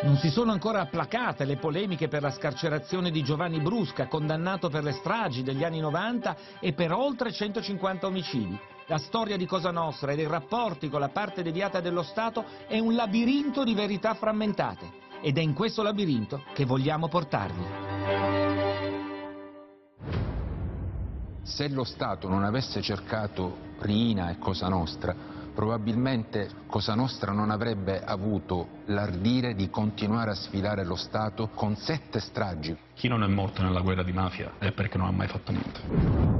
Non si sono ancora placate le polemiche per la scarcerazione di Giovanni Brusca, condannato per le stragi degli anni 90 e per oltre 150 omicidi. La storia di Cosa Nostra e dei rapporti con la parte deviata dello Stato è un labirinto di verità frammentate ed è in questo labirinto che vogliamo portarvi. Se lo Stato non avesse cercato Rina e Cosa Nostra, probabilmente Cosa Nostra non avrebbe avuto l'ardire di continuare a sfilare lo Stato con sette stragi. Chi non è morto nella guerra di mafia è perché non ha mai fatto niente.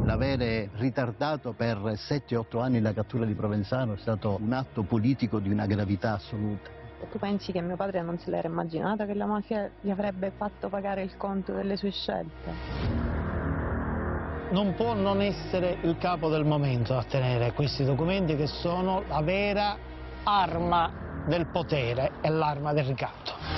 L'avere ritardato per 7-8 anni la cattura di Provenzano è stato un atto politico di una gravità assoluta. Tu pensi che mio padre non se l'era immaginata che la mafia gli avrebbe fatto pagare il conto delle sue scelte? Non può non essere il capo del momento a tenere questi documenti che sono la vera arma del potere e l'arma del ricatto.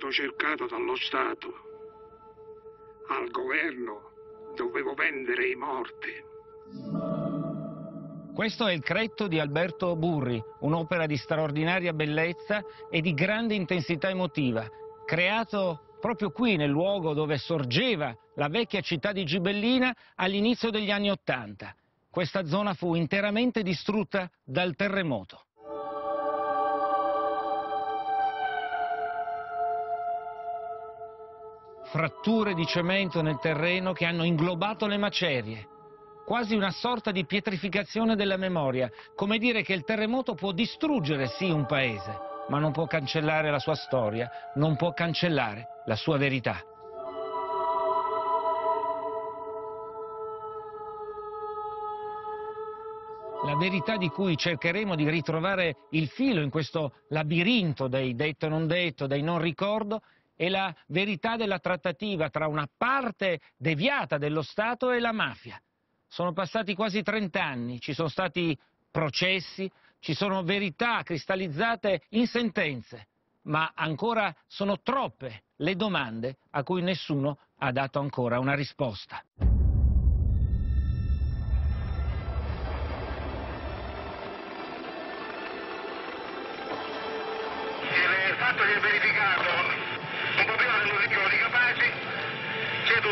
Stato cercato dallo Stato. Al governo dovevo vendere i morti. Questo è il Cretto di Alberto Burri, un'opera di straordinaria bellezza e di grande intensità emotiva, creato proprio qui nel luogo dove sorgeva la vecchia città di Gibellina all'inizio degli anni Ottanta. Questa zona fu interamente distrutta dal terremoto. Fratture di cemento nel terreno che hanno inglobato le macerie, quasi una sorta di pietrificazione della memoria, come dire che il terremoto può distruggere sì un paese, ma non può cancellare la sua storia, non può cancellare la sua verità. La verità di cui cercheremo di ritrovare il filo in questo labirinto dei detto e non detto, dei non ricordo, e la verità della trattativa tra una parte deviata dello Stato e la mafia. Sono passati quasi 30 anni, ci sono stati processi, ci sono verità cristallizzate in sentenze, ma ancora sono troppe le domande a cui nessuno ha dato ancora una risposta.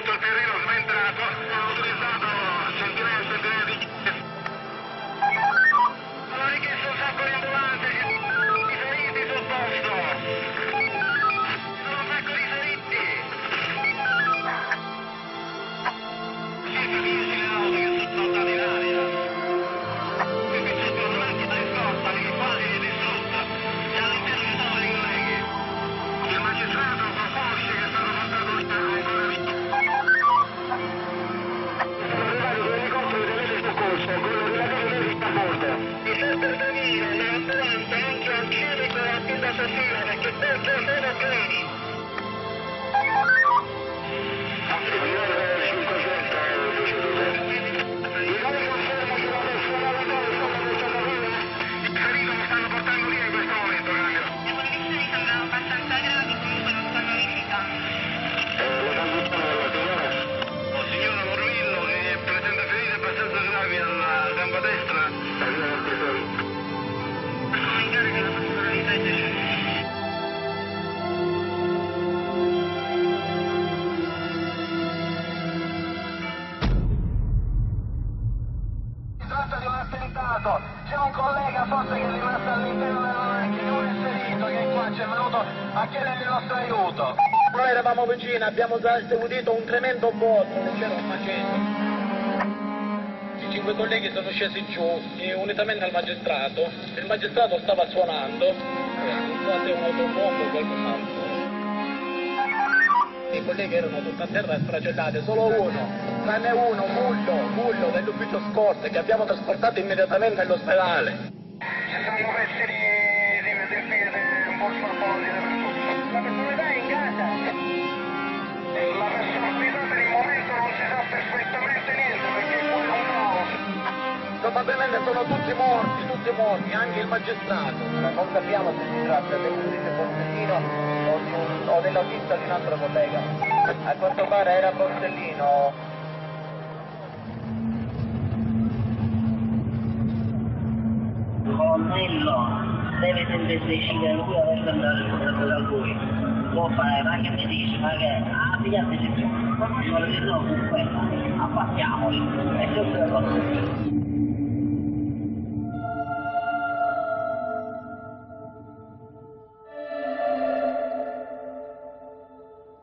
C'è tutto attentato, c'è un collega forse che è rimasto all'interno della macchina, un ferito che è qua ci è venuto a chiedere il nostro aiuto. Noi eravamo vicini, abbiamo già udito un tremendo macello. I cinque colleghi sono scesi giù e unitamente al magistrato. Il magistrato stava suonando, è un autobombo o. colleghi erano tutti a terra stracellati, solo uno, tranne uno, Mullo, Mullo dell'ufficio scorte che abbiamo trasportato immediatamente all'ospedale. Ci sono di, di, di piede un po' scorpolati La personalità è in casa. La personalità per il momento non si sa perfettamente niente perché è quello un caos. Probabilmente sono tutti morti, tutti morti, anche il magistrato. Non capiamo se si tratta del giudice Borsellino o, o dell'autista di un altro collega. A quanto pare era Borsellino. colonnello deve sempre decidere lui adesso andare a da lui può fare ma che mi dice ma che ah pigliate di più non le no comunque abbattiamoli e sempre la cosa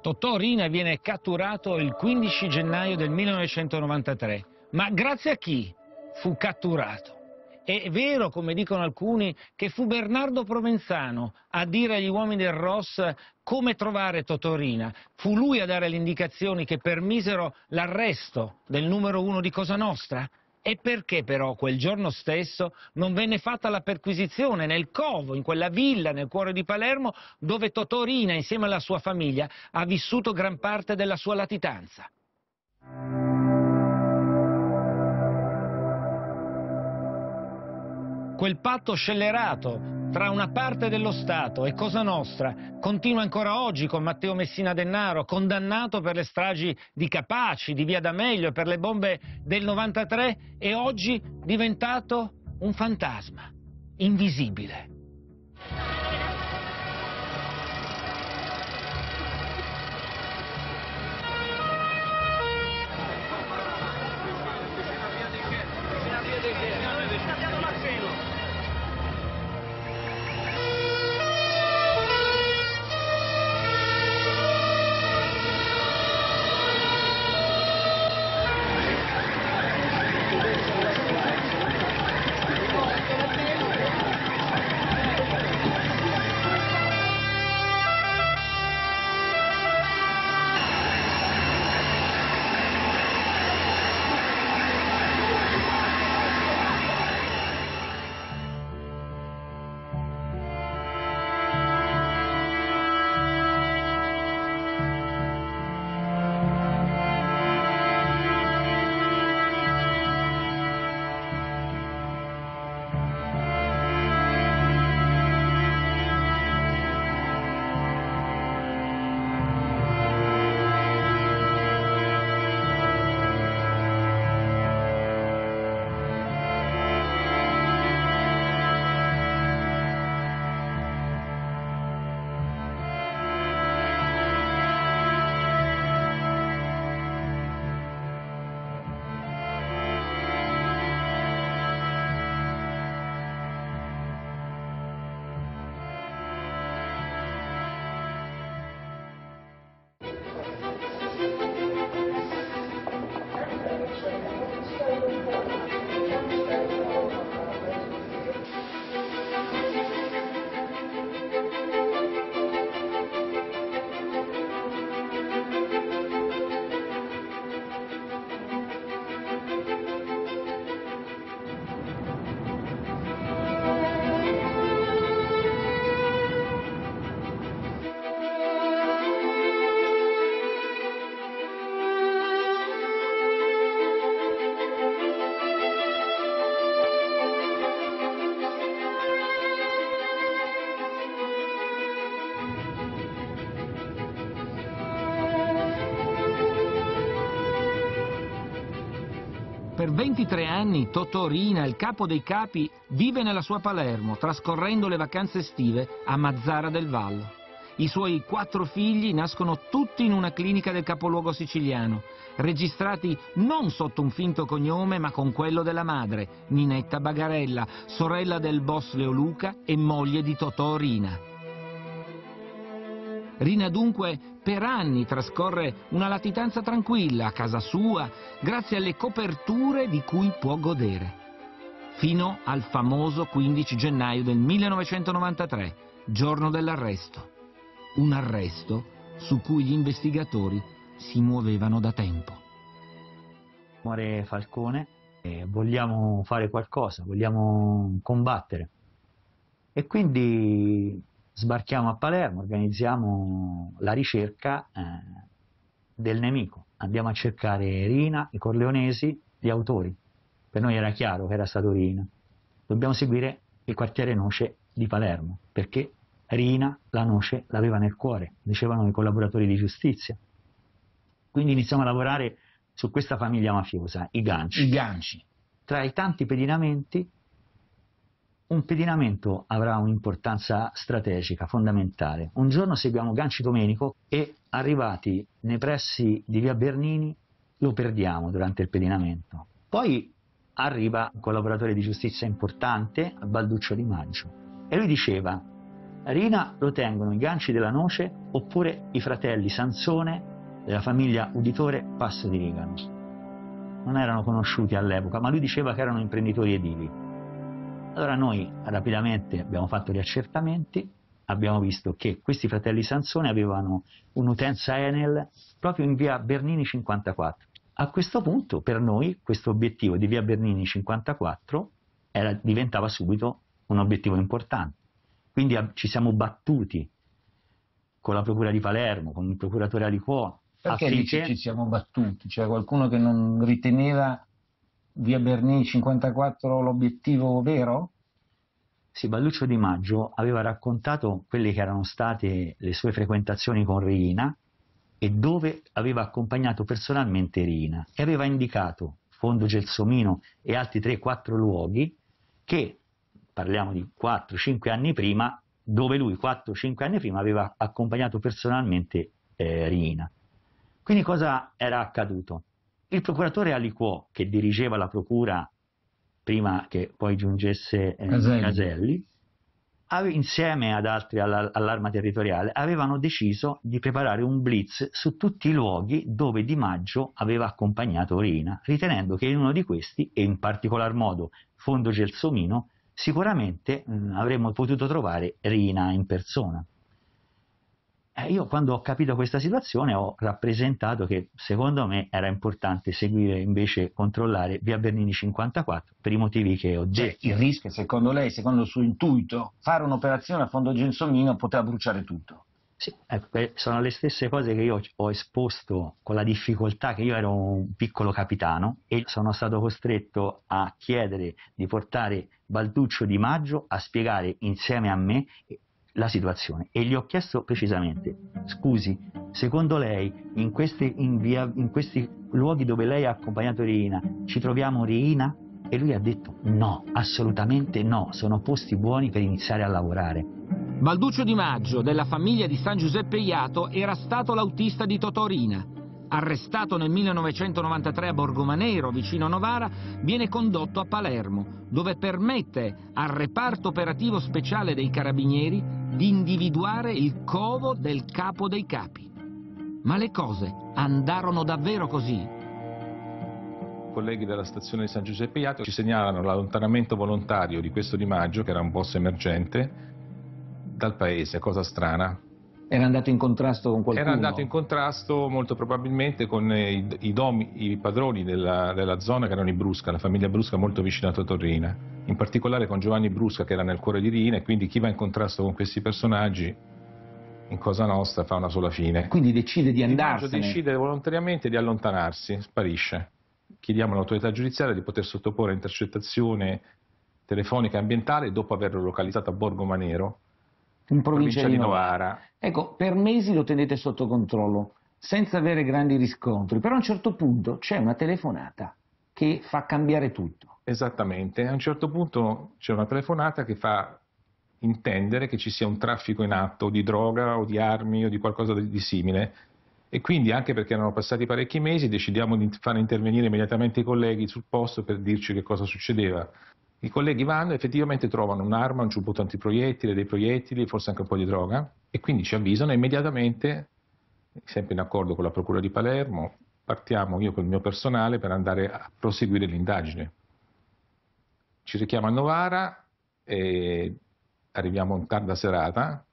Totò Rina viene catturato il 15 gennaio del 1993. Ma grazie a chi fu catturato? È vero, come dicono alcuni, che fu Bernardo Provenzano a dire agli uomini del Ross come trovare Totò Rina. Fu lui a dare le indicazioni che permisero l'arresto del numero uno di Cosa Nostra? E perché però quel giorno stesso non venne fatta la perquisizione nel covo, in quella villa nel cuore di Palermo, dove Totò Rina, insieme alla sua famiglia, ha vissuto gran parte della sua latitanza? Quel patto scellerato tra una parte dello Stato e Cosa Nostra continua ancora oggi con Matteo Messina Dennaro, condannato per le stragi di Capaci, di Via D'Amelio per le bombe del 93 e oggi diventato un fantasma, invisibile. 23 anni Totò Rina, il capo dei capi, vive nella sua Palermo, trascorrendo le vacanze estive a Mazzara del Vallo. I suoi quattro figli nascono tutti in una clinica del capoluogo siciliano, registrati non sotto un finto cognome ma con quello della madre, Ninetta Bagarella, sorella del boss Leoluca e moglie di Totò Rina. Rina dunque per anni trascorre una latitanza tranquilla a casa sua, grazie alle coperture di cui può godere. Fino al famoso 15 gennaio del 1993, giorno dell'arresto. Un arresto su cui gli investigatori si muovevano da tempo. Muore Falcone e vogliamo fare qualcosa, vogliamo combattere. E quindi sbarchiamo a Palermo, organizziamo la ricerca eh, del nemico. Andiamo a cercare Rina, i corleonesi, gli autori. Per noi era chiaro che era stato Rina. Dobbiamo seguire il quartiere Noce di Palermo, perché Rina la noce l'aveva nel cuore, dicevano i collaboratori di giustizia. Quindi iniziamo a lavorare su questa famiglia mafiosa, i ganci. I ganci. Tra i tanti pedinamenti un pedinamento avrà un'importanza strategica, fondamentale. Un giorno seguiamo Ganci Domenico e arrivati nei pressi di via Bernini lo perdiamo durante il pedinamento. Poi arriva un collaboratore di giustizia importante, Balduccio Di Maggio, e lui diceva Rina lo tengono i ganci della noce oppure i fratelli Sansone della famiglia Uditore Passo di Rigano. Non erano conosciuti all'epoca, ma lui diceva che erano imprenditori edili. Allora noi rapidamente abbiamo fatto gli accertamenti, abbiamo visto che questi fratelli Sansone avevano un'utenza Enel proprio in via Bernini 54. A questo punto per noi questo obiettivo di via Bernini 54 era, diventava subito un obiettivo importante. Quindi ci siamo battuti con la Procura di Palermo, con il procuratore Aliquò. Perché affinché... ci siamo battuti? C'era qualcuno che non riteneva via Bernini 54 l'obiettivo vero? Sì, Balluccio Di Maggio aveva raccontato quelle che erano state le sue frequentazioni con Rina e dove aveva accompagnato personalmente Rina e aveva indicato Fondo Gelsomino e altri 3-4 luoghi che, parliamo di 4-5 anni prima, dove lui 4-5 anni prima aveva accompagnato personalmente eh, Rina. Quindi cosa era accaduto? Il procuratore Aliquò, che dirigeva la procura prima che poi giungesse eh, Caselli, Caselli ave, insieme ad altri alla, all'arma territoriale, avevano deciso di preparare un blitz su tutti i luoghi dove Di Maggio aveva accompagnato Rina, ritenendo che in uno di questi, e in particolar modo Fondo Gelsomino, sicuramente mh, avremmo potuto trovare Rina in persona. Eh, io quando ho capito questa situazione ho rappresentato che secondo me era importante seguire invece controllare via Bernini 54 per i motivi che ho Cioè, detto. il rischio, secondo lei, secondo il suo intuito, fare un'operazione a fondo Gelsomino poteva bruciare tutto. Sì, ecco, eh, sono le stesse cose che io ho esposto con la difficoltà che io ero un piccolo capitano e sono stato costretto a chiedere di portare Balduccio Di Maggio a spiegare insieme a me la situazione e gli ho chiesto precisamente, scusi, secondo lei in questi, in via, in questi luoghi dove lei ha accompagnato Rina ci troviamo Rina? E lui ha detto no, assolutamente no, sono posti buoni per iniziare a lavorare. Balduccio Di Maggio, della famiglia di San Giuseppe Iato, era stato l'autista di Totorina. Arrestato nel 1993 a Borgomanero, vicino Novara, viene condotto a Palermo, dove permette al reparto operativo speciale dei carabinieri di individuare il covo del capo dei capi. Ma le cose andarono davvero così? colleghi della stazione di San Giuseppe Iato ci segnalano l'allontanamento volontario di questo Di Maggio, che era un boss emergente, dal paese, cosa strana. Era andato in contrasto con qualcuno? Era andato in contrasto molto probabilmente con i, i, domi, i padroni della, della, zona che erano i Brusca, la famiglia Brusca molto vicina a Totorrina, in particolare con Giovanni Brusca che era nel cuore di Rina e quindi chi va in contrasto con questi personaggi in Cosa Nostra fa una sola fine. Quindi decide di andarsene? decide volontariamente di allontanarsi, sparisce. Chiediamo all'autorità giudiziaria di poter sottoporre intercettazione telefonica ambientale dopo averlo localizzato a Borgo Manero, in provincia, provincia di Novara. Ecco, per mesi lo tenete sotto controllo, senza avere grandi riscontri, però a un certo punto c'è una telefonata che fa cambiare tutto. Esattamente, a un certo punto c'è una telefonata che fa intendere che ci sia un traffico in atto di droga o di armi o di qualcosa di, simile e quindi anche perché erano passati parecchi mesi decidiamo di fare intervenire immediatamente i colleghi sul posto per dirci che cosa succedeva. I colleghi vanno e effettivamente trovano un'arma, un giubbotto antiproiettile, dei proiettili, forse anche un po' di droga e quindi ci avvisano immediatamente, sempre in accordo con la Procura di Palermo, partiamo io con il mio personale per andare a proseguire l'indagine. Ci richiama a Novara e arriviamo in tarda serata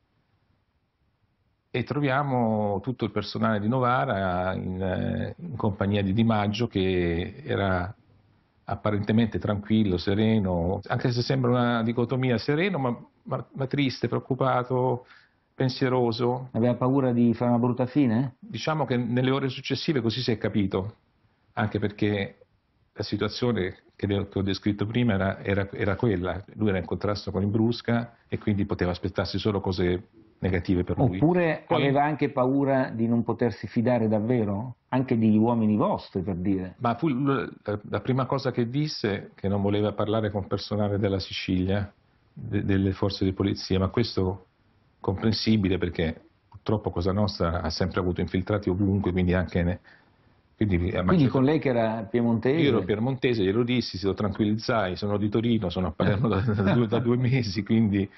e troviamo tutto il personale di Novara in, eh, in compagnia di Di Maggio che era apparentemente tranquillo, sereno, anche se sembra una dicotomia, sereno ma, ma, ma triste, preoccupato, pensieroso. Aveva paura di fare una brutta fine? Diciamo che nelle ore successive così si è capito, anche perché la situazione che, ho descritto prima era, era, era, quella, lui era in contrasto con il Brusca e quindi poteva aspettarsi solo cose negative per lui. Oppure aveva anche paura di non potersi fidare davvero? Anche di uomini vostri, per dire. Ma fu la, prima cosa che disse che non voleva parlare con personale della Sicilia, de, delle forze di polizia, ma questo comprensibile perché purtroppo Cosa Nostra ha sempre avuto infiltrati ovunque, quindi anche... Ne, quindi, quindi con lei che era piemontese? Io ero piemontese, glielo dissi, si lo tranquillizzai, sono di Torino, sono a Palermo da, da, da due mesi, quindi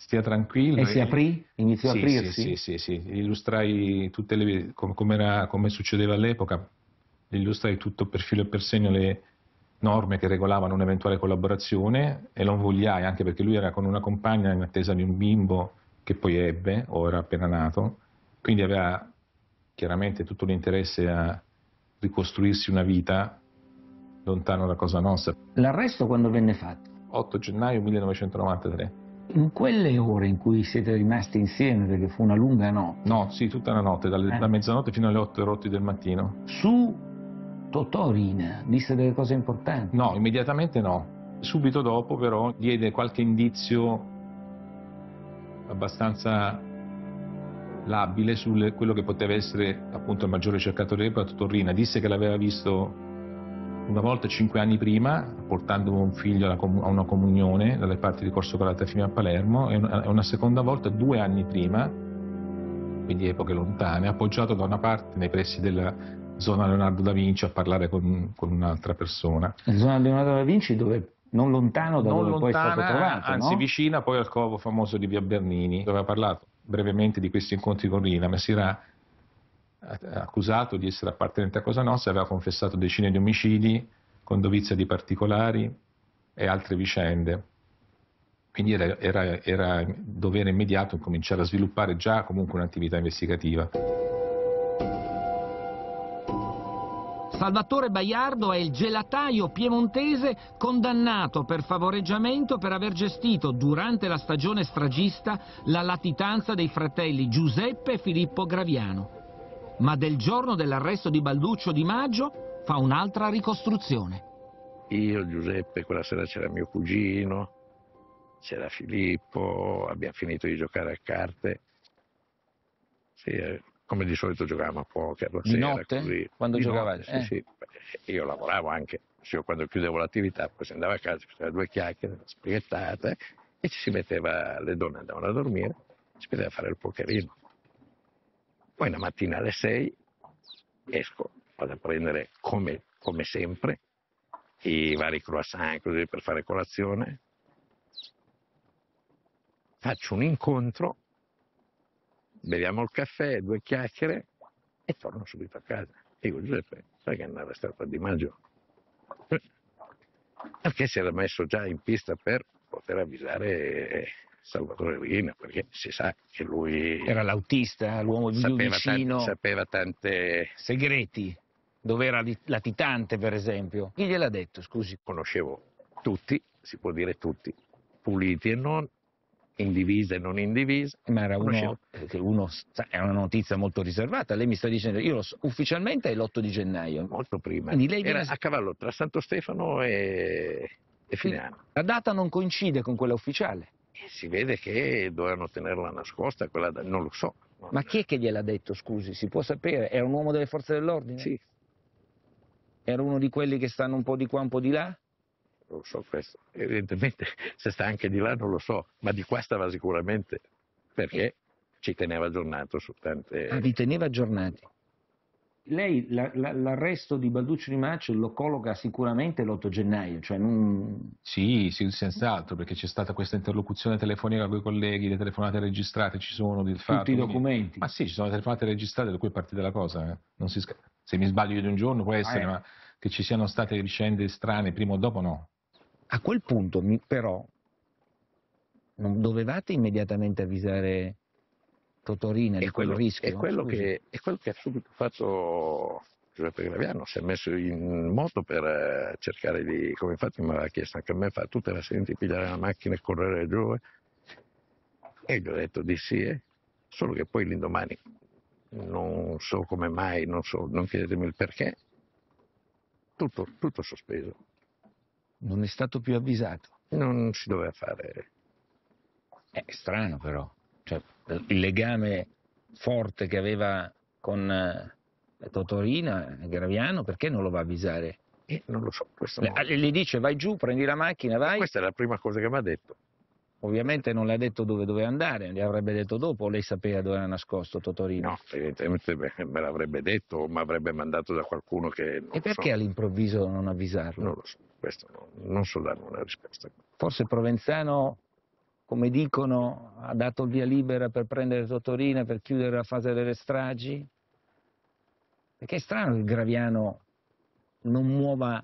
stia tranquillo. E si aprì? Iniziò sì, a aprirsi? Sì, sì, sì, sì. illustrai tutte le, come, era, come succedeva all'epoca, illustrai tutto per filo e per segno le norme che regolavano un'eventuale collaborazione e lo invogliai anche perché lui era con una compagna in attesa di un bimbo che poi ebbe, o era appena nato, quindi aveva chiaramente tutto l'interesse a ricostruirsi una vita lontano da Cosa Nostra. L'arresto quando venne fatto? 8 gennaio 1993. In quelle ore in cui siete rimasti insieme, perché fu una lunga notte? No, sì, tutta la notte, dalle, eh. da mezzanotte fino alle 8 rotti del mattino. Su Totò Rina disse delle cose importanti? No, immediatamente no. Subito dopo però diede qualche indizio abbastanza labile su quello che poteva essere appunto il maggiore cercatore d'epoca, Torrina. Disse che l'aveva visto una volta cinque anni prima, portando un figlio a una comunione dalle parti di Corso Calatafimi a Palermo, e una seconda volta due anni prima, quindi epoche lontane, appoggiato da una parte nei pressi della zona Leonardo da Vinci a parlare con, con un'altra persona. La zona Leonardo da Vinci dove non lontano da non dove lontana, poi è stato trovato, anzi no? vicina poi al covo famoso di Via Bernini, dove aveva parlato brevemente di questi incontri con Rina, ma si era accusato di essere appartenente a Cosa Nostra, aveva confessato decine di omicidi con dovizia di particolari e altre vicende. Quindi era, era, era dovere immediato cominciare a sviluppare già comunque un'attività investigativa. Salvatore Baiardo è il gelataio piemontese condannato per favoreggiamento per aver gestito durante la stagione stragista la latitanza dei fratelli Giuseppe e Filippo Graviano. Ma del giorno dell'arresto di Balduccio Di Maggio fa un'altra ricostruzione. Io, Giuseppe, quella sera c'era mio cugino, c'era Filippo, abbiamo finito di giocare a carte. Sì, eh, come di solito giocavamo a poker. Di notte? Così. Quando di giocavate? Notte, eh. sì. Io lavoravo anche, io quando chiudevo l'attività, poi si andava a casa, faceva due chiacchiere, spieghettate, e ci si metteva, le donne andavano a dormire, si metteva a fare il pokerino. Poi una mattina alle 6 esco, vado a prendere come, come sempre i vari croissant così per fare colazione, faccio un incontro beviamo il caffè, due chiacchiere e torno subito a casa. Dico Giuseppe, sai che andava stato a Di Maggio? Perché si era messo già in pista per poter avvisare Salvatore Rina, perché si sa che lui... Era l'autista, l'uomo più vicino... Tante, sapeva tante... Segreti, dove era latitante per esempio. Chi gliel'ha detto, scusi? Conoscevo tutti, si può dire tutti, puliti e non, in divisa e non in divisa. Ma era uno, uno, è una notizia molto riservata. Lei mi sta dicendo, io lo so, ufficialmente è l'8 di gennaio. Molto prima. Lei era viene... a cavallo tra Santo Stefano e, e Finano. La data non coincide con quella ufficiale. Si vede che dovevano tenerla nascosta, quella da... non lo so. Ma chi è che gliel'ha detto, scusi? Si può sapere? Era un uomo delle forze dell'ordine? Sì. Era uno di quelli che stanno un po' di qua, un po' di là? non lo so questo. Evidentemente se sta anche di là non lo so, ma di qua stava sicuramente, perché ci teneva aggiornato su tante... Ah, vi teneva aggiornati. Lei la, la, l'arresto di Balduccio Di Maccio lo colloca sicuramente l'8 gennaio, cioè non... Sì, sì, senz'altro, perché c'è stata questa interlocuzione telefonica con i colleghi, le telefonate registrate ci sono del fatto... Tutti i documenti? Quindi... Ma sì, ci sono le telefonate registrate da cui è partita la cosa, eh. si... se mi sbaglio di un giorno può essere, ah, eh. ma che ci siano state vicende strane prima o dopo no. A quel punto, però, non dovevate immediatamente avvisare Totorina di È quel quello, rischio? è quello che, è quello che ha subito fatto Giuseppe Graviano, si è messo in moto per eh, cercare di, come infatti mi aveva chiesto anche a me, fa tutte le senti, pigliare la macchina e correre giù. E gli ho detto di sì, eh. solo che poi l'indomani, non so come mai, non, so, non chiedetemi il perché, tutto, tutto sospeso. Non è stato più avvisato. Non si doveva fare. È strano però, cioè, il legame forte che aveva con eh, Totorina, Graviano, perché non lo va a avvisare? Eh, non lo so, Le, no. gli dice vai giù, prendi la macchina, vai. Questa è la prima cosa che mi ha detto. Ovviamente non le ha detto dove doveva andare, gli avrebbe detto dopo, lei sapeva dove era nascosto Totorino? No, evidentemente me l'avrebbe detto o mi avrebbe mandato da qualcuno che... Non E perché so. all'improvviso non avvisarlo? Non lo so, questo no, non so dare una risposta. Forse Provenzano, come dicono, ha dato il via libera per prendere Totorina, per chiudere la fase delle stragi? Perché è strano che Graviano non muova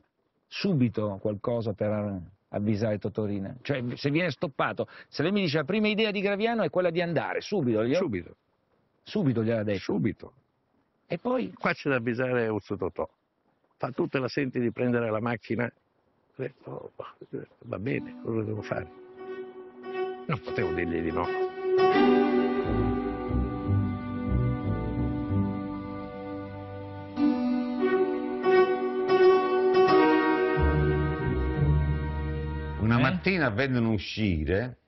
subito qualcosa per avvisare Totorina. Cioè, se viene stoppato, se lei mi dice la prima idea di Graviano è quella di andare, subito, glielo- Subito, subito gliel'ha detto. subito. E poi Qua c'è da avvisare Uzzo Totò. Fa tutte la senti di prendere la macchina. Detto, "Oh, va bene, cosa devo fare? Non potevo dirgli di no. Una Eh? mattina vedono uscire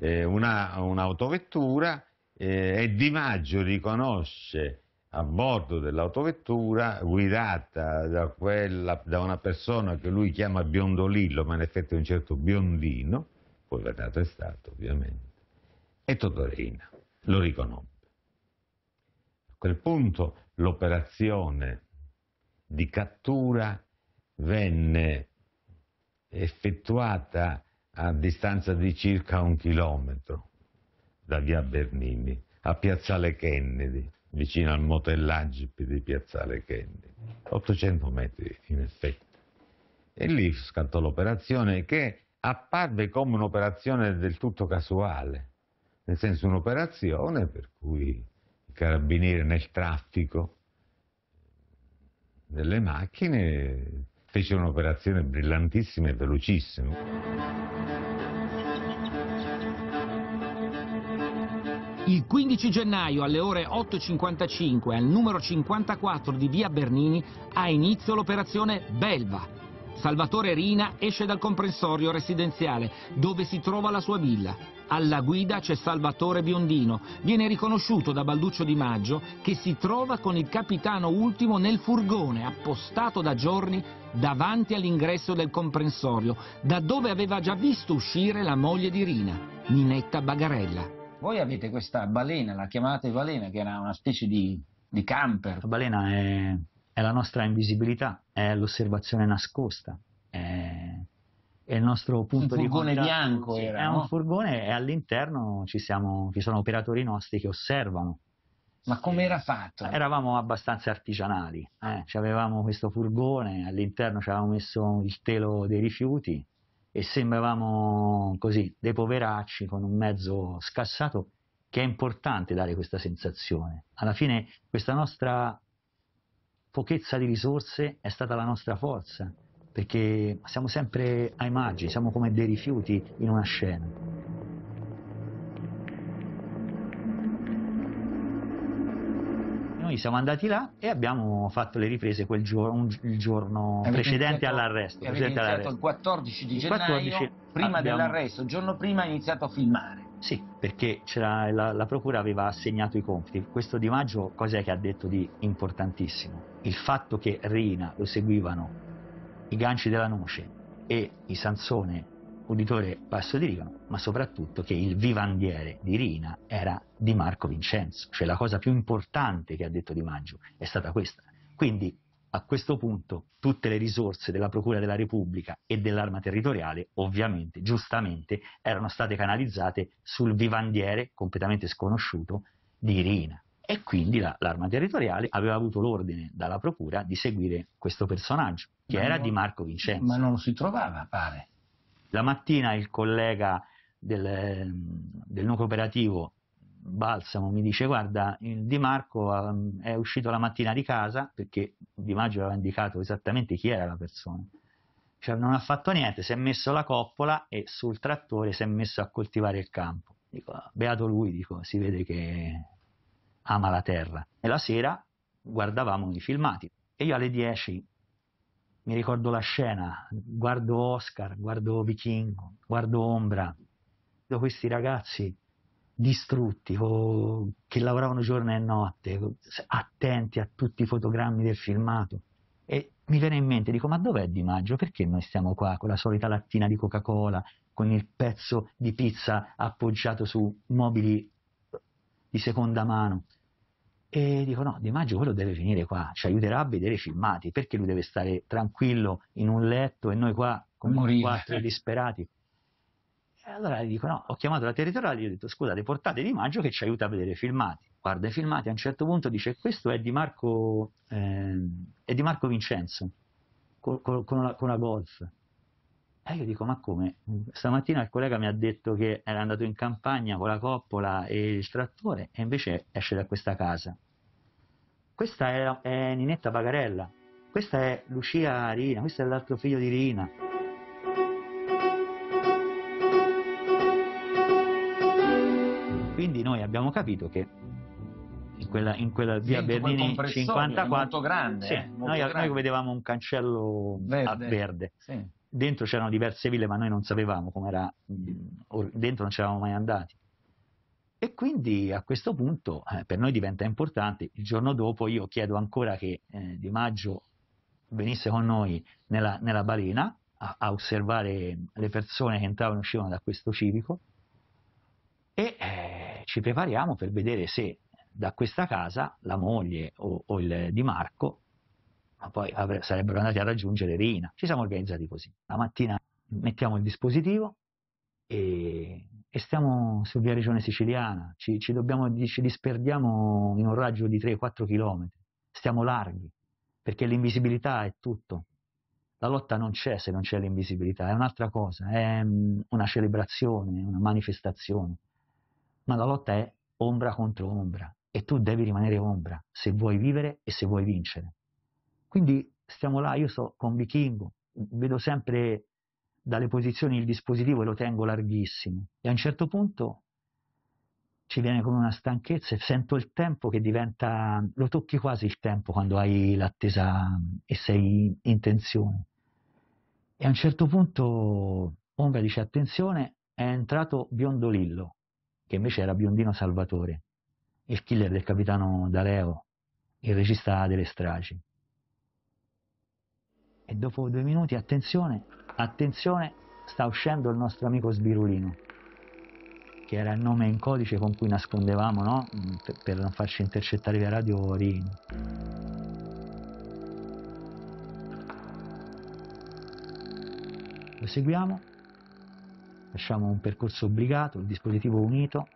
eh, una- un'autovettura eh, e Di Maggio riconosce a bordo dell'autovettura, guidata da, quella- da una persona che lui chiama Biondolillo, ma in effetti è un certo Biondino, poi verrà arrestato ovviamente, e Totorina lo riconobbe. A quel punto l'operazione di cattura venne effettuata a distanza di circa un chilometro da via Bernini a Piazzale Kennedy, vicino al motellaggi di Piazzale Kennedy, 800 metri in effetti. E lì scattò l'operazione che apparve come un'operazione del tutto casuale, nel senso un'operazione per cui i carabinieri nel traffico delle macchine fecero un'operazione brillantissima e velocissima. Il 15 gennaio alle ore 8.55 al numero 54 di via Bernini ha inizio l'operazione Belva. Salvatore Rina esce dal comprensorio residenziale dove si trova la sua villa. Alla guida c'è Salvatore Biondino. Viene riconosciuto da Balduccio Di Maggio che si trova con il capitano ultimo nel furgone appostato da giorni davanti all'ingresso del comprensorio, da dove aveva già visto uscire la moglie di Rina, Ninetta Bagarella. Voi avete questa balena, la chiamate balena, che era una specie di, di camper. La balena è, è la nostra invisibilità, è l'osservazione nascosta, è, è il nostro punto di furgone contatto. bianco Sì, era, È no? un furgone e all'interno ci, siamo, ci sono operatori nostri che osservano. Ma come era fatto? Eravamo abbastanza artigianali, eh, ci avevamo questo furgone, all'interno ci avevamo messo il telo dei rifiuti e sembravamo così dei poveracci con un mezzo scassato che è importante dare questa sensazione. Alla fine questa nostra pochezza di risorse è stata la nostra forza, perché siamo sempre ai margini, siamo come dei rifiuti in una scena. Noi siamo andati là e abbiamo fatto le riprese quel giorno, il giorno Avete precedente iniziato- all'arresto. Precedente iniziato all'arresto. il 14 di gennaio, 14 prima abbiamo- dell'arresto, il giorno prima ha iniziato a filmare. Sì, perché la, la procura aveva assegnato i compiti. Questo Di Maggio cos'è che ha detto di importantissimo? Il fatto che Rina lo seguivano i ganci della noce e i Sansone, uditore basso di Rigano, ma soprattutto che il vivandiere di Rina era Di Marco Vincenzo. Cioè la cosa più importante che ha detto Di Maggio è stata questa. Quindi a questo punto tutte le risorse della Procura della Repubblica e dell'arma territoriale, ovviamente, giustamente, erano state canalizzate sul vivandiere completamente sconosciuto di Rina. E quindi la- l'arma territoriale aveva avuto l'ordine dalla Procura di seguire questo personaggio, che Ma era non- di Marco Vincenzo. Ma non lo si trovava, pare. La mattina il collega del, del nucleo operativo Balsamo mi dice guarda il Di Marco um, è uscito la mattina di casa perché Di Maggio aveva indicato esattamente chi era la persona. Cioè non ha fatto niente, si è messo la coppola e sul trattore si è messo a coltivare il campo. Dico, beato lui, dico, si vede che ama la terra e la sera guardavamo i filmati. E io alle 10 mi ricordo la scena, guardo Oscar, guardo Vichingo, guardo Ombra, questi ragazzi distrutti, o, che lavoravano giorno e notte, attenti a tutti i fotogrammi del filmato. E mi viene in mente, dico, ma dov'è Di Maggio? Perché noi stiamo qua con la solita lattina di Coca-Cola, con il pezzo di pizza appoggiato su mobili di seconda mano? E dico, no, Di Maggio quello deve venire qua, ci aiuterà a vedere i filmati, perché lui deve stare tranquillo in un letto e noi qua come Morire. quattro disperati? E allora gli dico, no, ho chiamato la territoriale gli ho detto, scusate, portate Di Maggio che ci aiuta a vedere i filmati. Guarda i filmati, a un certo punto dice, questo è Di Marco, ehm, è di Marco Vincenzo, con, con- con una, con una Golf. E io dico, ma come? Stamattina il collega mi ha detto che era andato in campagna con la coppola e il trattore e invece esce da questa casa. Questa è, è Ninetta Pagarella, questa è Lucia Rina, questo è l'altro figlio di Rina. Quindi noi abbiamo capito che in quella, in quella via quel Bernini comprensorio, 54 è molto grande, sì, eh, noi, grande. noi vedevamo un cancello a Verde. verde. Sì. Dentro c'erano diverse ville, ma noi non sapevamo com'era, or- dentro non ci eravamo mai andati. E quindi a questo punto eh, per noi diventa importante. Il giorno dopo io chiedo ancora che eh, Di Maggio venisse con noi nella, nella balena a, a osservare le persone che entravano e uscivano da questo civico e eh, ci prepariamo per vedere se da questa casa la moglie o, o il Di Marco ma poi sarebbero andati a raggiungere Rina. Ci siamo organizzati così. La mattina mettiamo il dispositivo e, e stiamo su via Regione Siciliana, ci, ci dobbiamo- ci disperdiamo in un raggio di 3-4 km, stiamo larghi, perché l'invisibilità è tutto. La lotta non c'è se non c'è l'invisibilità, è un'altra cosa, è mm, una celebrazione, una manifestazione, ma la lotta è ombra contro ombra e tu devi rimanere ombra se vuoi vivere e se vuoi vincere. Quindi stiamo là, io sto con Vichingo, vedo sempre dalle posizioni il dispositivo e lo tengo larghissimo e a un certo punto ci viene come una stanchezza e sento il tempo che diventa, lo tocchi quasi il tempo quando hai l'attesa e sei in tensione. E a un certo punto Ombra dice attenzione, è entrato Biondolillo, che invece era Biondino Salvatore, il killer del capitano D'Aleo, il regista delle stragi. E dopo due minuti, attenzione, attenzione, sta uscendo il nostro amico Sbirulino, che era il nome in codice con cui nascondevamo, no? Mm, Per, non farci intercettare via radio Rini. Lo seguiamo, facciamo un percorso obbligato, il dispositivo unito,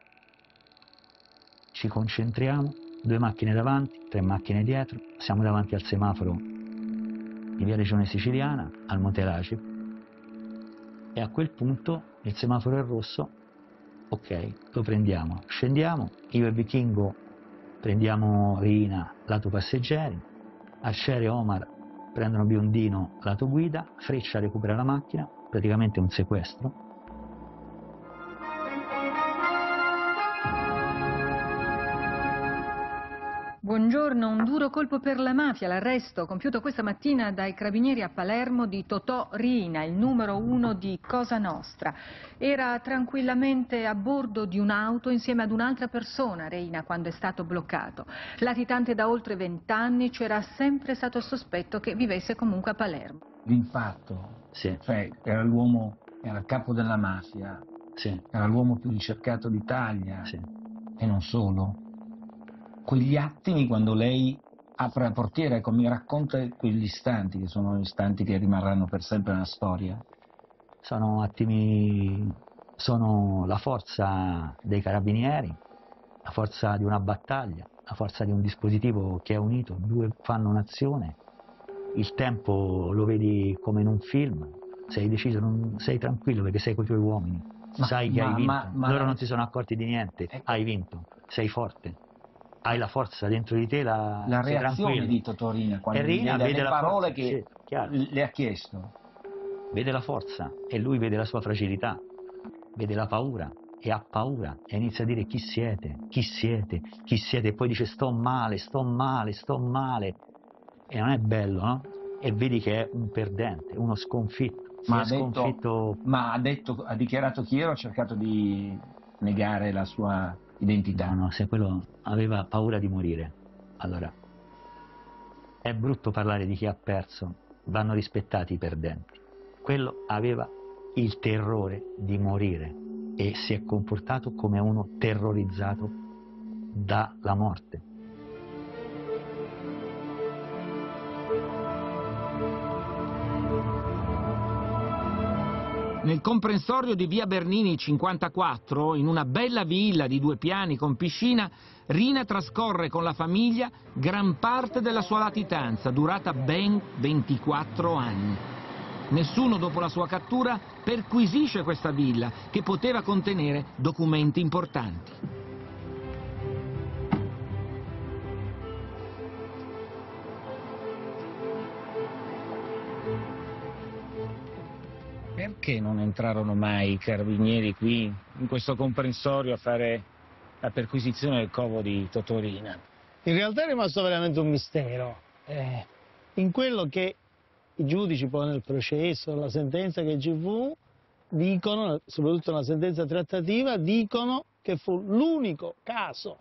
ci concentriamo, due macchine davanti, tre macchine dietro, siamo davanti al semaforo in via Regione Siciliana, al Monte Lacip, e a quel punto il semaforo è rosso, ok, lo prendiamo, scendiamo, io e Vichingo prendiamo Rina lato passeggeri, Arciere e Omar prendono Biondino lato guida, Freccia recupera la macchina, praticamente un sequestro, Buongiorno, un duro colpo per la mafia, l'arresto compiuto questa mattina dai carabinieri a Palermo di Totò Rina, il numero uno di Cosa Nostra. Era tranquillamente a bordo di un'auto insieme ad un'altra persona, Reina, quando è stato bloccato. Latitante da oltre vent'anni, c'era sempre stato il sospetto che vivesse comunque a Palermo. L'infarto, cioè era l'uomo, era il capo della mafia, era l'uomo più ricercato d'Italia e non solo. Quegli attimi quando lei apre la portiera, ecco, mi racconta quegli istanti che sono istanti che rimarranno per sempre nella storia. sono attimi, sono la forza dei carabinieri, la forza di una battaglia, la forza di un dispositivo che è unito, due fanno un'azione, il tempo lo vedi come in un film, sei deciso, non- sei tranquillo perché sei con i tuoi uomini, Ma, sai che ma, hai vinto. Ma, Loro non si sono accorti di niente. Ecco. Hai vinto, sei forte. Hai la forza dentro di te, la, la reazione di Totorina quando Rina vede, le la parole forza, che sì, le ha chiesto. Vede la forza e lui vede la sua fragilità, vede la paura e ha paura e inizia a dire chi siete, chi siete, chi siete? E poi dice sto male, sto male, sto male. E non è bello, no? E vedi che è un perdente, uno sconfitto. Ma ha, sconfitto... detto, ma ha, detto, ha dichiarato chi era? O ha cercato di negare la sua identità? No, se quello aveva paura di morire. Allora, è brutto parlare di chi ha perso, vanno rispettati i perdenti. Quello aveva il terrore di morire e si è comportato come uno terrorizzato dalla morte. Nel comprensorio di via Bernini 54, in una bella villa di due piani con piscina, Rina trascorre con la famiglia gran parte della sua latitanza, durata ben 24 anni. Nessuno dopo la sua cattura perquisisce questa villa, che poteva contenere documenti importanti. Perché non entrarono mai i carabinieri qui, in questo comprensorio, a fare la perquisizione del covo di Totorina? In realtà è rimasto veramente un mistero. Eh, in quello che i giudici poi nel processo, la sentenza che ci fu, dicono, soprattutto nella sentenza trattativa, dicono che fu l'unico caso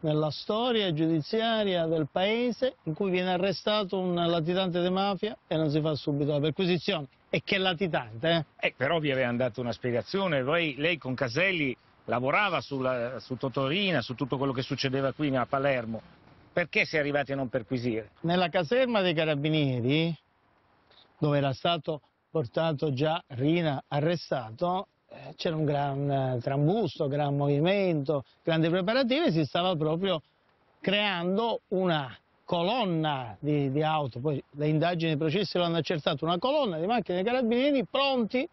nella storia giudiziaria del paese in cui viene arrestato un latitante di mafia e non si fa subito la perquisizione. E che latitante, eh? eh però vi avevano dato una spiegazione, lei, lei con Caselli lavorava sulla, su Totorina, su tutto quello che succedeva qui a Palermo. Perché si è arrivati a non perquisire? Nella caserma dei carabinieri, dove era stato portato già Rina arrestato, eh, c'era un gran eh, trambusto, gran movimento, grandi preparativi, si stava proprio creando una colonna di, di auto, poi le indagini e i processi l'hanno accertato, una colonna di macchine dei carabinieri pronti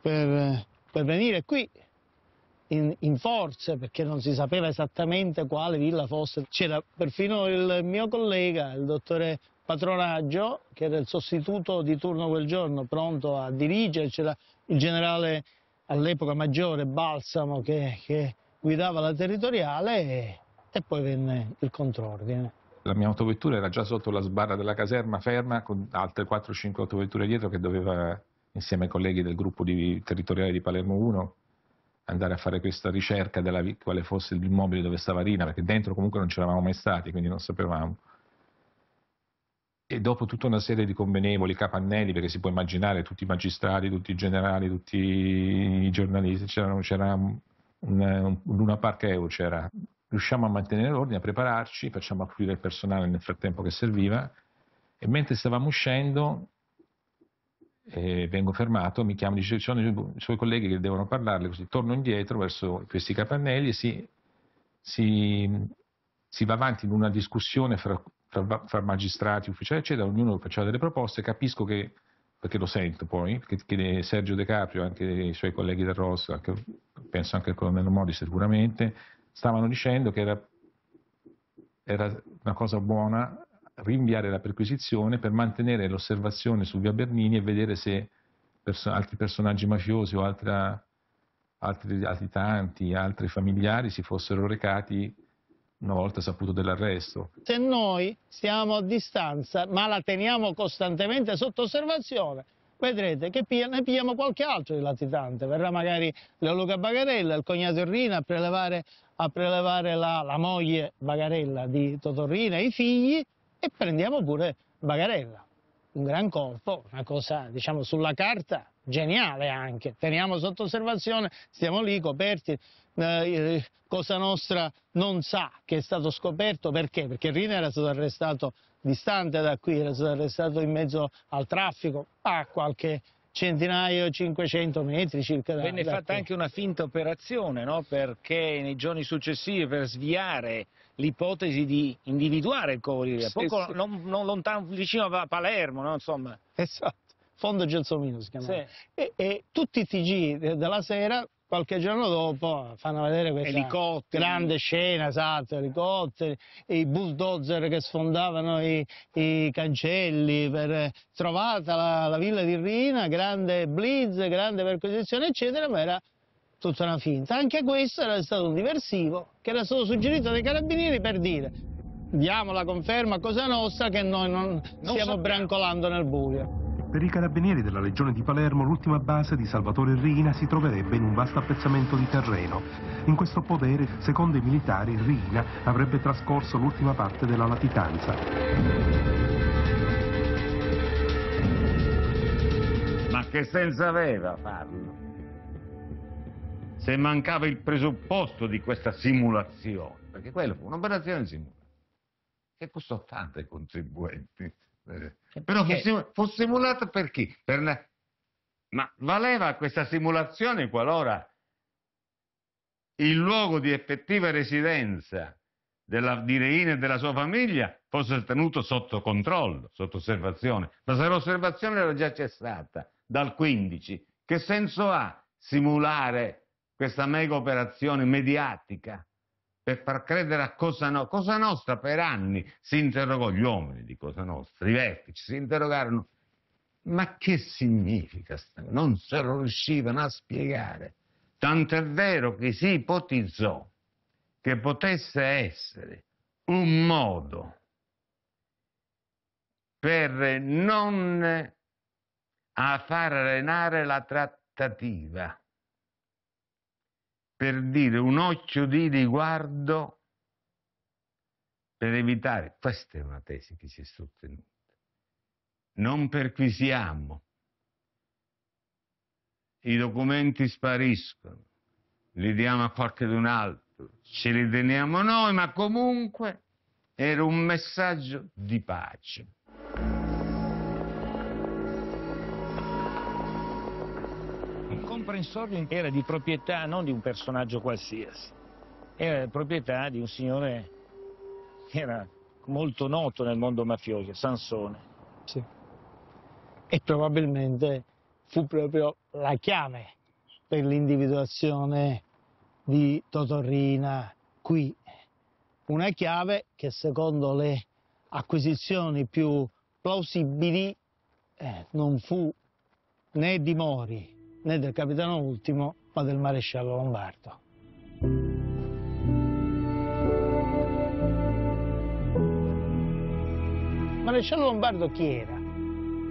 per, per venire qui in, in, forze perché non si sapeva esattamente quale villa fosse. C'era perfino il mio collega, il dottore Patronaggio, che era il sostituto di turno quel giorno, pronto a dirigere, c'era il generale all'epoca maggiore Balsamo che, che guidava la territoriale e, e poi venne il contrordine. La mia autovettura era già sotto la sbarra della caserma ferma con altre 4-5 autovetture dietro che doveva, insieme ai colleghi del gruppo di, territoriale di Palermo 1, andare a fare questa ricerca della quale fosse l'immobile dove stava Rina, perché dentro comunque non c'eravamo mai stati, quindi non sapevamo. E dopo tutta una serie di convenevoli, capannelli, perché si può immaginare tutti i magistrati, tutti i generali, tutti i giornalisti, c'era un, un, un Luna Park EU, c'era riusciamo a mantenere l'ordine, a prepararci, facciamo affluire il personale nel frattempo che serviva. E mentre stavamo uscendo eh, vengo fermato, mi chiamano, dice ci sono i suoi colleghi che devono parlarle, così torno indietro verso questi capannelli e si, si, si va avanti in una discussione fra, fra, fra, magistrati, ufficiali eccetera, ognuno faceva delle proposte, capisco che, perché lo sento poi, che, Sergio De Caprio, anche i suoi colleghi del ROS, anche, penso anche il colonnello Modi sicuramente, stavano dicendo che era, era una cosa buona rinviare la perquisizione per mantenere l'osservazione su via Bernini e vedere se perso altri personaggi mafiosi o altra, altri latitanti, altri familiari si fossero recati una volta saputo dell'arresto. Se noi stiamo a distanza ma la teniamo costantemente sotto osservazione, vedrete che ne pigliamo qualche altro di latitante. Verrà magari Leoluca Bagarella, il cognato Irrina a prelevare, a prelevare la, la, moglie Bagarella di Totorrina, i figli e prendiamo pure Bagarella. Un gran colpo, una cosa diciamo sulla carta geniale anche. Teniamo sotto osservazione, stiamo lì coperti. Eh, Cosa Nostra non sa che è stato scoperto perché? Perché Rina era stato arrestato distante da qui, era stato arrestato in mezzo al traffico a qualche centinaio, 500 metri circa da Venne da fatta qui. anche una finta operazione, no? perché nei giorni successivi per sviare l'ipotesi di individuare il Covo di Ria, poco sì. non, non lontano, vicino a Palermo, no? insomma. Esatto. Fondo Gelsomino si chiamava. Sì. E, e tutti i TG della sera, qualche giorno dopo, fanno vedere questa grande scena, esatto, elicotteri, i bulldozer che sfondavano i, i cancelli, per, trovata la, la villa di Rina, grande blitz, grande perquisizione, eccetera, ma era tutta una finta. Anche questo era stato un diversivo che era stato suggerito dai carabinieri per dire diamo la conferma a Cosa Nostra che noi non, stiamo sappiamo. brancolando nel buio. Per i carabinieri della Legione di Palermo l'ultima base di Salvatore Rina si troverebbe in un vasto appezzamento di terreno. In questo podere, secondo i militari, Rina avrebbe trascorso l'ultima parte della latitanza. Ma che senso aveva farlo? Se mancava il presupposto di questa simulazione, perché quella fu un'operazione simulata, che costò tanto ai contribuenti. Però fu, perché- simu- fu simulata per chi? Per la- Ma valeva questa simulazione qualora il luogo di effettiva residenza della, di Reina e della sua famiglia fosse tenuto sotto controllo, sotto osservazione. Ma se l'osservazione era già cessata dal 15, che senso ha simulare questa mega operazione mediatica per far credere a Cosa Nostra? Cosa Nostra per anni si interrogò, gli uomini di Cosa Nostra, i vertici, si interrogarono ma che significa? Non se lo riuscivano a spiegare. Tant'è vero che si ipotizzò che potesse essere un modo per non a far arenare la trattativa, per dire un occhio di riguardo per evitare, questa è una tesi che si è sostenuta, non perquisiamo, i documenti spariscono, li diamo a qualcun altro, ce li teniamo noi, ma comunque era un messaggio di pace. Comprensorio era di proprietà non di un personaggio qualsiasi, era di proprietà di un signore che era molto noto nel mondo mafioso, Sansone. Sì. E probabilmente fu proprio la chiave per l'individuazione di Totorrina qui. Una chiave che secondo le acquisizioni più plausibili eh, non fu né di Mori né del capitano Ultimo, ma del maresciallo Lombardo. Maresciallo Lombardo chi era?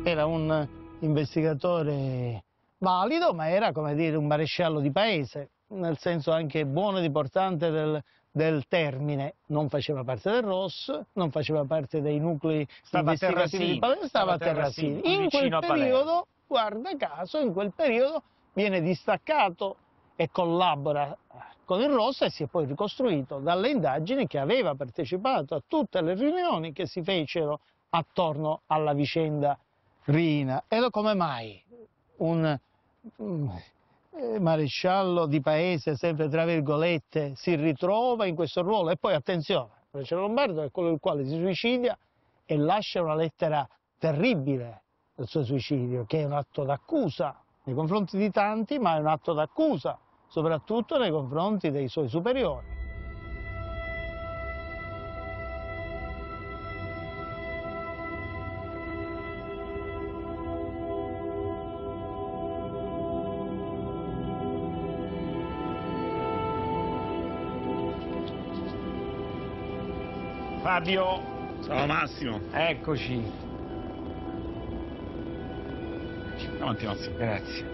Era un investigatore valido, ma era come dire un maresciallo di paese, nel senso anche buono ed importante del, del termine. Non faceva parte del ROS, non faceva parte dei nuclei Stava investigativi Terrasini, di Palermo, stava stava a Terrasini. In quel periodo, guarda caso, in quel periodo viene distaccato e collabora con il ROS e si è poi ricostruito dalle indagini che aveva partecipato a tutte le riunioni che si fecero attorno alla vicenda Rina. E come mai un mm, eh, maresciallo di paese, sempre tra virgolette, si ritrova in questo ruolo? E poi attenzione, il maresciallo Lombardo è quello il quale si suicidia e lascia una lettera terribile del suo suicidio, che è un atto d'accusa nei confronti di tanti, ma è un atto d'accusa soprattutto nei confronti dei suoi superiori. Fabio, Ciao Massimo. eccoci. Avanti Massimo. Grazie.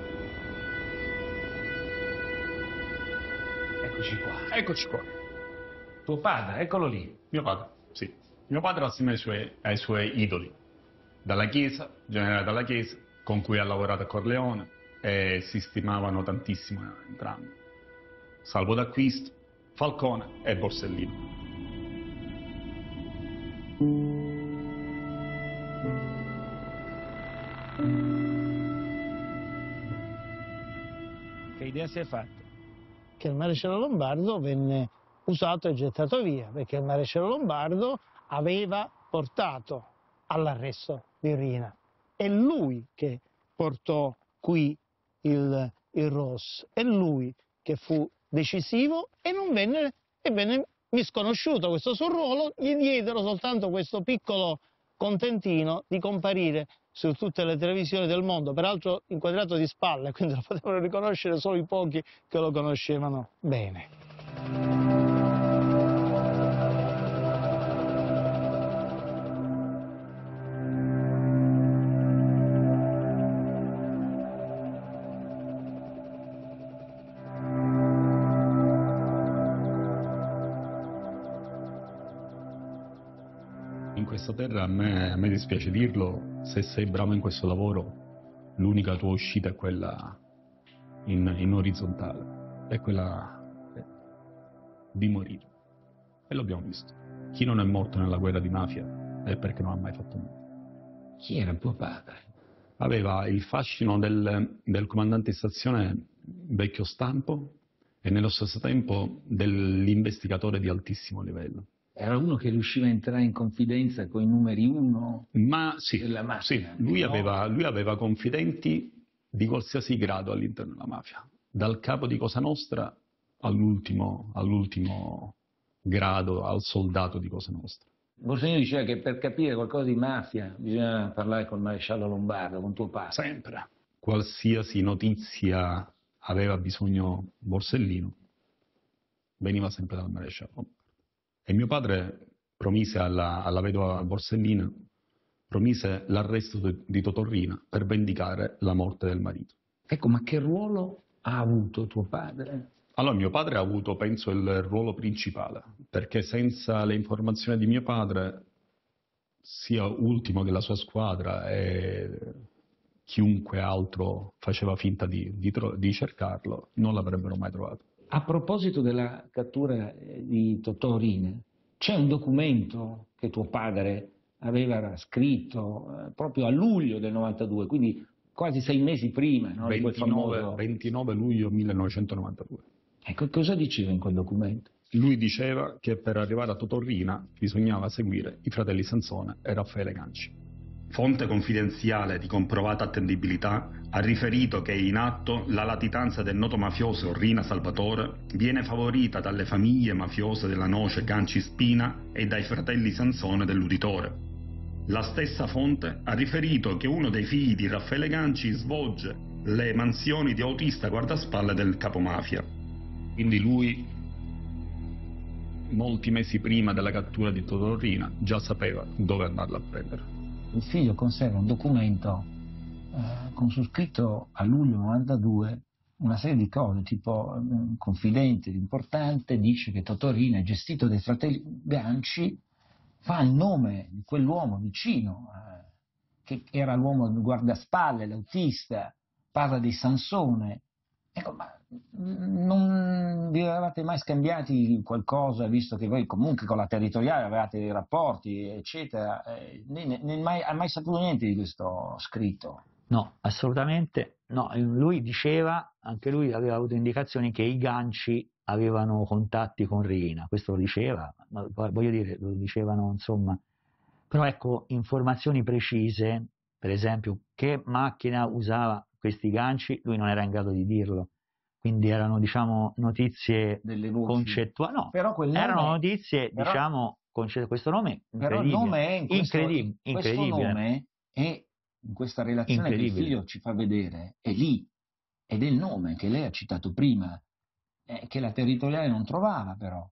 Eccoci qua. Eccoci qua. Tuo padre, eccolo lì. Mio padre, sì. Mio padre assieme ai suoi, ai suoi idoli. Dalla Chiesa, generale dalla Chiesa, con cui ha lavorato a Corleone e si stimavano tantissimo entrambi. Salvo d'acquisto, Falcone e Borsellino. Idea si è fatta? che il maresciallo Lombardo venne usato e gettato via, perché il maresciallo Lombardo aveva portato all'arresto di Rina. È lui che portò qui il, il Ross. È lui che fu decisivo e non venne, e venne misconosciuto questo suo ruolo, gli diedero soltanto questo piccolo contentino di comparire su tutte le televisioni del mondo, peraltro inquadrato di spalle, quindi lo potevano riconoscere solo i pochi che lo conoscevano bene. Questa terra a me, a me dispiace dirlo, se sei bravo in questo lavoro, l'unica tua uscita è quella in, in orizzontale, è quella eh, di morire. E l'abbiamo visto. Chi non è morto nella guerra di mafia è perché non ha mai fatto niente. Chi era tuo padre? Aveva il fascino del, del comandante di stazione vecchio stampo e nello stesso tempo dell'investigatore di altissimo livello. Era uno che riusciva a entrare in confidenza con i numeri uno Ma sì, della sì, macchina. lui, no? aveva, lui aveva confidenti di qualsiasi grado all'interno della mafia, dal capo di Cosa Nostra all'ultimo, all'ultimo grado, al soldato di Cosa Nostra. Borsellino diceva che per capire qualcosa di mafia bisogna parlare col maresciallo Lombardo, con tuo padre. Sempre. Qualsiasi notizia aveva bisogno Borsellino, veniva sempre dal maresciallo. E mio padre promise alla, alla vedova Borsellina, promise l'arresto di, Totorrina per vendicare la morte del marito. Ecco, ma che ruolo ha avuto tuo padre? Allora, mio padre ha avuto, penso, il ruolo principale, perché senza le informazioni di mio padre, sia ultimo della sua squadra e chiunque altro faceva finta di, di, di cercarlo, non l'avrebbero mai trovato. A proposito della cattura eh, di Totò Rina, c'è un documento che tuo padre aveva scritto eh, proprio a luglio del 92, quindi quasi sei mesi prima no, di quel 29, famoso... 29 luglio 1992. Ecco, cosa diceva in quel documento? Lui diceva che per arrivare a Totorrina bisognava seguire i fratelli Sansone e Raffaele Ganci. Fonte confidenziale di comprovata attendibilità ha riferito che in atto la latitanza del noto mafioso Rina Salvatore viene favorita dalle famiglie mafiose della noce Ganci Spina e dai fratelli Sansone dell'uditore. La stessa fonte ha riferito che uno dei figli di Raffaele Ganci svolge le mansioni di autista guardaspalle del capomafia. Quindi lui, molti mesi prima della cattura di Totorrina, già sapeva dove andarla a prendere. Il figlio conserva un documento eh, con su scritto a luglio 92 una serie di cose, tipo un confidente importante dice che Totorina è gestito dai fratelli Ganci, fa il nome di quell'uomo vicino, eh, che era l'uomo guardaspalle, l'autista, parla di Sansone. Ecco, ma non vi eravate mai scambiati qualcosa, visto che voi comunque con la territoriale avevate dei rapporti, eccetera? Eh, né mai, hai mai saputo niente di questo scritto? No, assolutamente no. Lui diceva, anche lui aveva avuto indicazioni che i ganci avevano contatti con Rina, questo lo diceva, voglio dire, lo dicevano insomma. Però ecco, informazioni precise, per esempio, che macchina usava questi ganci, lui non era in grado di dirlo. Quindi erano, diciamo, notizie concettuali. No, però quel nome, erano notizie, però, diciamo, concettuali. Questo nome però il nome è in questo, incredibile. Questo incredibile. nome è in questa relazione che il figlio ci fa vedere, è lì. Ed è il nome che lei ha citato prima, eh, che la territoriale non trovava però.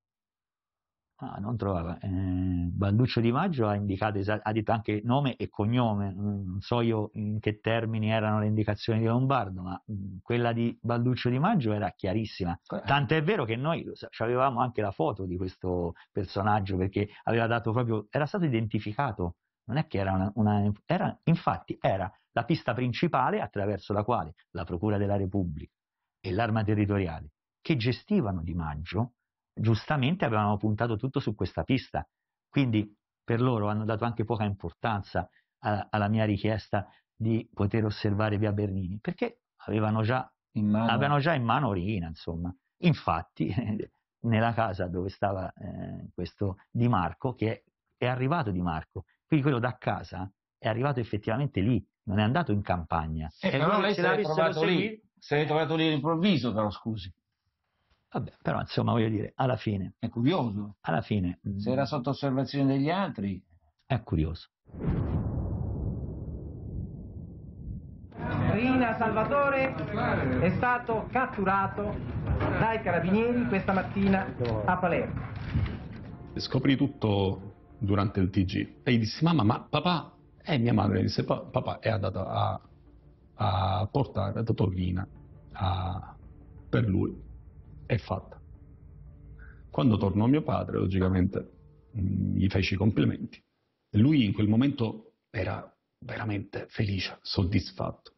Ah, non trovava. Eh, Balduccio Di Maggio ha indicato, ha detto anche nome e cognome, non so io in che termini erano le indicazioni di Lombardo, ma quella di Balduccio Di Maggio era chiarissima. Tanto è vero che noi avevamo anche la foto di questo personaggio perché aveva dato proprio, era stato identificato, non è che era una, una era, infatti era la pista principale attraverso la quale la Procura della Repubblica e l'Arma Territoriale che gestivano Di Maggio giustamente avevano puntato tutto su questa pista. Quindi per loro hanno dato anche poca importanza a, alla mia richiesta di poter osservare via Bernini, perché avevano già in mano, avevano già in mano Rina, insomma. Infatti, nella casa dove stava eh, questo Di Marco, che è, è arrivato Di Marco, quindi quello da casa è arrivato effettivamente lì, non è andato in campagna. Eh, E però lei se l'è trovato lì, se l'è trovato lì all'improvviso, però scusi. Vabbè, però insomma voglio dire, alla fine, È curioso. alla fine mm, Se era sotto osservazione degli altri, è curioso. Rina Salvatore è stato catturato dai carabinieri questa mattina a Palermo. Scoprì tutto durante il TG e gli dissi mamma ma papà e mia madre disse "Pa- papà è andata a, a portare Totorina a- per lui è fatta. Quando tornò mio padre logicamente mh, gli feci i complimenti. Lui in quel momento era veramente felice soddisfatto.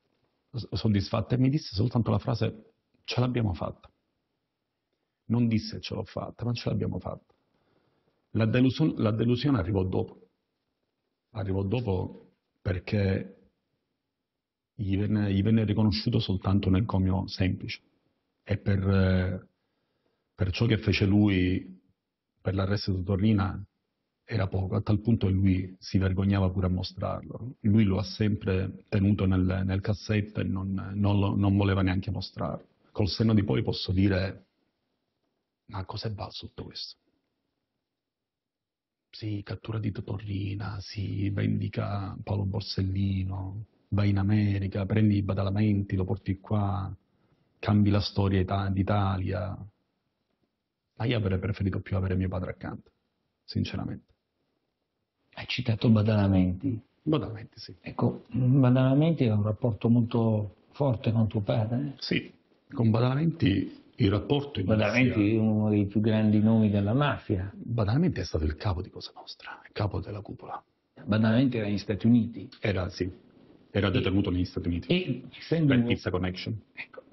Soddisfatto e mi disse soltanto la frase ce l'abbiamo fatta non disse ce l'ho fatta ma ce l'abbiamo fatta la delusione, la delusione arrivò dopo. Arrivò dopo perché gli venne, gli venne riconosciuto soltanto un encomio semplice. E per, eh, per ciò che fece lui per l'arresto di Torrina era poco, a tal punto che lui si vergognava pure a mostrarlo. Lui lo ha sempre tenuto nel, nel cassetto e non, non lo- non voleva neanche mostrarlo. Col senno di poi posso dire, ma cos'è valso tutto questo? si cattura di Torrina, si vendica Paolo Borsellino, vai in America, prendi i badalamenti, lo porti qua, cambi la storia ita- d'Italia. Ma io avrei preferito più avere mio padre accanto, sinceramente. hai citato Badalamenti. Badalamenti, sì. Ecco, Badalamenti ha un rapporto molto forte con tuo padre. Sì, con Badalamenti il rapporto inizia... Badalamenti è uno dei più grandi nomi della mafia. Badalamenti è stato il capo di Cosa Nostra, il capo della cupola. Badalamenti era negli Stati Uniti. Era, sì, era detenuto negli Stati Uniti. E essendo per Pizza Connection.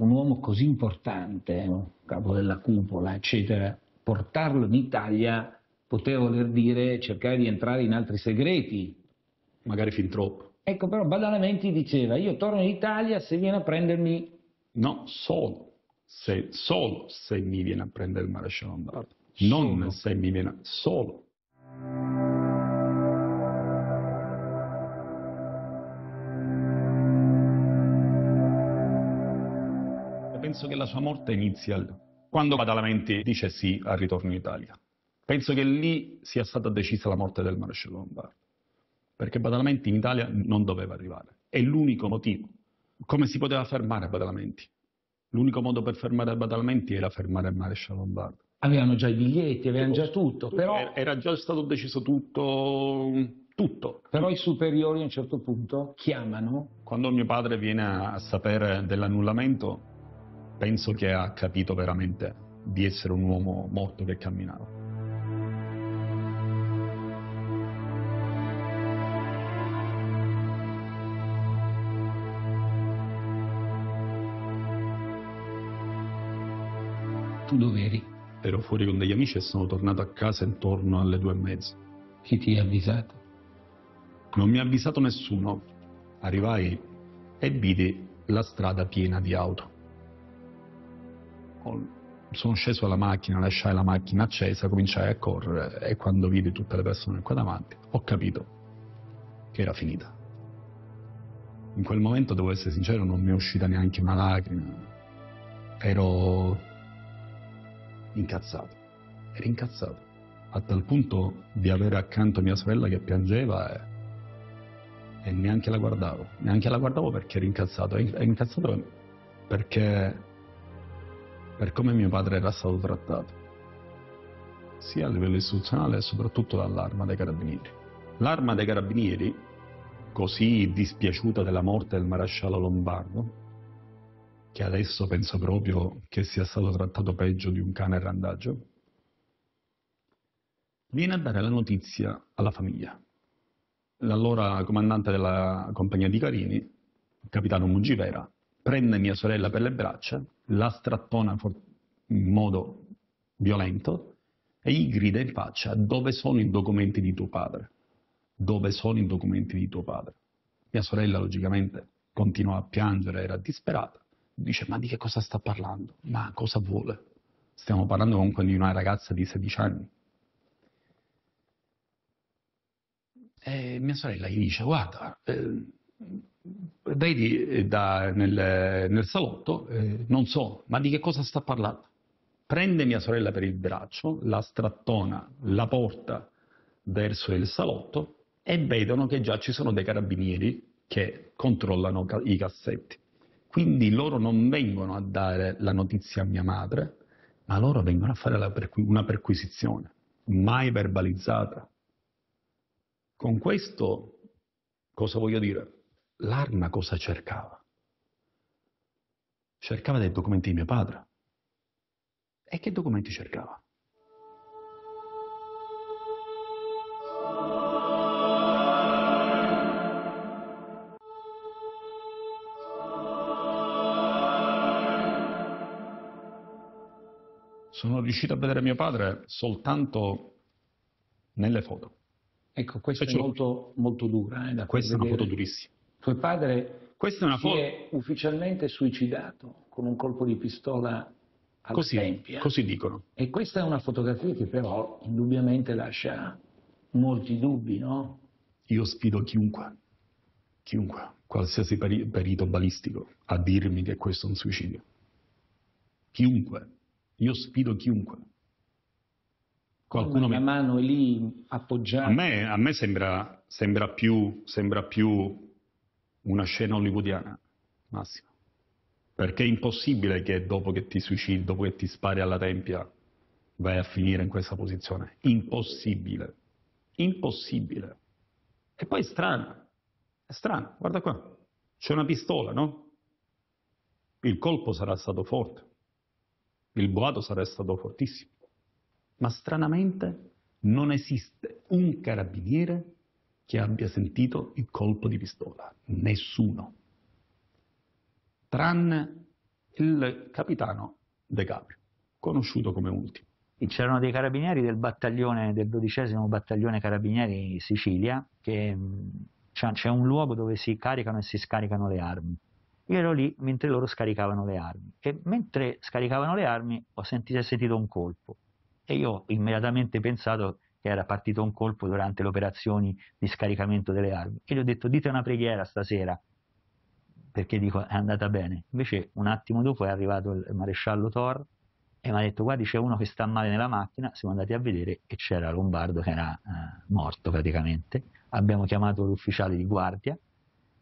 Un uomo così importante, capo della cupola, eccetera, portarlo in Italia poteva voler dire cercare di entrare in altri segreti. Magari fin troppo. Ecco, però Badalamenti diceva, io torno in Italia se viene a prendermi... No, solo se, solo se mi viene a prendere il maresciallo Lombardo. Non se mi viene, solo. Penso che la sua morte inizia quando Badalamenti dice sì al ritorno in Italia. Penso che lì sia stata decisa la morte del maresciallo Lombardo. Perché Badalamenti in Italia non doveva arrivare. È l'unico motivo. Come si poteva fermare Badalamenti? L'unico modo per fermare Badalamenti era fermare il maresciallo Lombardo. Avevano già i biglietti, avevano già tutto, però, Era- Era già stato deciso tutto, tutto. però i superiori a un certo punto chiamano Quando mio padre viene a sapere dell'annullamento, penso che ha capito veramente di essere un uomo morto che camminava. tu dov'eri? Ero fuori con degli amici e sono tornato a casa intorno alle due e mezza. Chi ti ha avvisato? Non mi ha avvisato nessuno. Arrivai e vidi la strada piena di auto. Sono sceso dalla macchina, lasciai la macchina accesa, cominciai a correre e quando vidi tutte le persone qua davanti ho capito che era finita. In quel momento, devo essere sincero, non mi è uscita neanche una lacrima. Ero incazzato. Ero incazzato. A tal punto di avere accanto mia sorella che piangeva e, e neanche la guardavo. Neanche la guardavo perché ero incazzato. Ero incazzato perché per come mio padre era stato trattato, sia a livello istituzionale e soprattutto dall'arma dei carabinieri. L'arma dei carabinieri, così dispiaciuta della morte del maresciallo Lombardo, che adesso penso proprio che sia stato trattato peggio di un cane a randagio, viene a dare la notizia alla famiglia. L'allora comandante della compagnia di Carini, il capitano Mugivera, prende mia sorella per le braccia, la strattona for- in modo violento e gli grida in faccia dove sono i documenti di tuo padre? Dove sono i documenti di tuo padre? Mia sorella logicamente continuò a piangere, era disperata. Dice ma di che cosa sta parlando? Ma cosa vuole? Stiamo parlando comunque di una ragazza di 16 anni. E mia sorella gli dice, guarda, eh, vedi eh, da, nel, nel, salotto, eh, non so, ma di che cosa sta parlando? Prende mia sorella per il braccio, la strattona, la porta verso il salotto e vedono che già ci sono dei carabinieri che controllano i cassetti. Quindi loro non vengono a dare la notizia a mia madre, ma loro vengono a fare perqu una perquisizione, mai verbalizzata. Con questo, cosa voglio dire? L'arma cosa cercava? Cercava dei documenti di mio padre. E che documenti cercava? Sono riuscito a vedere mio padre soltanto nelle foto. Ecco, questa è molto, molto dura. Eh, questa è una foto durissima. Tuo padre Questa è una si è ufficialmente suicidato con un colpo di pistola alla Così, tempia. così dicono. E questa è una fotografia che però indubbiamente lascia molti dubbi, no? Io sfido chiunque, chiunque, qualsiasi peri- perito balistico, a dirmi che questo è un suicidio. Chiunque. Io sfido chiunque. Qualcuno la mano è lì appoggiata. A me, a me sembra, sembra, più, sembra più una scena hollywoodiana, Massimo. Perché è impossibile che dopo che ti suicidi, dopo che ti spari alla tempia, vai a finire in questa posizione. Impossibile. Impossibile. E poi è strano. È strano. Guarda qua. C'è una pistola, no? Il colpo sarà stato forte. Il boato sarà stato fortissimo. Ma stranamente non esiste un carabiniere che abbia sentito il colpo di pistola. Nessuno. Tranne il capitano De Caprio, conosciuto come ultimo. C'erano dei carabinieri del battaglione, del dodicesimo battaglione carabinieri Sicilia, che cioè, c'è un luogo dove si caricano e si scaricano le armi. Io ero lì mentre loro scaricavano le armi e mentre scaricavano le armi ho sentito, sentito un colpo e io ho immediatamente pensato che era partito un colpo durante le operazioni di scaricamento delle armi. E gli ho detto dite una preghiera stasera. Perché dico è andata bene. Invece un attimo dopo è arrivato il maresciallo Thor e mi ha detto guardi c'è uno che sta male nella macchina. Siamo andati a vedere e c'era Lombardo che era eh, morto praticamente. Abbiamo chiamato l'ufficiale di guardia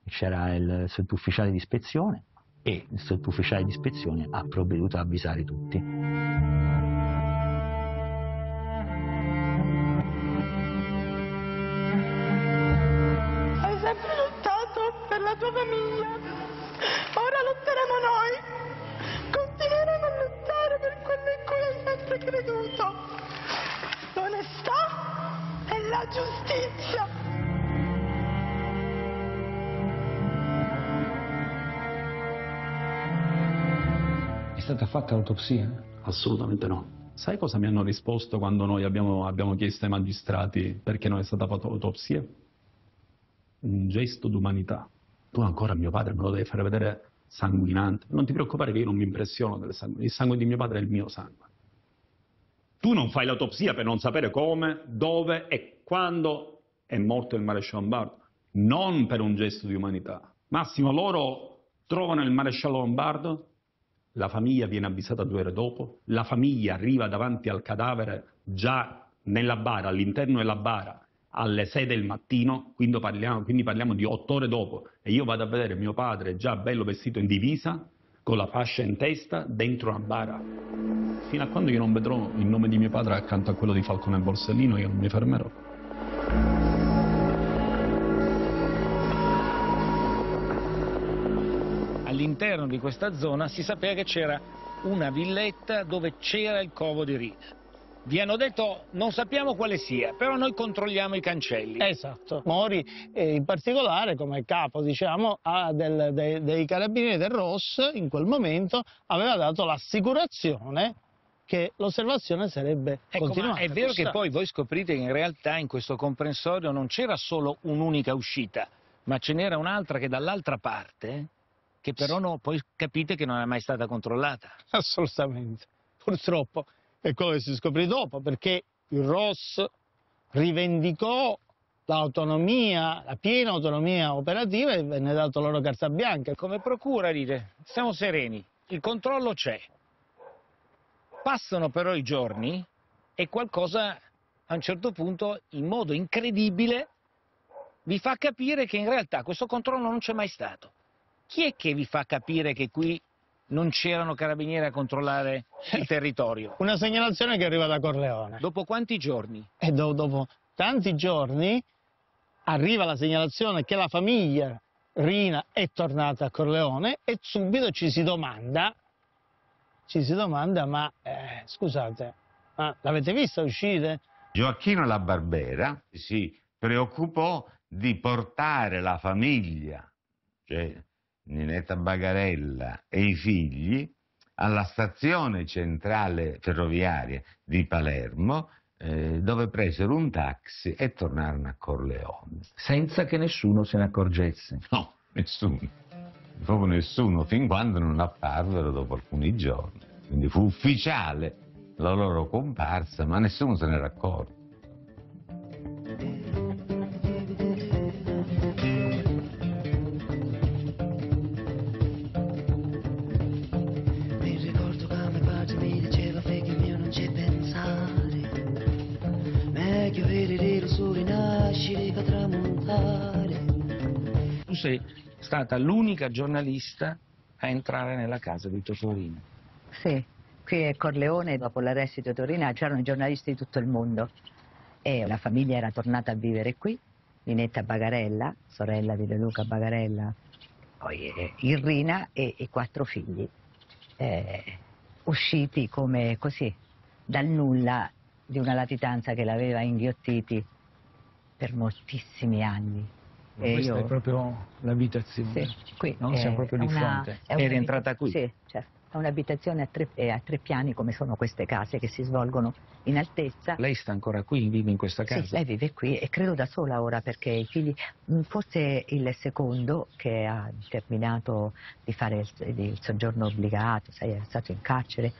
c'era il sottufficiale di ispezione e il sottufficiale di ispezione ha provveduto a avvisare tutti. Giustizia. È stata fatta l'autopsia? Assolutamente no. Sai cosa mi hanno risposto quando noi abbiamo, abbiamo chiesto ai magistrati perché non è stata fatta l'autopsia? Un gesto d'umanità. Tu ancora mio padre me lo devi fare vedere sanguinante. Non ti preoccupare che io non mi impressiono del sangue. Il sangue di mio padre è il mio sangue. Tu non fai l'autopsia per non sapere come, dove e quando è morto il maresciallo Lombardo. Non per un gesto di umanità. Massimo, loro trovano il maresciallo Lombardo, la famiglia viene avvisata due ore dopo, la famiglia arriva davanti al cadavere già nella bara, all'interno della bara, alle 6 del mattino, quindi parliamo, quindi parliamo di otto ore dopo, e io vado a vedere mio padre già bello vestito in divisa, con la fascia in testa, dentro una bara. Fino a quando io non vedrò il nome di mio padre accanto a quello di Falcone Borsellino, io non mi fermerò. all'interno di questa zona si sapeva che c'era una villetta dove c'era il covo di Rina. Vi hanno detto non sappiamo quale sia, però noi controlliamo i cancelli. Esatto. Mori eh, in particolare come capo diciamo, del, dei, dei carabinieri del ROS in quel momento aveva dato l'assicurazione che l'osservazione sarebbe ecco, continuata. è vero che poi voi scoprite che in realtà in questo comprensorio non c'era solo un'unica uscita, ma ce n'era un'altra che dall'altra parte che però no, poi capite che non è mai stata controllata. Assolutamente. Purtroppo è quello che si scoprì dopo, perché il Ross rivendicò l'autonomia, la piena autonomia operativa e venne dato loro carta bianca. Come procura dite, stiamo sereni, il controllo c'è. Passano però i giorni e qualcosa a un certo punto, in modo incredibile, vi fa capire che in realtà questo controllo non c'è mai stato. Chi è che vi fa capire che qui non c'erano carabinieri a controllare il territorio? Una segnalazione che arriva da Corleone. Dopo quanti giorni? E do- dopo tanti giorni arriva la segnalazione che la famiglia Rina è tornata a Corleone e subito ci si domanda, ci si domanda ma eh, scusate, ma l'avete vista uscire? Gioacchino La Barbera si preoccupò di portare la famiglia, cioè Ninetta Bagarella e i figli, alla stazione centrale ferroviaria di Palermo, eh, dove presero un taxi e tornarono a Corleone. Senza che nessuno se ne accorgesse. No, nessuno. Proprio nessuno, fin quando non apparvero dopo alcuni giorni. Quindi fu ufficiale la loro comparsa, ma nessuno se ne era accorto. Sei stata l'unica giornalista a entrare nella casa di Totorino. Sì, qui a Corleone, dopo l'arresto di Torino, c'erano giornalisti di tutto il mondo e la famiglia era tornata a vivere qui, Ninetta Bagarella, sorella di Luca Bagarella, poi eh, Irrina e i quattro figli, eh, usciti come così, dal nulla di una latitanza che l'aveva inghiottiti per moltissimi anni. Ma E questa io- è proprio l'abitazione. Sì, qui No? è- Siamo proprio è di una- fronte. è una- Eri entrata qui? Sì, certo. È un'abitazione a tre, è a tre piani come sono queste case che si svolgono in altezza. Lei sta ancora qui, vive in questa casa? Sì, lei vive qui e credo da sola ora perché i figli, mh, forse il secondo che ha terminato di fare il, il soggiorno obbligato, sai, è stato in carcere,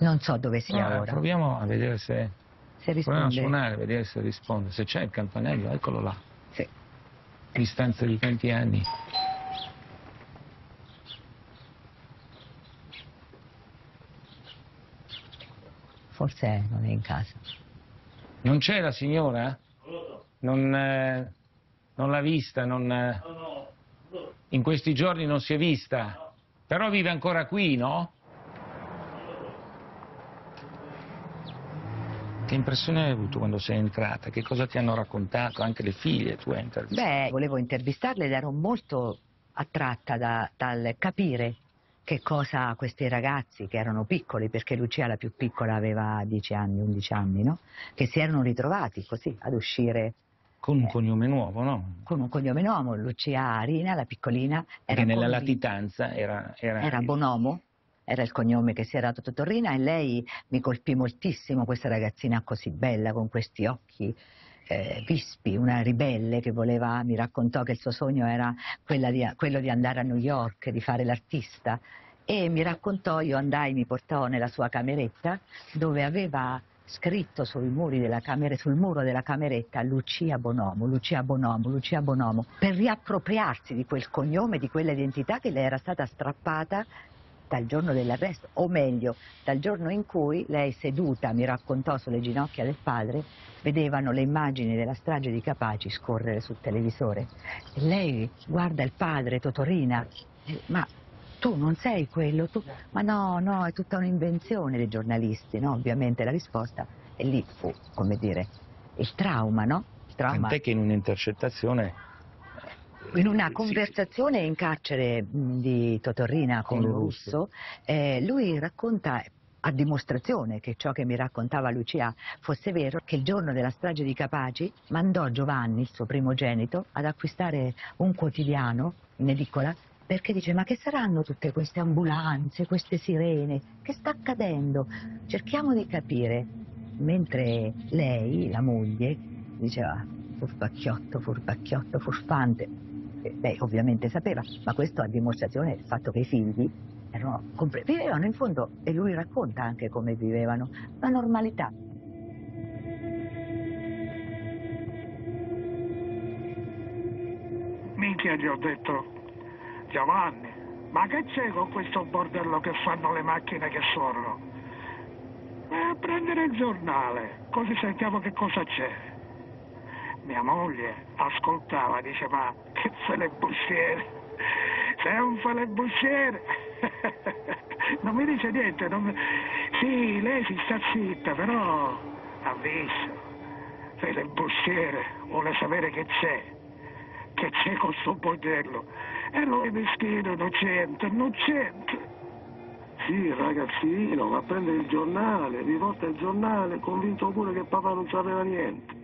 non so dove sia Ah, ora. Proviamo a vedere se... Se Proviamo a risponde. suonare, a vedere se risponde. Se c'è il campanello, eccolo là. Distanza di tanti anni. Forse non è in casa. Non c'è la signora? Non, eh, non l'ha vista, non, eh, in questi giorni non si è vista. Però vive ancora qui, no? Che impressione hai avuto quando sei entrata? Che cosa ti hanno raccontato? Anche le figlie tu hai intervistato? Beh, volevo intervistarle ed ero molto attratta da- dal capire che cosa questi ragazzi, che erano piccoli, perché Lucia la più piccola aveva 10 anni, 11 anni, no? Che si erano ritrovati così ad uscire Con un cognome nuovo, no? con un cognome nuovo. Lucia Arina, la piccolina, era Che nella latitanza era... Era, era Bonomo, era il cognome che si era dato Torrina e lei mi colpì moltissimo questa ragazzina così bella con questi occhi eh, vispi, una ribelle che voleva, mi raccontò che il suo sogno era di- quello di andare a New York, di fare l'artista. E mi raccontò, io andai, mi portò nella sua cameretta dove aveva scritto sul muro della cameretta Lucia Bonomo, Lucia Bonomo, Lucia Bonomo, per riappropriarsi di quel cognome, di quell'identità che le era stata strappata dal giorno dell'arresto, o meglio, dal giorno in cui lei seduta, mi raccontò sulle ginocchia del padre, vedevano le immagini della strage di Capaci scorrere sul televisore. E lei guarda il padre, Totorina, ma tu non sei quello, tu... Ma no, no, è tutta un'invenzione dei giornalisti, no? Ovviamente la risposta e lì fu, come dire, il trauma, no? Il. Tant'è che in un'intercettazione In una conversazione in carcere di Totorrina con, Con Russo, eh, lui racconta a dimostrazione che ciò che mi raccontava Lucia fosse vero, che il giorno della strage di Capaci mandò Giovanni, il suo primogenito, ad acquistare un quotidiano in edicola perché dice ma che saranno tutte queste ambulanze, queste sirene, che sta accadendo? Cerchiamo di capire, mentre lei, la moglie, diceva furbacchiotto, furbacchiotto, furfante, lei ovviamente sapeva, ma questo a dimostrazione del fatto che i figli erano vivevano in fondo, e lui racconta anche come vivevano, la normalità. macchina gli ho detto Giovanni, ma che c'è con questo bordello che fanno le macchine che suonano? Vai a prendere il giornale, così sentiamo che cosa c'è. Mia moglie ascoltava, dice ma che felebussiere, sei un felebussiere. non mi dice niente, non mi... sì, lei si sta zitta, però ha visto. Felebussiere, vuole sapere che c'è, che c'è con sto bordello. E lui meschino, innocente, innocente. Sì, ragazzino, va a prendere il giornale, riporta il giornale, convinto pure che papà non sapeva niente.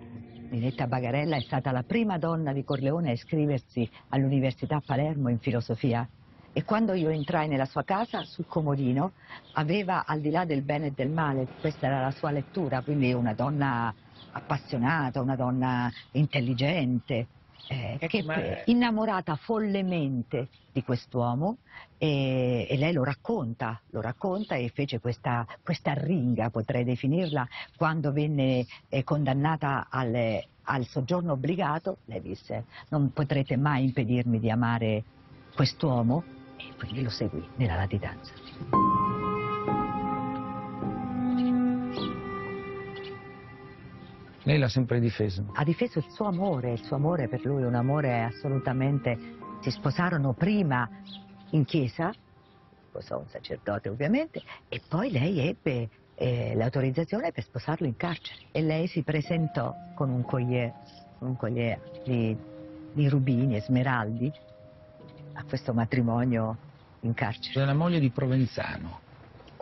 Ninetta Bagarella è stata la prima donna di Corleone a iscriversi all'Università Palermo in filosofia. E quando io entrai nella sua casa, sul comodino, aveva al di là del bene e del male, questa era la sua lettura, quindi una donna appassionata, una donna intelligente, eh, che eh, innamorata follemente di quest'uomo e, e lei lo racconta, lo racconta e fece questa, questa ringa, potrei definirla, quando venne eh, condannata al, al soggiorno obbligato, lei disse non potrete mai impedirmi di amare quest'uomo e quindi lo seguì nella latitanza. Lei l'ha sempre difeso. ha difeso il suo amore, il suo amore per lui, un amore assolutamente... Si sposarono prima in chiesa, sposò un sacerdote ovviamente, e poi lei ebbe eh, l'autorizzazione per sposarlo in carcere. E lei si presentò con un collier, un collier di, di rubini e smeraldi a questo matrimonio in carcere. Era la moglie di Provenzano.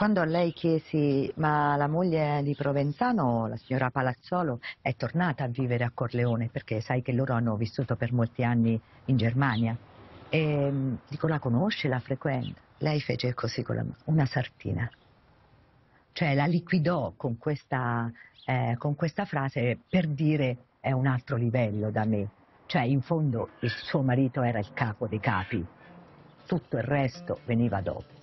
Quando lei chiesi, ma la moglie di Provenzano, la signora Palazzolo, è tornata a vivere a Corleone, perché sai che loro hanno vissuto per molti anni in Germania. E mm, dico, la conosce, la frequenta? Lei fece così con la una sartina. Cioè la liquidò con questa, eh, con questa frase per dire è un altro livello da me. Cioè in fondo il suo marito era il capo dei capi, tutto il resto veniva dopo.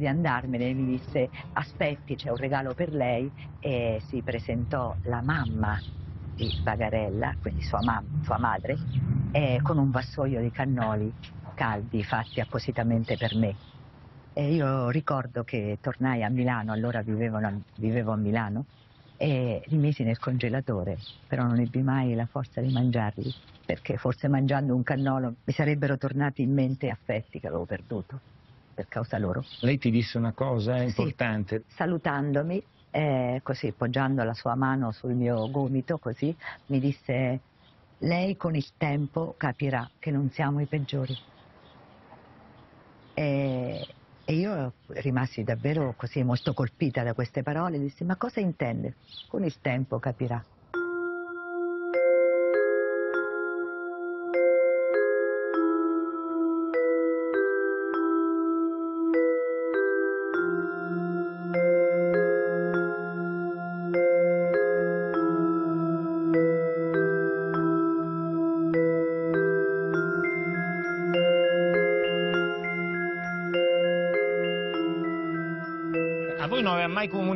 Di andarmene mi disse aspetti c'è un regalo per lei e si presentò la mamma di Bagarella, quindi sua, sua madre, eh, con un vassoio di cannoli caldi fatti appositamente per me. E io ricordo che tornai a Milano, allora vivevo, vivevo a Milano, e li misi nel congelatore, però non ebbi mai la forza di mangiarli, perché forse mangiando un cannolo mi sarebbero tornati in mente affetti che avevo perduto per causa loro. Lei ti disse una cosa eh, importante. Salutandomi, eh, così poggiando la sua mano sul mio gomito, così, mi disse lei con il tempo capirà che non siamo i peggiori. E, e io rimasi davvero così molto colpita da queste parole, dissi ma cosa intende? Con il tempo capirà.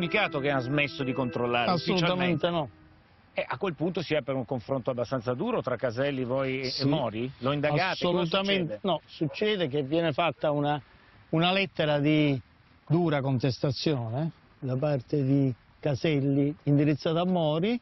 Comunicato che ha smesso di controllare Assolutamente no. E a quel punto si apre un confronto abbastanza duro tra Caselli, voi e- Sì. e Mori? Lo indagate? Assolutamente succede? no, succede che viene fatta una, una lettera di dura contestazione da parte di Caselli indirizzata a Mori.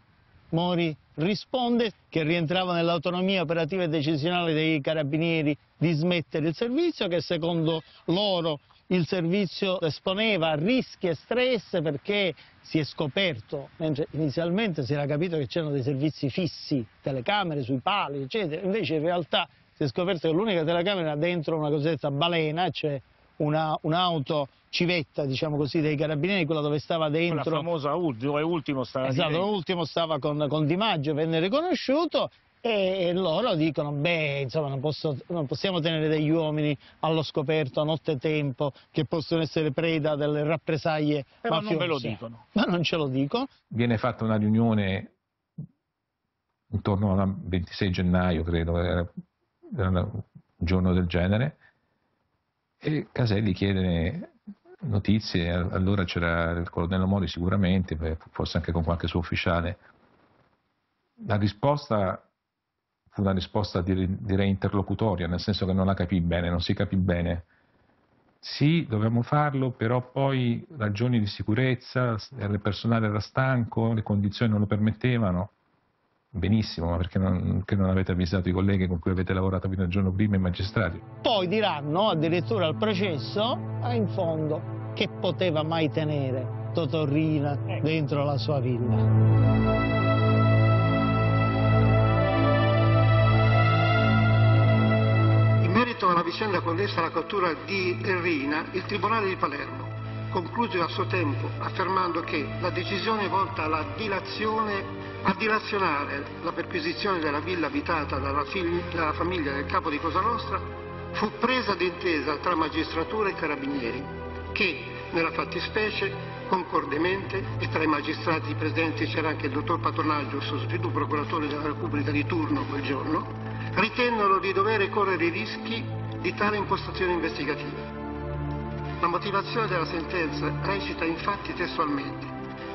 Mori risponde che rientrava nell'autonomia operativa e decisionale dei carabinieri di smettere il servizio, che secondo loro il servizio esponeva a rischi e stress perché si è scoperto, mentre inizialmente si era capito che c'erano dei servizi fissi, telecamere sui pali, eccetera, invece in realtà si è scoperto che l'unica telecamera era dentro una cosiddetta balena, cioè una- un'auto civetta, diciamo così, dei carabinieri, quella dove stava Quella dentro... famosa ul- dove ultimo stava Esatto, l'ultimo stava con, con Di Maggio, venne riconosciuto e, e loro dicono, beh, insomma, non, posso- non possiamo tenere degli uomini allo scoperto a nottetempo che possono essere preda delle rappresaglie Però non ve lo mafiose." dicono. Ma non ce lo dico. Viene fatta una riunione intorno al 26 gennaio, credo, era un giorno del genere, e Caselli chiede notizie, allora c'era il colonnello Mori sicuramente, forse anche con qualche suo ufficiale. La risposta fu una risposta direi interlocutoria, nel senso che non la capì bene, non si capì bene. Sì, dovevamo farlo, però poi ragioni di sicurezza, il personale era stanco, le condizioni non lo permettevano. Benissimo, ma perché non, non, avete avvisato i colleghi con cui avete lavorato fino al giorno prima, i magistrati? Poi diranno addirittura al processo, ah, in fondo, che poteva mai tenere Totorrina dentro la sua villa. In merito alla vicenda connessa alla cattura di Rina, il Tribunale di Palermo concluse a suo tempo affermando che la decisione volta alla dilazione a dilazionare la perquisizione della villa abitata dalla, dalla famiglia del capo di Cosa Nostra fu presa d'intesa tra magistratura e carabinieri che, nella fattispecie, concordemente, e tra i magistrati presenti c'era anche il dottor Patronaggio, sostituto procuratore della Repubblica di turno quel giorno, ritennero di dover correre i rischi di tale impostazione investigativa. La motivazione della sentenza recita infatti testualmente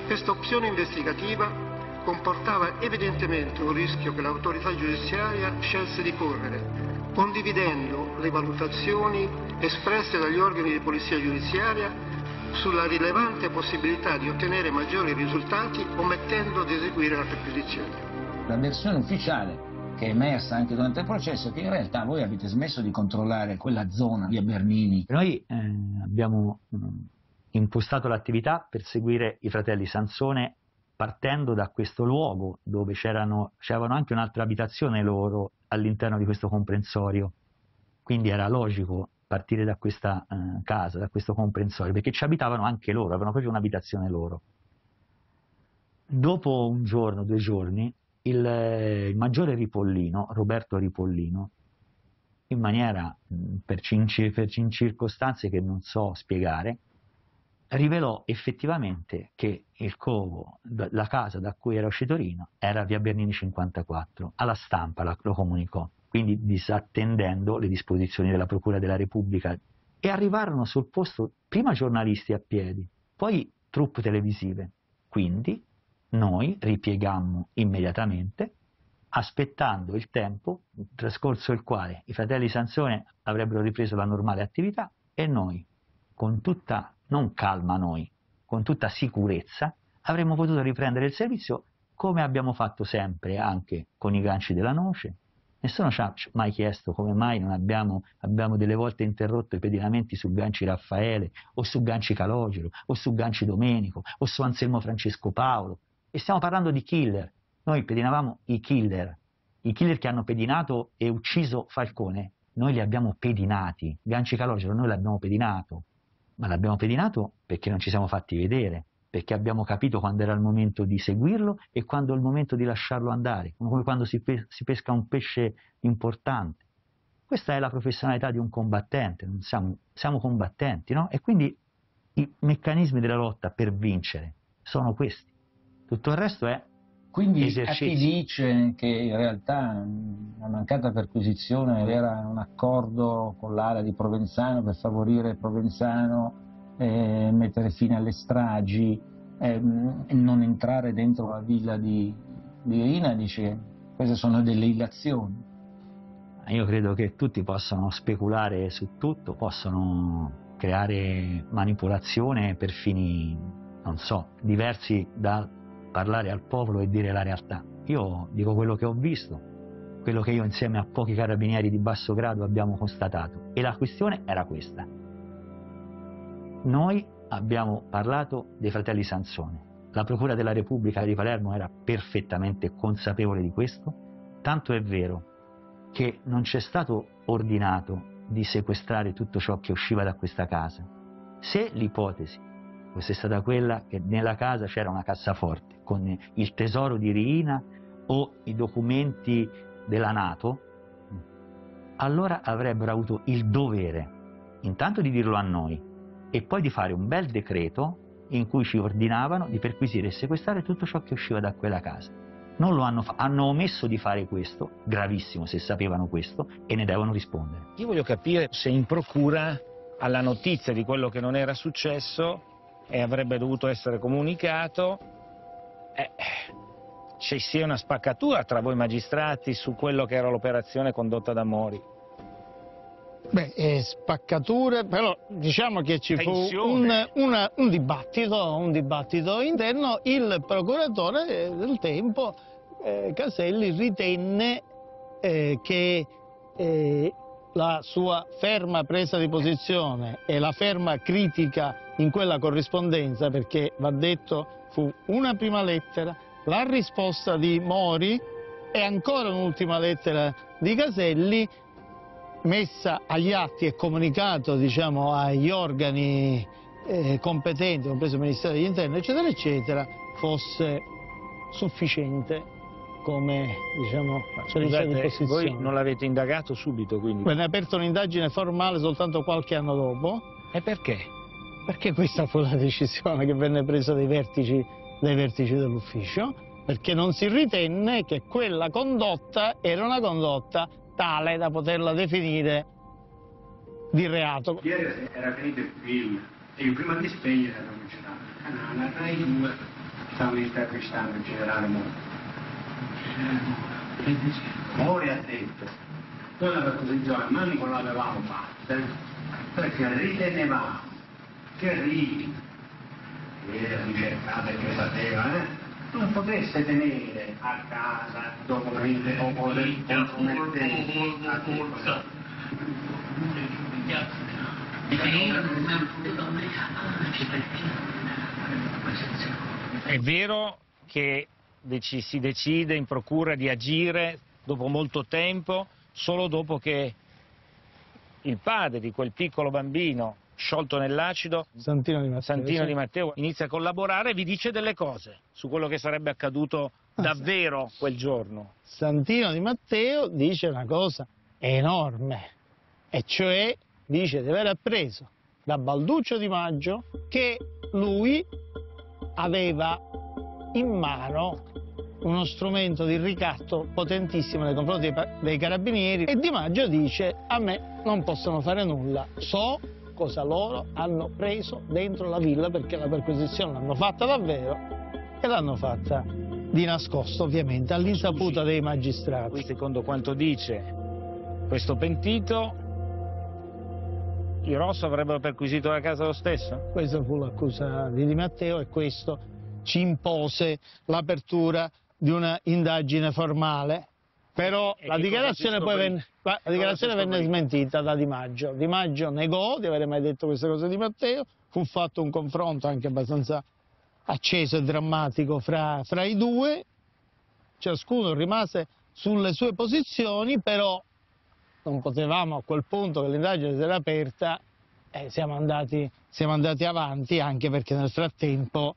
questa opzione investigativa comportava evidentemente un rischio che l'autorità giudiziaria scelse di correre, condividendo le valutazioni espresse dagli organi di polizia giudiziaria sulla rilevante possibilità di ottenere maggiori risultati omettendo di eseguire la perquisizione. La versione ufficiale che è emersa anche durante il processo è che in realtà voi avete smesso di controllare quella zona via Bernini. Noi eh, abbiamo mh, mm, impostato l'attività per seguire i fratelli Sansone partendo da questo luogo dove c'erano anche un'altra abitazione loro all'interno di questo comprensorio. Quindi era logico partire da questa eh, casa, da questo comprensorio, perché ci abitavano anche loro, avevano proprio un'abitazione loro. Dopo un giorno, due giorni, il, il maggiore Ripollino, Roberto Ripollino, in maniera, per, per circostanze che non so spiegare, rivelò effettivamente che il covo, la casa da cui era uscito Rino, era via Bernini 54. Alla stampa lo comunicò, quindi disattendendo le disposizioni della Procura della Repubblica. E arrivarono sul posto prima giornalisti a piedi, poi truppe televisive. Quindi noi ripiegammo immediatamente, aspettando il tempo, trascorso il quale i fratelli Sansone avrebbero ripreso la normale attività e noi, con tutta non calma noi, con tutta sicurezza, avremmo potuto riprendere il servizio come abbiamo fatto sempre anche con i ganci della noce. Nessuno ci ha mai chiesto come mai non abbiamo, abbiamo delle volte interrotto i pedinamenti su ganci Raffaele, o su ganci Calogero, o su ganci Domenico, o su Anselmo Francesco Paolo. E stiamo parlando di killer. Noi pedinavamo i killer, i killer che hanno pedinato e ucciso Falcone. Noi li abbiamo pedinati. Ganci Calogero noi l'abbiamo pedinato ma l'abbiamo pedinato perché non ci siamo fatti vedere, perché abbiamo capito quando era il momento di seguirlo e quando è il momento di lasciarlo andare, come quando si, pe si pesca un pesce importante. Questa è la professionalità di un combattente, siamo, siamo combattenti, no? E quindi i meccanismi della lotta per vincere sono questi. Tutto il resto è quindi a chi dice che in realtà la mancata perquisizione era un accordo con l'area di Provenzano per favorire Provenzano, eh, mettere fine alle stragi eh, e non entrare dentro la villa di, di Rina, dice che queste sono delle illazioni. Io credo che tutti possano speculare su tutto, possono creare manipolazione per fini, non so, diversi da parlare al popolo e dire la realtà. Io dico quello che ho visto, quello che io insieme a pochi carabinieri di basso grado abbiamo constatato. E la questione era questa. Noi abbiamo parlato dei fratelli Sansone. La Procura della Repubblica di Palermo era perfettamente consapevole di questo, tanto è vero che non c'è stato ordinato di sequestrare tutto ciò che usciva da questa casa. Se l'ipotesi fosse stata quella che nella casa c'era una cassaforte con il tesoro di Riina o i documenti della Nato, allora avrebbero avuto il dovere intanto di dirlo a noi e poi di fare un bel decreto in cui ci ordinavano di perquisire e sequestrare tutto ciò che usciva da quella casa. Non lo hanno fatto, hanno omesso di fare questo, gravissimo se sapevano questo, e ne devono rispondere. Io voglio capire se in procura alla notizia di quello che non era successo e avrebbe dovuto essere comunicato, eh, ci sia una spaccatura tra voi magistrati su quello che era l'operazione condotta da Mori. Beh, eh, spaccature, però diciamo che ci fu Tensione. un, una- un dibattito, un dibattito interno. Il procuratore del tempo, eh, Caselli, ritenne eh, che eh, la sua ferma presa di posizione e la ferma critica in quella corrispondenza, perché va detto fu una prima lettera, la risposta di Mori e ancora un'ultima lettera di Caselli messa agli atti e comunicato diciamo, agli organi eh, competenti, compreso il Ministero degli Interni, eccetera, eccetera, fosse sufficiente come diciamo, sollecitata di voi non l'avete indagato subito, quindi. Venne aperta un'indagine formale soltanto qualche anno dopo. E perché? Perché questa fu la decisione che venne presa dai vertici, dai vertici dell'ufficio, perché non si ritenne che quella condotta era una condotta tale da poterla definire di reato. Ieri era finito il film e io prima di spegnere ero girato il canale, a Rai 2 stavano intervistando il generale Mori. Il generale Mori, ha detto, noi la proposizione ma non l'avevamo fatta eh, perché ritenevamo che Rini, che era ricercato e che sapeva, eh, non potesse tenere a casa documenti o documenti a È vero che si decide in procura di agire dopo molto tempo, solo dopo che il padre di quel piccolo bambino sciolto nell'acido, Santino di Matteo, Santino sì. Di Matteo, inizia a collaborare e vi dice delle cose su quello che sarebbe accaduto Ah, davvero quel giorno. Santino di Matteo dice una cosa enorme, e cioè dice di aver appreso da Balduccio Di Maggio che lui aveva in mano uno strumento di ricatto potentissimo nei confronti dei, dei carabinieri e Di Maggio dice a me non possono fare nulla, so cosa loro hanno preso dentro la villa perché la perquisizione l'hanno fatta davvero e l'hanno fatta di nascosto ovviamente all'insaputa dei magistrati. Qui, secondo quanto dice questo pentito, i Rosso avrebbero perquisito la casa lo stesso? Questa fu l'accusa di Di Matteo e questo ci impose l'apertura di una indagine formale. Però la dichiarazione poi venne? La- dichiarazione venne smentita da Di Maggio. Di Maggio negò di avere mai detto queste cose di Matteo, fu fatto un confronto anche abbastanza acceso e drammatico fra, fra i due, ciascuno rimase sulle sue posizioni, però non potevamo a quel punto che l'indagine si era aperta, eh, siamo, andati, siamo andati avanti anche perché nel frattempo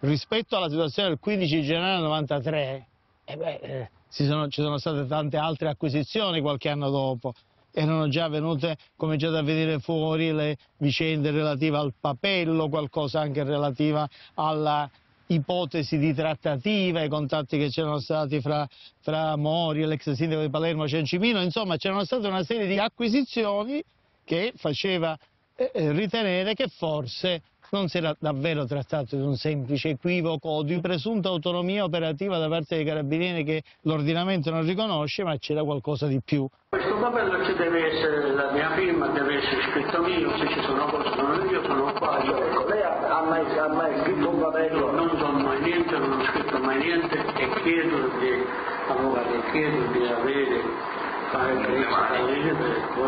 rispetto alla situazione del 15 gennaio 93 eh beh, eh, sono, ci sono state tante altre acquisizioni qualche anno dopo. Erano già venute, cominciate a venire fuori le vicende relative al papello, qualcosa anche relativa alla ipotesi di trattativa, i contatti che c'erano stati fra, fra Mori e l'ex sindaco di Palermo Cencimino, insomma c'erano state una serie di acquisizioni che faceva eh, eh, ritenere che forse non si era davvero trattato di un semplice equivoco o di presunta autonomia operativa da parte dei carabinieri che l'ordinamento non riconosce, ma c'era qualcosa di più. Questo papello ci deve essere la mia firma, deve essere scritto mio, se ci sono cose non io sono qua. Ecco, lei ha mai, ha mai scritto un papello? Non so mai niente, non ho scritto mai niente e chiedo di, avvocato, chiedo di avere fare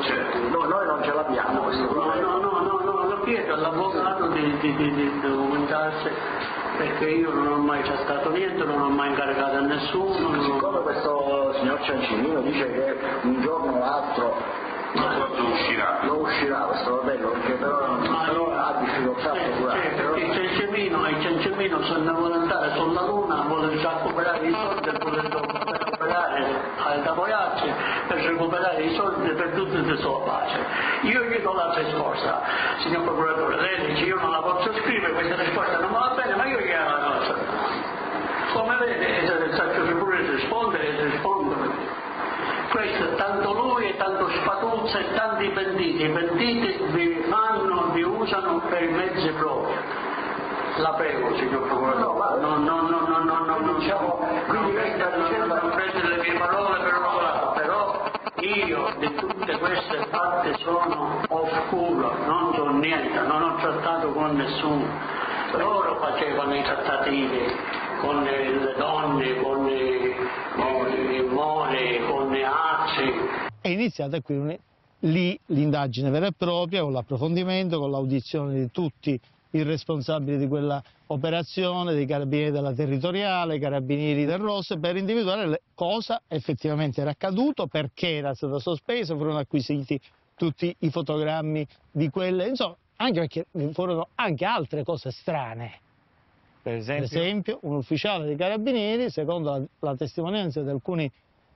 Certo, no, noi non ce l'abbiamo questo No, no, no, no, no, lo chiedo all'avvocato di, di, di, di documentarsi perché io non ho mai chattato niente, non ho mai incaricato a nessuno. non Siccome questo signor Ciancimino dice che un giorno o l'altro non uscirà, non uscirà questo papello perché però, però ha difficoltà a procurare. Certo, il Cencemino, il Cencemino se ne vuole andare sulla Luna, vuole recuperare i soldi, vuole recuperare ai Tavoiacci per recuperare i soldi per tutti di sua pace. Io gli do la risposta, signor procuratore, lei dice io non la posso scrivere, questa risposta non va bene, ma io gli la cosa. Come vede, se faccio pure rispondere, rispondo. questo tanto lui e tanto Spatuzza e tanti pentiti, i pentiti vi fanno, vi usano per i mezzi propri. La prego, signor Procuratore. No, no, no, no, no, no, non siamo, quindi questa non prendere le mie parole per una però io di tutte queste fatte sono oscuro, non so niente, non ho trattato con nessuno. Loro facevano i trattativi con le donne, con i, con con i azzi. È iniziata qui un- lì l'indagine vera e propria, con l'approfondimento, con l'audizione di tutti i responsabili di quella operazione, dei carabinieri della territoriale, i carabinieri del Rosso, per individuare cosa effettivamente era accaduto, perché era stato sospeso, furono acquisiti tutti i fotogrammi di quelle, insomma, anche perché furono anche altre cose strane. Per Per esempio? esempio, un ufficiale dei carabinieri, secondo la, la testimonianza di alcuni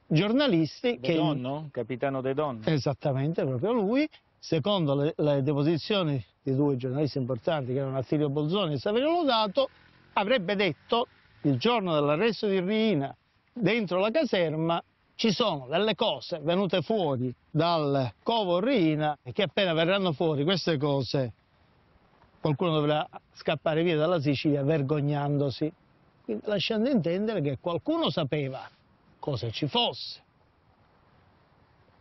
giornalisti, De che Donno? Capitano De Donno? Esattamente, proprio lui. Secondo le, le deposizioni di due giornalisti importanti, che erano Attilio Bolzoni e Saverio Lodato, avrebbe detto il giorno dell'arresto di Riina dentro la caserma ci sono delle cose venute fuori dal covo Riina e che appena verranno fuori queste cose qualcuno dovrà scappare via dalla Sicilia vergognandosi, quindi lasciando intendere che qualcuno sapeva cosa ci fosse.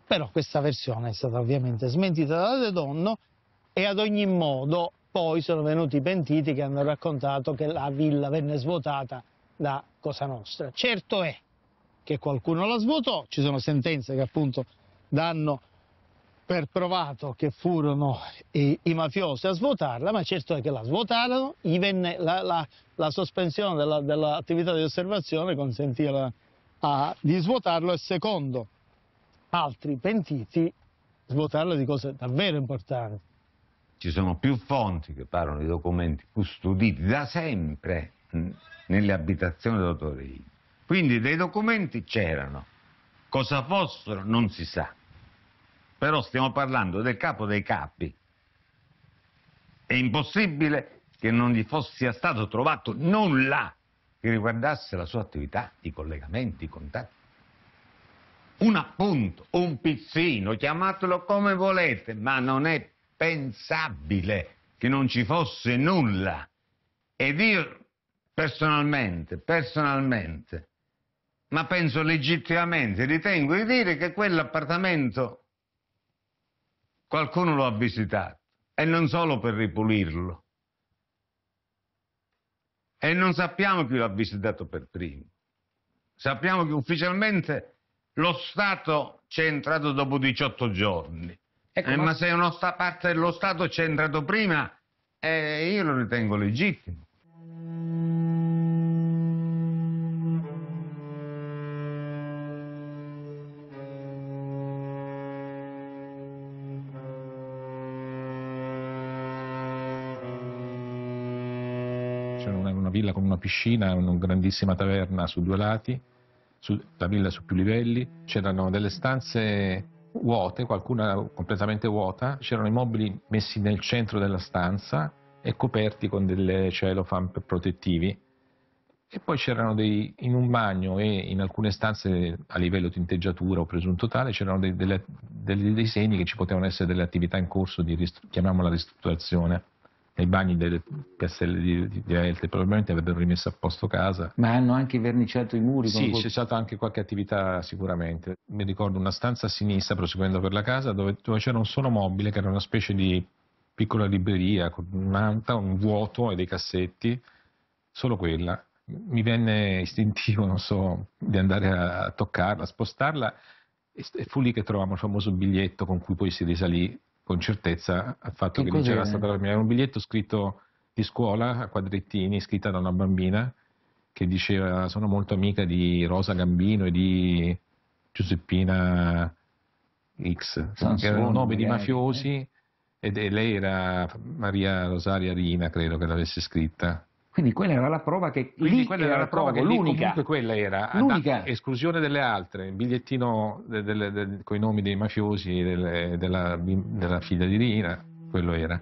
Però questa versione è stata ovviamente smentita da De Donno e ad ogni modo poi sono venuti i pentiti che hanno raccontato che la villa venne svuotata da Cosa Nostra. Certo è che qualcuno la svuotò, ci sono sentenze che appunto danno per provato che furono i, i mafiosi a svuotarla, ma certo è che la svuotarono, gli venne la, la- la sospensione della- dell'attività di osservazione consentì alla- a- di svuotarlo e secondo altri pentiti svuotarlo di cose davvero importanti. Ci sono più fonti che parlano di documenti custoditi da sempre mh, nelle abitazioni dottori. Quindi dei documenti c'erano. Cosa fossero non si sa. Però stiamo parlando del capo dei capi. È impossibile che non gli fosse stato trovato nulla che riguardasse la sua attività, i collegamenti, i contatti. Un appunto, un pizzino, chiamatelo come volete, ma non è pensabile che non ci fosse nulla. Ed io personalmente, personalmente, ma penso legittimamente, ritengo di dire che quell'appartamento qualcuno lo ha visitato e non solo per ripulirlo. E non sappiamo chi l'ha visitato per primo. Sappiamo che ufficialmente lo Stato c'è entrato dopo 18 giorni. Ecco, Eh, ma- ma... se una sta- parte dello Stato c'è entrato prima, eh, io lo ritengo legittimo. C'era una, una villa con una piscina, una grandissima taverna su due lati, su- la villa su più livelli, c'erano delle stanze vuote, qualcuna completamente vuota, c'erano i mobili messi nel centro della stanza e coperti con delle cellophane protettivi. E poi c'erano dei, in un bagno e in alcune stanze a livello tinteggiatura o presunto tale, c'erano dei, delle- delle- dei segni che ci potevano essere delle attività in corso di, chiamiamola ristrutturazione. Nei bagni delle piazzelle di, di, di Aelte probabilmente avrebbero rimesso a posto casa. Ma hanno anche verniciato i muri? Sì, quel- c'è stata anche qualche attività sicuramente. Mi ricordo una stanza a sinistra, proseguendo per la casa, dove, dove c'era un solo mobile, che era una specie di piccola libreria, con un'anta, un vuoto e dei cassetti, solo quella. Mi venne istintivo, non so, di andare a toccarla, a spostarla, e, e fu lì che trovammo il famoso biglietto con cui poi si risalì con certezza al fatto Che che, c'era stata la. Era un biglietto scritto di scuola a quadrettini, scritta da una bambina che diceva sono molto amica di Rosa Gambino e di Giuseppina X, Sansoni, che erano nomi di magari, mafiosi ed e lei era Maria Rosaria Rina, credo che l'avesse scritta. Quindi quella era la prova che Quindi lì quella era la prova che lì l'unica. comunque quella era, L'unica. esclusione delle altre, il bigliettino con i nomi dei mafiosi delle- della, della figlia di Rina, quello era.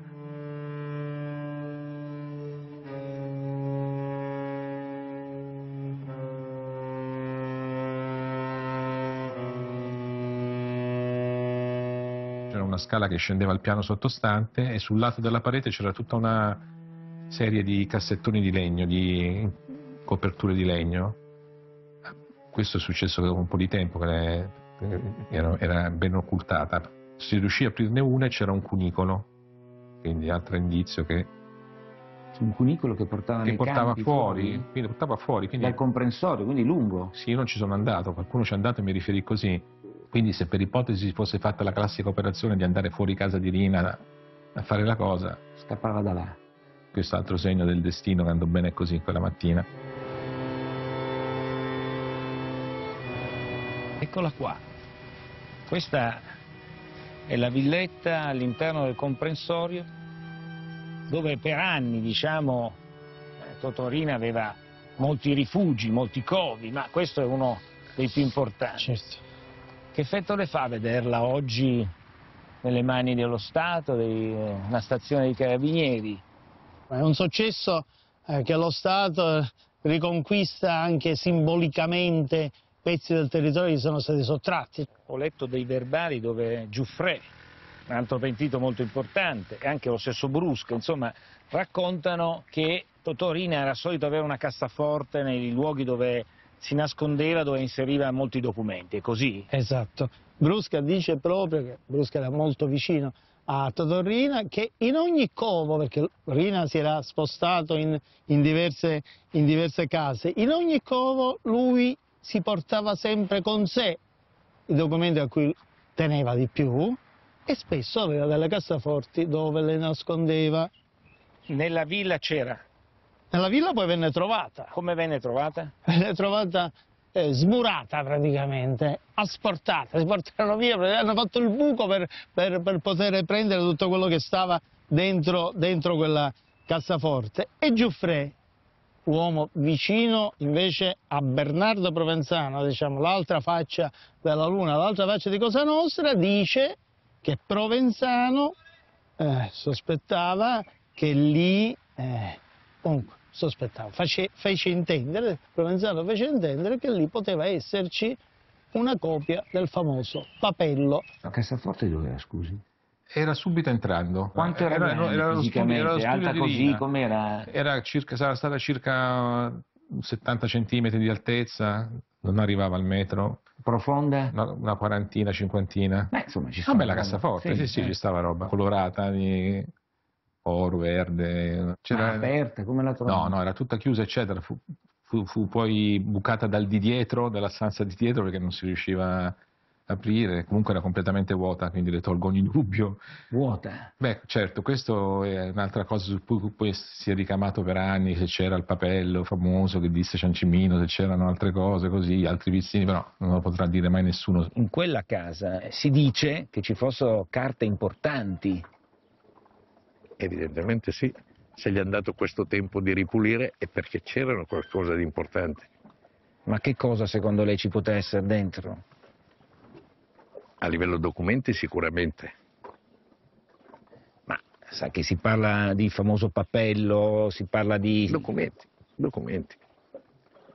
scala che scendeva al piano sottostante e sul lato della parete c'era tutta una serie di cassettoni di legno, di coperture di legno. Questo è successo dopo un po' di tempo, che era, ben occultata. Si riuscì a aprirne una e c'era un cunicolo, quindi altro indizio che un cunicolo che portava, che portava campi fuori, quindi portava fuori. Quindi, dal comprensorio, quindi lungo. Sì, io non ci sono andato, qualcuno ci è andato e mi riferì così. Quindi se per ipotesi si fosse fatta la classica operazione di andare fuori casa di Rina a fare la cosa, scappava da là. Questo altro segno del destino che andò bene così quella mattina. Eccola qua. Questa è la villetta all'interno del comprensorio dove per anni, diciamo, Totorina aveva molti rifugi, molti covi, ma questo è uno dei più importanti. Certo. Che effetto le fa vederla oggi nelle mani dello Stato, di una stazione di carabinieri? È un successo eh, che lo Stato riconquista anche simbolicamente pezzi del territorio che sono stati sottratti. Ho letto dei verbali dove Giuffre, un altro pentito molto importante, e anche lo stesso Brusca, insomma, raccontano che Totorina era solito avere una cassaforte nei luoghi dove si nascondeva, dove inseriva molti documenti, è così? Esatto. Brusca dice proprio che Brusca era molto vicino a Totorina, che in ogni covo, perché Rina si era spostato in, in, diverse, in diverse case, in ogni covo lui si portava sempre con sé i documenti a cui teneva di più e spesso aveva delle cassaforti dove le nascondeva. Nella villa c'era? Nella villa poi venne trovata. Come venne trovata? Venne trovata eh, smurata praticamente, asportata, si portarono via, hanno fatto il buco per, per, per poter prendere tutto quello che stava dentro, dentro quella cassaforte. E Giuffre, uomo vicino invece a Bernardo Provenzano, diciamo l'altra faccia della Luna, l'altra faccia di Cosa Nostra, dice che Provenzano eh, sospettava che lì, eh, comunque, sospettava, fece, fece intendere, Provenzano fece intendere che lì poteva esserci una copia del famoso papello. La cassaforte dove era, scusi? Era subito entrando. Quanto era, era, era, era lo studio, era alta così com'era? Era circa, sarà stata circa 70 centimetri di altezza, non arrivava al metro. Profonda? Una, una quarantina, cinquantina. Beh, insomma, ci stava. Una bella cassaforte, sì, sì, sì, ci stava roba colorata di oro, verde. C'era... aperta, come la trovavo? No, no, era tutta chiusa, eccetera. Fu, fu, fu poi bucata dal di dietro, dalla stanza di dietro, perché non si riusciva a aprire, comunque era completamente vuota, quindi le tolgo ogni dubbio. Vuota? Beh, certo, questo è un'altra cosa su cui poi si è ricamato per anni, se c'era il papello famoso che disse Ciancimino, se c'erano altre cose così, altri vizini, però non lo potrà dire mai nessuno. In quella casa si dice che ci fossero carte importanti. Evidentemente sì, se gli hanno dato questo tempo di ripulire è perché c'erano qualcosa di importante. Ma che cosa secondo lei ci poteva essere dentro? A livello documenti sicuramente. Ma sa che si parla di famoso papello, si parla di... Documenti, documenti.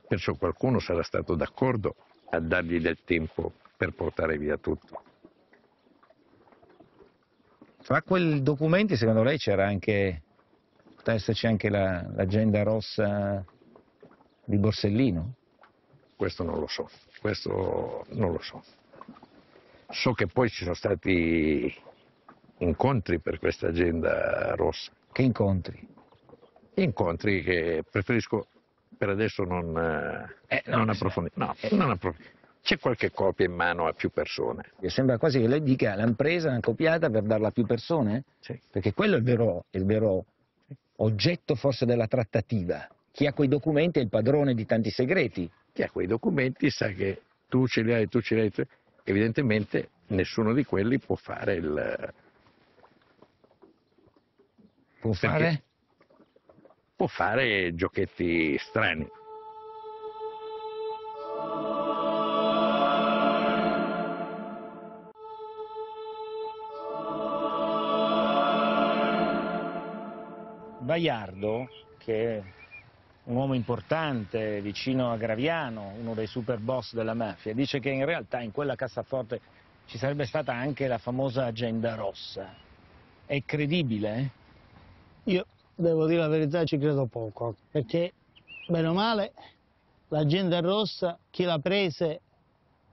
Perciò qualcuno sarà stato d'accordo a dargli del tempo per portare via tutto. Fra quei documenti secondo lei c'era anche, poteva esserci anche la, l'agenda rossa di Borsellino? Questo non lo so, questo non lo so. So che poi ci sono stati incontri per questa agenda rossa. Che incontri? Incontri che preferisco per adesso non, eh, non approfondire. No, eh. non approfondire. C'è qualche copia in mano a più persone. Mi sembra quasi che lei dica l'hanno presa, l'hanno copiata per darla a più persone? Sì. Perché quello è il vero, è il vero oggetto forse della trattativa. Chi ha quei documenti è il padrone di tanti segreti. Chi ha quei documenti sa che tu ce li hai, tu ce li hai. Tu... Evidentemente nessuno di quelli può fare il... Può fare? Può fare giochetti strani. Baiardo, che è un uomo importante vicino a Graviano, uno dei super boss della mafia, dice che in realtà in quella cassaforte ci sarebbe stata anche la famosa agenda rossa. È credibile? Io devo dire la verità, ci credo poco, perché bene o male l'agenda rossa, chi l'ha prese,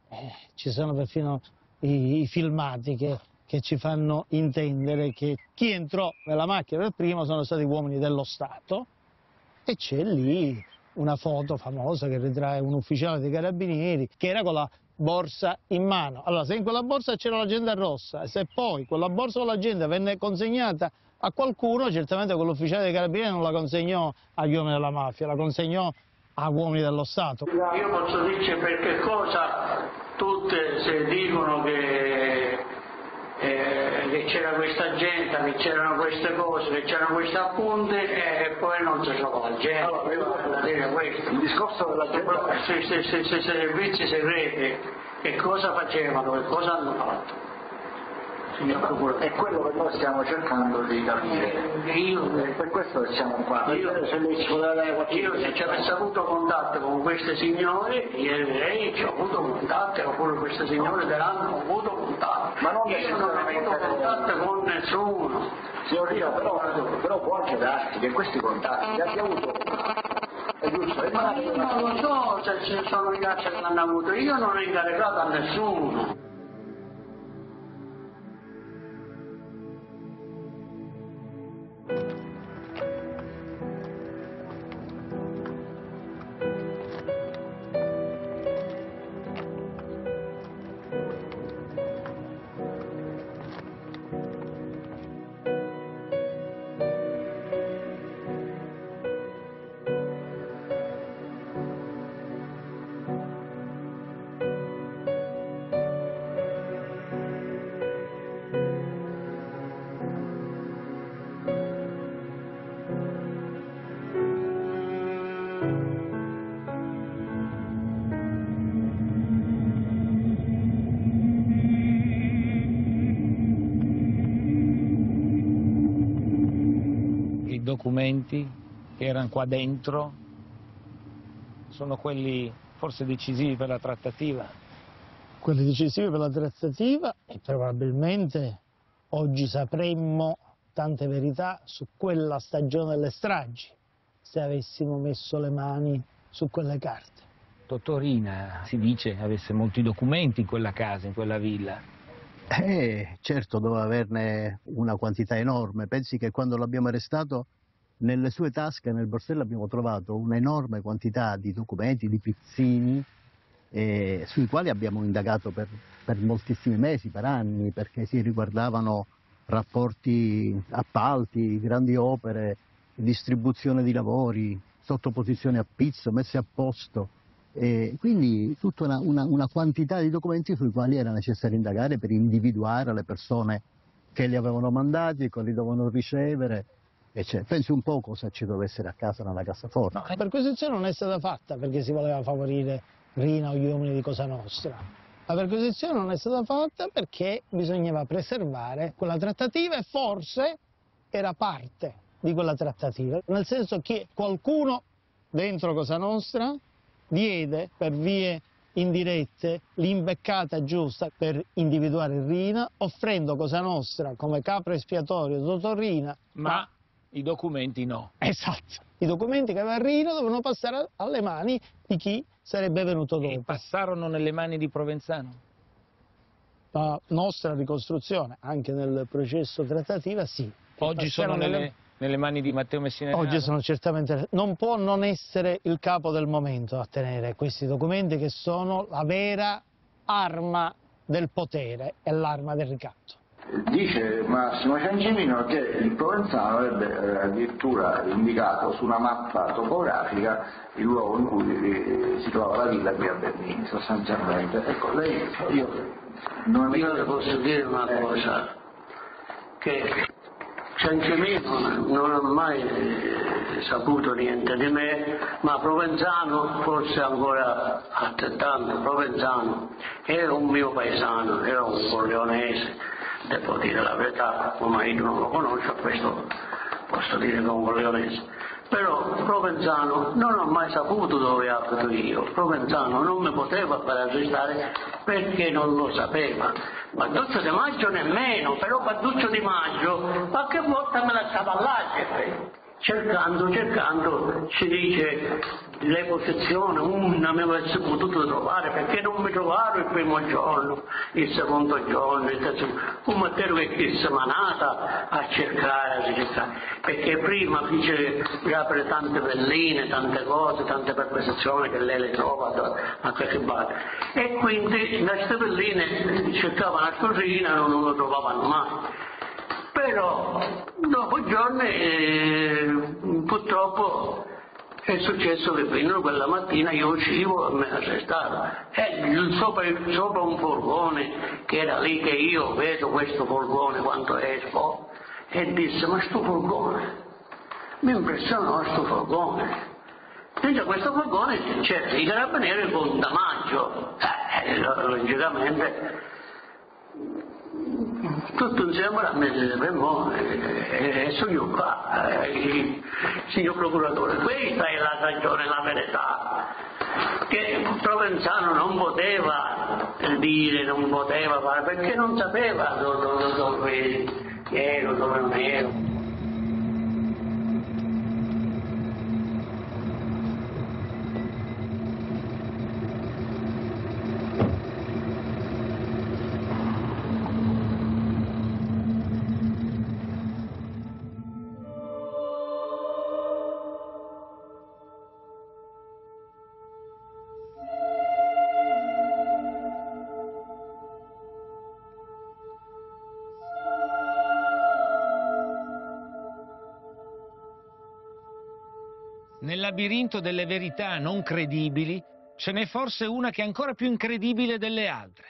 eh, ci sono perfino i, i filmati che, che, ci fanno intendere che chi entrò nella macchina per primo sono stati uomini dello Stato e c'è lì una foto famosa che ritrae un ufficiale dei carabinieri che era con la borsa in mano. Allora, se in quella borsa c'era l'agenda rossa, se poi quella borsa con l'agenda venne consegnata a qualcuno, certamente quell'ufficiale dei carabinieri non la consegnò agli uomini della mafia, la consegnò a uomini dello Stato. Io posso dirci perché cosa tutte se dicono che eh, che c'era questa gente, che c'erano queste cose, che c'erano questi appunti e, e poi non si svolge. Allora. Il discorso della gente... Se, se, se, se, servizi segreti, che cosa facevano, che cosa hanno fatto? Signor Procuratore, è quello che noi stiamo cercando di capire. Io, per questo siamo qua. Io, se lei ci dare qualche... io se ci avessi avuto contatto con queste signore, lei ci ho avuto contatto, oppure queste signore che hanno avuto contatto. Ma non io non ho avuto contatto con nessuno. Signor Rio, però, però può anche darsi che questi contatti li abbia avuto è giusto? Ma io non lo so se ci sono i cazzi che l'hanno avuto, io non ho incaricato a nessuno. Documenti che erano qua dentro sono quelli forse decisivi per la trattativa. Quelli decisivi per la trattativa e probabilmente oggi sapremmo tante verità su quella stagione delle stragi se avessimo messo le mani su quelle carte. Dottorina, si dice, avesse molti documenti in quella casa, in quella villa. Eh, certo doveva averne una quantità enorme. Pensi che quando l'abbiamo arrestato nelle sue tasche, nel borsello, abbiamo trovato un'enorme quantità di documenti, di pizzini, eh, sui quali abbiamo indagato per, per, moltissimi mesi, per anni, perché si riguardavano rapporti, appalti, grandi opere, distribuzione di lavori, sottoposizione a pizzo, messe a posto. E quindi tutta una, una, una quantità di documenti sui quali era necessario indagare per individuare le persone che li avevano mandati, che li dovevano ricevere, cioè, pensi un po' cosa ci doveva essere a casa nella cassaforte. No, la perquisizione non è stata fatta perché si voleva favorire Rina o gli uomini di Cosa Nostra. La perquisizione non è stata fatta perché bisognava preservare quella trattativa e forse era parte di quella trattativa, nel senso che qualcuno dentro Cosa Nostra diede per vie indirette l'imbeccata giusta per individuare Rina, offrendo Cosa Nostra come capro espiatorio dottor Rina, ma, ma i documenti no. Esatto. I documenti che aveva Rino dovevano passare alle mani di chi sarebbe venuto dopo. E passarono nelle mani di Provenzano? La nostra ricostruzione, anche nel processo trattativa, sì. Oggi sono nelle, nelle, nelle, mani di Matteo Messina Oggi sono certamente... Non può non essere il capo del momento a tenere questi documenti che sono la vera arma del potere e l'arma del ricatto. Dice Massimo Ciancimino che il Provenzano avrebbe eh, addirittura indicato su una mappa topografica il luogo in cui eh, si trova la villa qui a Bernini, sostanzialmente. Ecco, lei, io, non io le posso dire una cosa, che Ciancimino non ha mai eh, saputo niente di me, ma Provenzano, forse ancora altrettanto, Provenzano era un mio paesano, era un corleonese devo dire la verità, marito non lo conosce, questo posso dire un corleonese. Però Provenzano non ho mai saputo dove abito io, Provenzano non mi poteva far arrestare perché non lo sapeva, Badduccio di maggio nemmeno, però Badduccio di maggio qualche volta me la stava là cercando, cercando, si dice le posizioni, una mi avesse potuto trovare, perché non mi trovavo il primo giorno, il secondo giorno, il terzo giorno, come ero che semanata a cercare, a cercare, perché prima fece apre tante belline, tante cose, tante perquisizioni che lei le trova a qualche bar. E quindi queste belline cercavano a Torino e non lo trovavano mai però dopo giorni eh, purtroppo è successo che vengono quella mattina io uscivo e ne arrestarono e sopra, sopra, un furgone che era lì che io vedo questo furgone quando esco e disse ma sto furgone? Mi impressionò questo furgone. Dentro questo furgone c'era i carabinieri con Damaggio. Eh, logicamente tutto insieme a me e, e sono io qua, eh, signor procuratore, questa è la ragione, la verità, che Provenzano non poteva dire, non poteva fare, perché non sapeva dove, dove ero, dove non ero. Labirinto delle verità non credibili ce n'è forse una che è ancora più incredibile delle altre.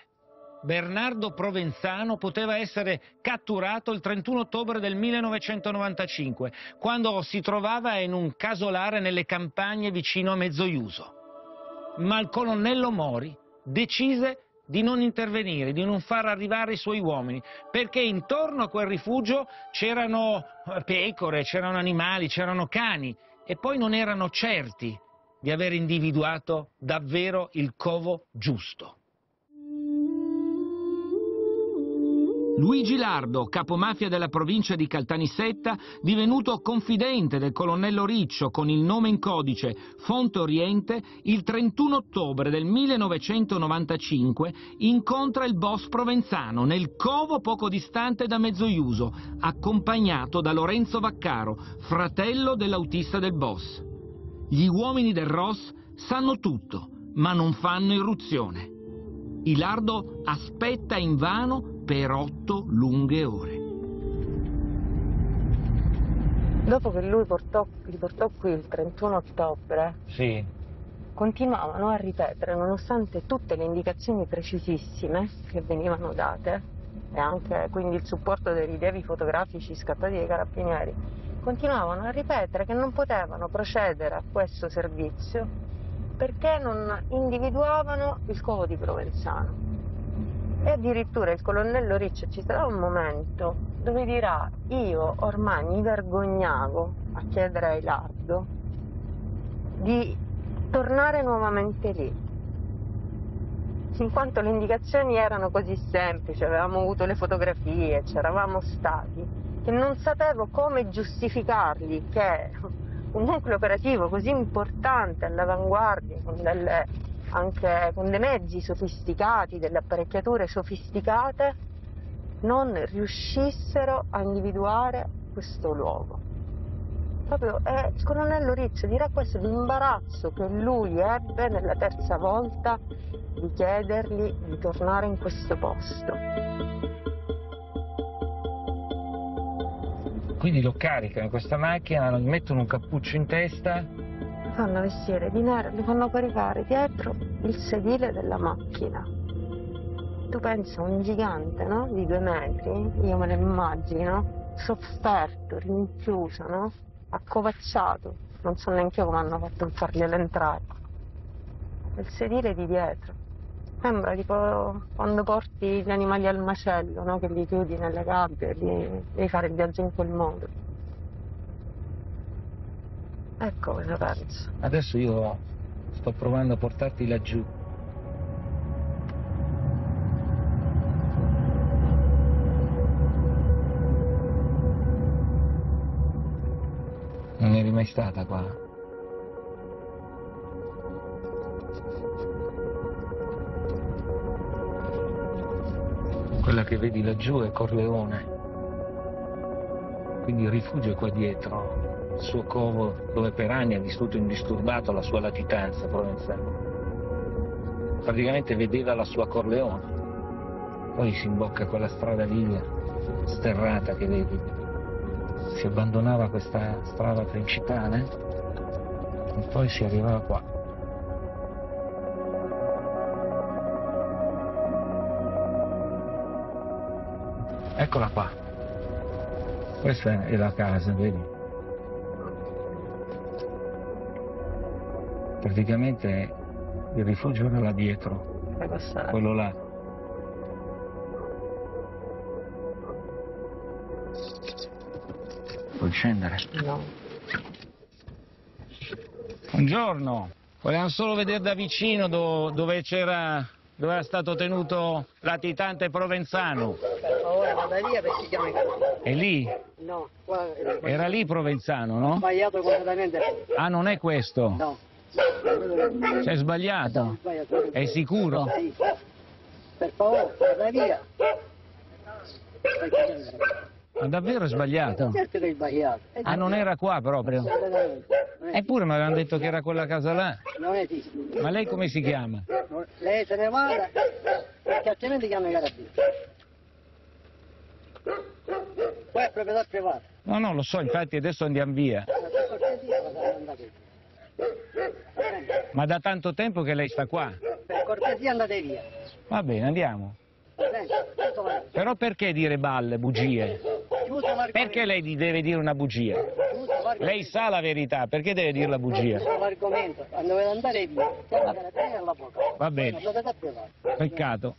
Bernardo Provenzano poteva essere catturato il 31 ottobre del 1995, quando si trovava in un casolare nelle campagne vicino a Mezzoiuso. Ma il colonnello Mori decise di non intervenire, di non far arrivare i suoi uomini, perché intorno a quel rifugio c'erano pecore, c'erano animali, c'erano cani e poi non erano certi di aver individuato davvero il covo giusto. Luigi Lardo, capomafia della provincia di Caltanissetta, divenuto confidente del colonnello Riccio con il nome in codice Fonte Oriente, il 31 ottobre del 1995 incontra il boss provenzano nel covo poco distante da Mezzoiuso, accompagnato da Lorenzo Vaccaro, fratello dell'autista del boss. Gli uomini del Ross sanno tutto, ma non fanno irruzione. Ilardo aspetta invano per otto lunghe ore. Dopo che lui portò, li portò qui il 31 ottobre, sì. continuavano a ripetere, nonostante tutte le indicazioni precisissime che venivano date, e anche quindi il supporto dei rilievi fotografici scattati dai carabinieri, continuavano a ripetere che non potevano procedere a questo servizio perché non individuavano il covo di Provenzano. E addirittura il colonnello Riccio ci sarà un momento dove dirà io ormai mi vergognavo a chiedere ai Lardo di tornare nuovamente lì, in quanto le indicazioni erano così semplici, avevamo avuto le fotografie, ci eravamo stati, che non sapevo come giustificargli che un nucleo operativo così importante all'avanguardia, con delle anche con dei mezzi sofisticati, delle apparecchiature sofisticate, non riuscissero a individuare questo luogo. Proprio è il colonnello Rizzo dirà questo l'imbarazzo che lui ebbe nella terza volta di chiedergli di tornare in questo posto. Quindi lo caricano in questa macchina, gli mettono un cappuccio in testa fanno vestire di nero, li fanno caricare dietro il sedile della macchina. Tu pensa un gigante, no? Di due metri, io me lo immagino, sofferto, rinchiuso, no? Accovacciato. Non so neanche io come hanno fatto a farglielo entrare. Il sedile di dietro. Sembra tipo quando porti gli animali al macello, no? Che li chiudi nelle gabbie devi fare il viaggio in quel modo. Ecco cosa penso. Adesso io sto provando a portarti laggiù. Non eri mai stata qua. Quella che vedi laggiù è Corleone. Quindi il rifugio è qua dietro, il suo covo dove per anni ha vissuto indisturbato la sua latitanza provenzale. Praticamente vedeva la sua Corleone. Poi si imbocca quella strada lì, sterrata che vedi. Si abbandonava questa strada principale e poi si arrivava qua. Eccola qua. Questa è la casa, vedi? Praticamente il rifugio era là dietro. Quello là. Puoi scendere? No. Buongiorno. Volevamo solo vedere da vicino do- dove c'era dove era stato tenuto latitante Provenzano. Per favore vada via perché chiamo i carabinieri. È lì? No, qua Era lì Provenzano, Ho no? sbagliato completamente. Ah, non è questo? No. C'è sbagliato? È sicuro? Per favore, vada via. Ma davvero è sbagliato? Certo che è sbagliato. È Ah, non era qua proprio? Eppure mi avevano detto che era quella casa là. Non esiste. Ma lei come si chiama? Lei se ne vada perché altrimenti chiama i carabinieri. Qua è proprietà privata. No, no, lo so, infatti adesso andiamo via. Ma da tanto tempo che lei sta qua. Per cortesia andate via. Va bene, andiamo. Bene? Però perché dire balle, bugie? Perché lei deve dire una bugia? Lei sa la verità, perché deve dire la bugia? L'argomento. Dovete andare via. Va bene. Peccato.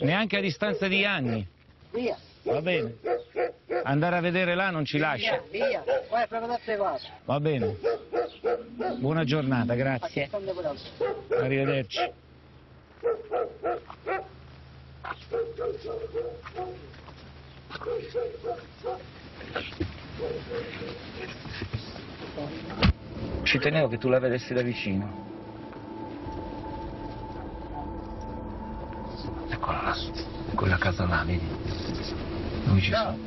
Neanche a distanza di anni. Via. Va bene. Andare a vedere là non ci lascia. Via, via. È proprietà privata. Va bene. Buona giornata, grazie. Arrivederci. Ci tenevo che tu la vedessi da vicino. Eccola in quella casa là, vedi? Noi ci sono.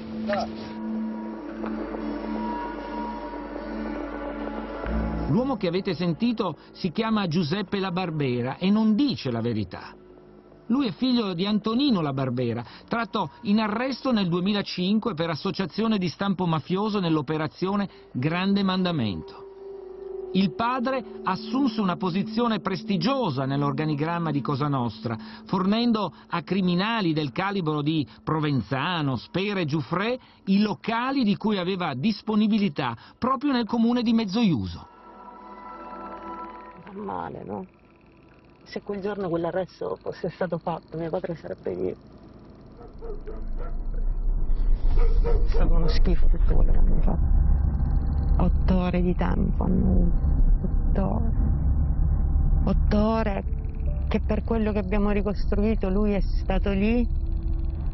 L'uomo che avete sentito si chiama Giuseppe La Barbera e non dice la verità. Lui è figlio di Antonino La Barbera, tratto in arresto nel 2005 per associazione di stampo mafioso nell'operazione Grande Mandamento. Il padre assunse una posizione prestigiosa nell'organigramma di Cosa Nostra, fornendo a criminali del calibro di Provenzano, Spera e Giuffre i locali di cui aveva disponibilità proprio nel comune di Mezzoiuso. Fa male, no? Se quel giorno quell'arresto fosse stato fatto, mio padre sarebbe vivo. È stato uno schifo tutto quello che hanno fatto. Otto ore di tempo hanno avuto. Otto ore. Otto ore che per quello che abbiamo ricostruito lui è stato lì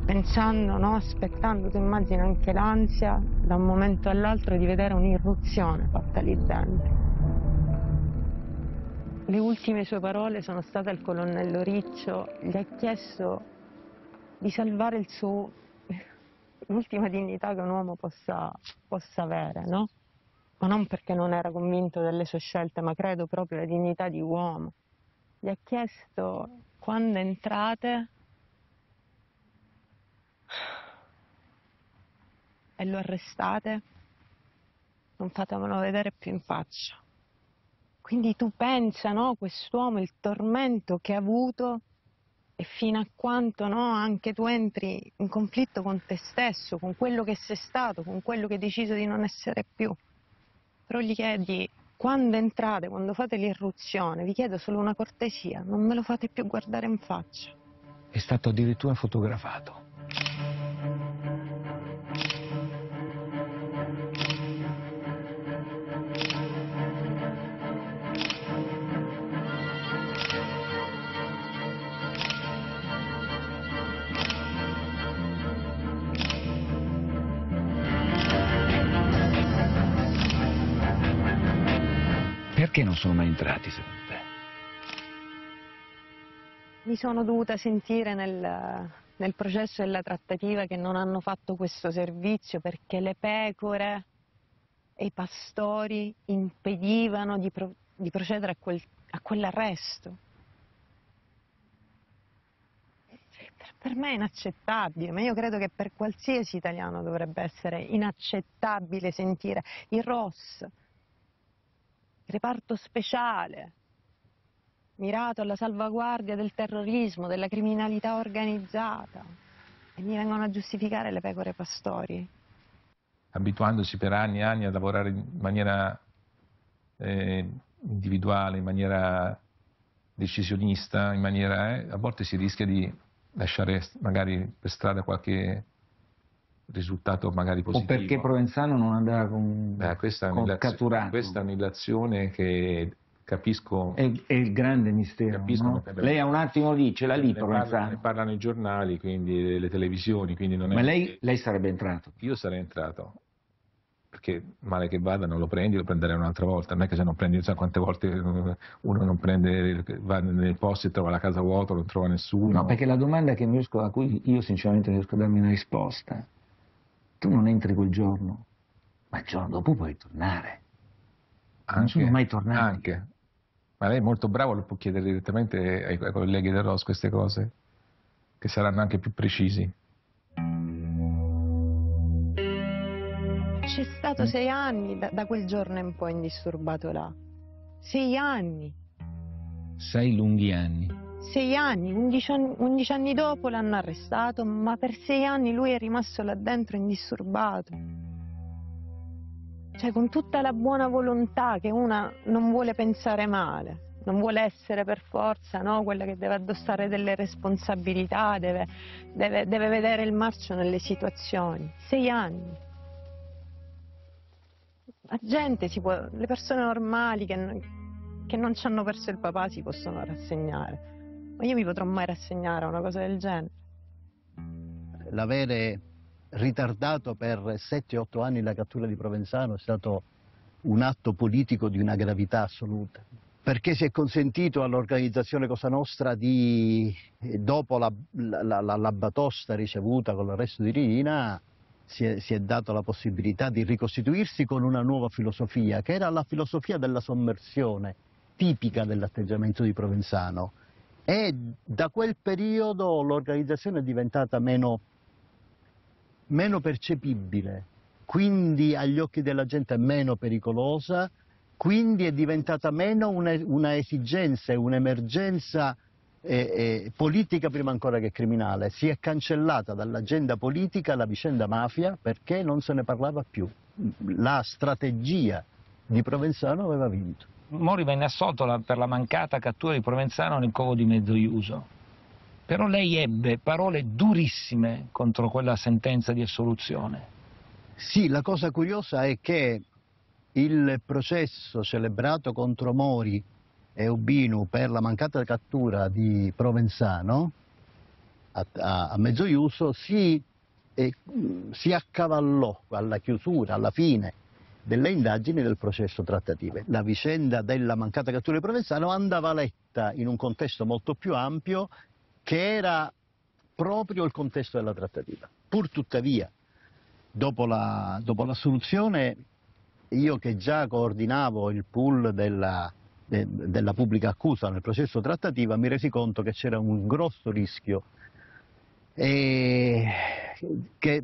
pensando, no? aspettando, tu immagini anche l'ansia da un momento all'altro di vedere un'irruzione fatta lì dentro. Le ultime sue parole sono state al colonnello Riccio, gli ha chiesto di salvare l'ultima dignità che un uomo possa, possa avere, no? Ma non perché non era convinto delle sue scelte, ma credo proprio alla dignità di uomo. Gli ha chiesto quando entrate e lo arrestate, non fatemelo vedere più in faccia. Quindi tu pensa, no, quest'uomo, il tormento che ha avuto e fino a quanto no, anche tu entri in conflitto con te stesso, con quello che sei stato, con quello che hai deciso di non essere più. Però gli chiedi, quando entrate, quando fate l'irruzione, vi chiedo solo una cortesia, non me lo fate più guardare in faccia. È stato addirittura fotografato. Perché non sono mai entrati secondo te? Mi sono dovuta sentire nel, nel processo della trattativa che non hanno fatto questo servizio perché le pecore e i pastori impedivano di, pro- di procedere a, quel, a quell'arresto. Per, me è inaccettabile, ma io credo che per qualsiasi italiano dovrebbe essere inaccettabile sentire il ROS, reparto speciale, mirato alla salvaguardia del terrorismo, della criminalità organizzata, e mi vengono a giustificare le pecore pastori. abituandosi per anni e anni a lavorare in maniera eh, individuale, in maniera decisionista, in maniera, eh, a volte si rischia di lasciare magari per strada qualche risultato magari O positivo. perché Provenzano non andava con, Beh, questa, con catturato. questa è un'illazione che capisco. È, è il grande mistero. No? perché- Lei ha un attimo lì, ce l'ha lì ne, parlano, Provenzano. ne parlano i giornali, quindi le televisioni, quindi non è Ma lei, lei sarebbe entrato. Io sarei entrato, perché male che vada non lo prendi, lo prenderei un'altra volta. Non è che se non prendi, non so quante volte uno non prende, va nel posto e trova la casa vuota, non trova nessuno. No, perché la domanda che mi riesco, a cui io sinceramente riesco a darmi una risposta, tu non entri quel giorno, ma il giorno dopo puoi tornare. Non sono mai tornato. Anche. Ma lei è molto bravo, lo può chiedere direttamente ai, ai colleghi del ROS queste cose, che saranno anche più precisi. C'è stato sei anni da, da quel giorno in poi indisturbato là. Sei anni. Sei lunghi anni. Sei anni, 11 anni, 11 anni dopo l'hanno arrestato, ma per sei anni lui è rimasto là dentro indisturbato. Cioè con tutta la buona volontà che una non vuole pensare male, non vuole essere per forza no? quella che deve addossare delle responsabilità, deve, deve- deve vedere il marcio nelle situazioni. Sei anni. La gente può, le persone normali che, che non ci hanno perso il papà si possono rassegnare. Ma io mi potrò mai rassegnare a una cosa del genere? L'avere ritardato per 7-8 anni la cattura di Provenzano è stato un atto politico di una gravità assoluta. Perché si è consentito all'organizzazione Cosa Nostra di, eh, dopo la, la- la- la batosta ricevuta con l'arresto di Rina, si è, si è dato la possibilità di ricostituirsi con una nuova filosofia, che era la filosofia della sommersione, tipica dell'atteggiamento di Provenzano. E da quel periodo l'organizzazione è diventata meno, meno percepibile, quindi agli occhi della gente è meno pericolosa, quindi è diventata meno una, una esigenza e un'emergenza eh, eh, politica prima ancora che criminale. Si è cancellata dall'agenda politica la vicenda mafia perché non se ne parlava più. La strategia di Provenzano aveva vinto. Mori venne assolto per la mancata cattura di Provenzano nel covo di Mezzoiuso. Però lei ebbe parole durissime contro quella sentenza di assoluzione. Sì, la cosa curiosa è che il processo celebrato contro Mori e Ubinu per la mancata cattura di Provenzano a, a, a Mezzoiuso si, eh, si accavallò alla chiusura, alla fine delle indagini del processo trattative. La vicenda della mancata cattura di Provenzano andava letta in un contesto molto più ampio che era proprio il contesto della trattativa. Pur tuttavia, dopo la, dopo la soluzione, io che già coordinavo il pool della, de- della pubblica accusa nel processo trattativa, mi resi conto che c'era un grosso rischio e che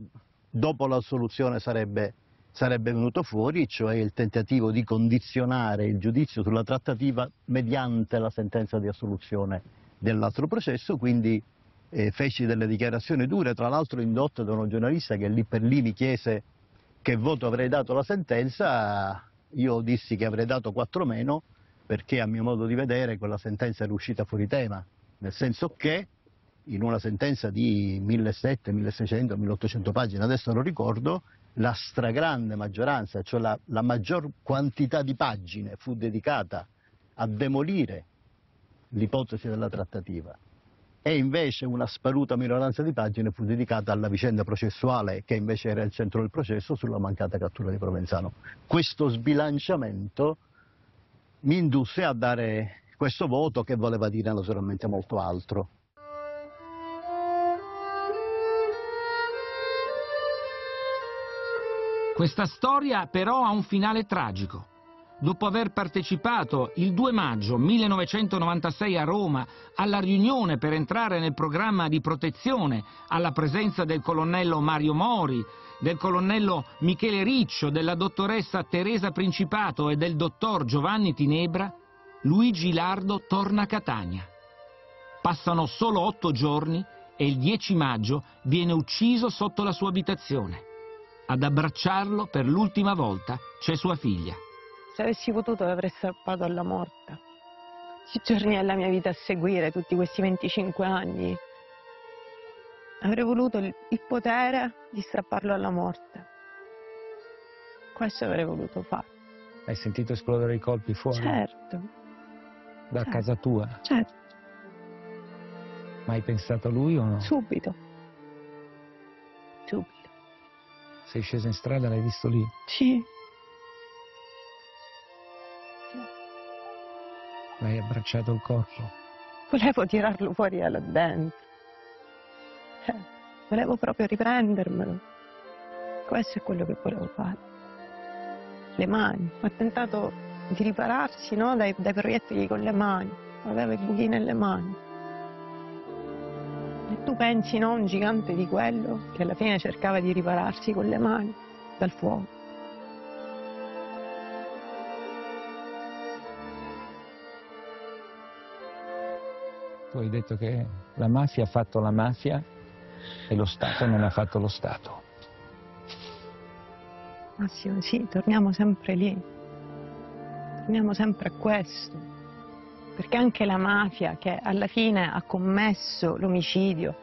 dopo la soluzione sarebbe, sarebbe venuto fuori, cioè il tentativo di condizionare il giudizio sulla trattativa mediante la sentenza di assoluzione dell'altro processo, quindi eh, feci delle dichiarazioni dure, tra l'altro indotte da uno giornalista che lì per lì mi chiese che voto avrei dato alla sentenza, io dissi che avrei dato 4 meno perché a mio modo di vedere quella sentenza era uscita fuori tema, nel senso che in una sentenza di 1700, 1600, 1800 pagine, adesso non ricordo, la stragrande maggioranza, cioè la, la maggior quantità di pagine fu dedicata a demolire l'ipotesi della trattativa e invece una sparuta minoranza di pagine fu dedicata alla vicenda processuale che invece era il centro del processo sulla mancata cattura di Provenzano. Questo sbilanciamento mi indusse a dare questo voto che voleva dire naturalmente molto altro. Questa storia però ha un finale tragico. Dopo aver partecipato il 2 maggio 1996 a Roma alla riunione per entrare nel programma di protezione alla presenza del colonnello Mario Mori, del colonnello Michele Riccio, della dottoressa Teresa Principato e del dottor Giovanni Tinebra, Luigi Lardo torna a Catania. Passano solo otto giorni e il 10 maggio viene ucciso sotto la sua abitazione. Ad abbracciarlo per l'ultima volta c'è sua figlia. Se avessi potuto l'avrei strappato alla morte. I giorni della mia vita a seguire, tutti questi 25 anni, avrei voluto il, il potere di strapparlo alla morte. Questo avrei voluto fare. Hai sentito esplodere i colpi fuori? Certo, Da certo. casa tua? certo, Ma hai pensato a lui o no? subito. Subito. Sei sceso in strada l'hai visto lì? Sì, L'hai abbracciato il corpo? volevo tirarlo fuori da là dentro. Eh, volevo proprio riprendermelo. Questo è quello che volevo fare. Le mani. Ha tentato di ripararsi no, dai, dai proiettili con le mani. Aveva i buchi nelle mani. Tu pensi, no, un gigante di quello che alla fine cercava di ripararsi con le mani dal fuoco. Tu hai detto che la mafia ha fatto la mafia e lo Stato non ha fatto lo Stato. Massimo, sì, torniamo sempre lì. Torniamo sempre a questo. Perché anche la mafia che alla fine ha commesso l'omicidio,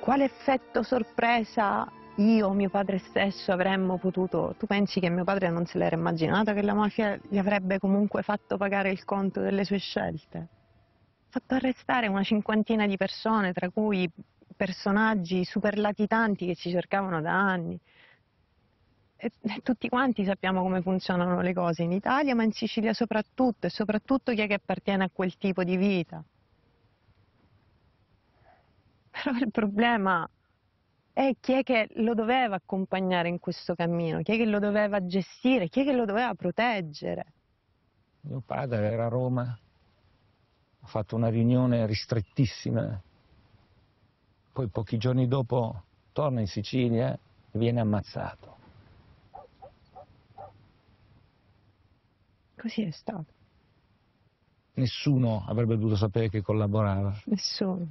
quale effetto sorpresa io mio padre stesso avremmo potuto... Tu pensi che mio padre non se l'era immaginata che la mafia gli avrebbe comunque fatto pagare il conto delle sue scelte? Fatto arrestare una cinquantina di persone, tra cui personaggi superlatitanti che ci cercavano da anni. Tutti quanti sappiamo come funzionano le cose in Italia, ma in Sicilia soprattutto, e soprattutto chi è che appartiene a quel tipo di vita. Però il problema è chi è che lo doveva accompagnare in questo cammino, chi è che lo doveva gestire, chi è che lo doveva proteggere. Mio padre era a Roma, ha fatto una riunione ristrettissima, poi pochi giorni dopo torna in Sicilia e viene ammazzato. Così è stato. Nessuno avrebbe dovuto sapere che collaborava. Nessuno.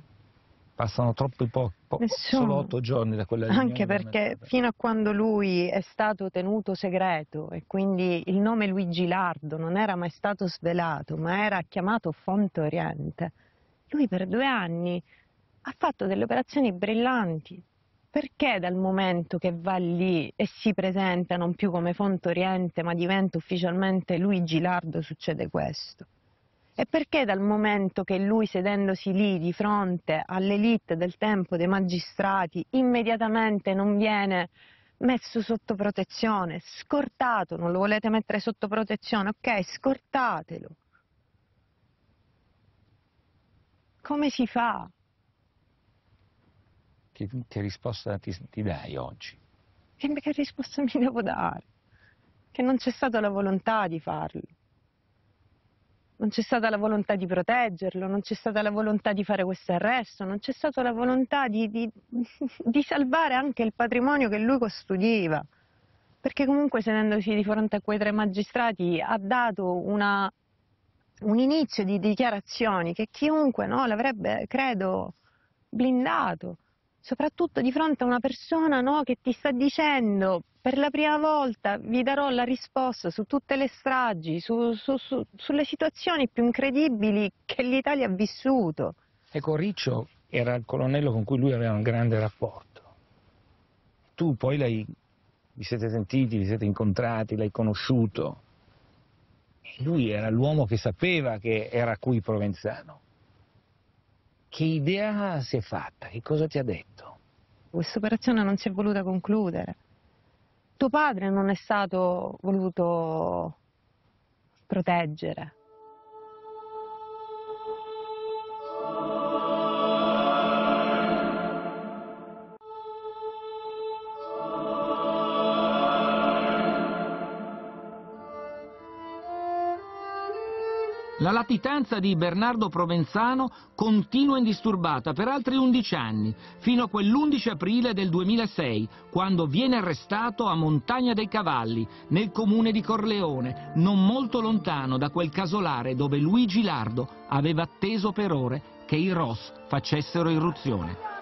Passano troppi pochi, po- solo otto giorni da quella riunione. Anche perché fino a quando lui è stato tenuto segreto e quindi il nome Luigi Lardo non era mai stato svelato, ma era chiamato Fonte Oriente, lui per due anni ha fatto delle operazioni brillanti. Perché dal momento che va lì e si presenta non più come Fonte Oriente ma diventa ufficialmente Luigi Lardo succede questo? E perché dal momento che lui sedendosi lì di fronte all'elite del tempo dei magistrati immediatamente non viene messo sotto protezione, scortato, non lo volete mettere sotto protezione, ok, scortatelo. Come si fa? Che, che risposta ti, ti dai oggi? Che, che risposta mi devo dare? Che non c'è stata la volontà di farlo. Non c'è stata la volontà di proteggerlo, non c'è stata la volontà di fare questo arresto, non c'è stata la volontà di, di, di salvare anche il patrimonio che lui custodiva. Perché comunque sedendosi di fronte a quei tre magistrati ha dato una, un inizio di dichiarazioni che chiunque no, l'avrebbe, credo, blindato. Soprattutto di fronte a una persona no, che ti sta dicendo per la prima volta vi darò la risposta su tutte le stragi, su, su, su, sulle situazioni più incredibili che l'Italia ha vissuto. Ecco, Riccio era il colonnello con cui lui aveva un grande rapporto. Tu poi l'hai, vi siete sentiti, vi siete incontrati, l'hai conosciuto. E lui era l'uomo che sapeva che era qui Provenzano. Che idea si è fatta? Che cosa ti ha detto? Questa operazione non si è voluta concludere. Tuo padre non è stato voluto proteggere. La latitanza di Bernardo Provenzano continua indisturbata per altri 11 anni, fino a quell'11 aprile del 2006, quando viene arrestato a Montagna dei Cavalli, nel comune di Corleone, non molto lontano da quel casolare dove Luigi Lardo aveva atteso per ore che i Ross facessero irruzione.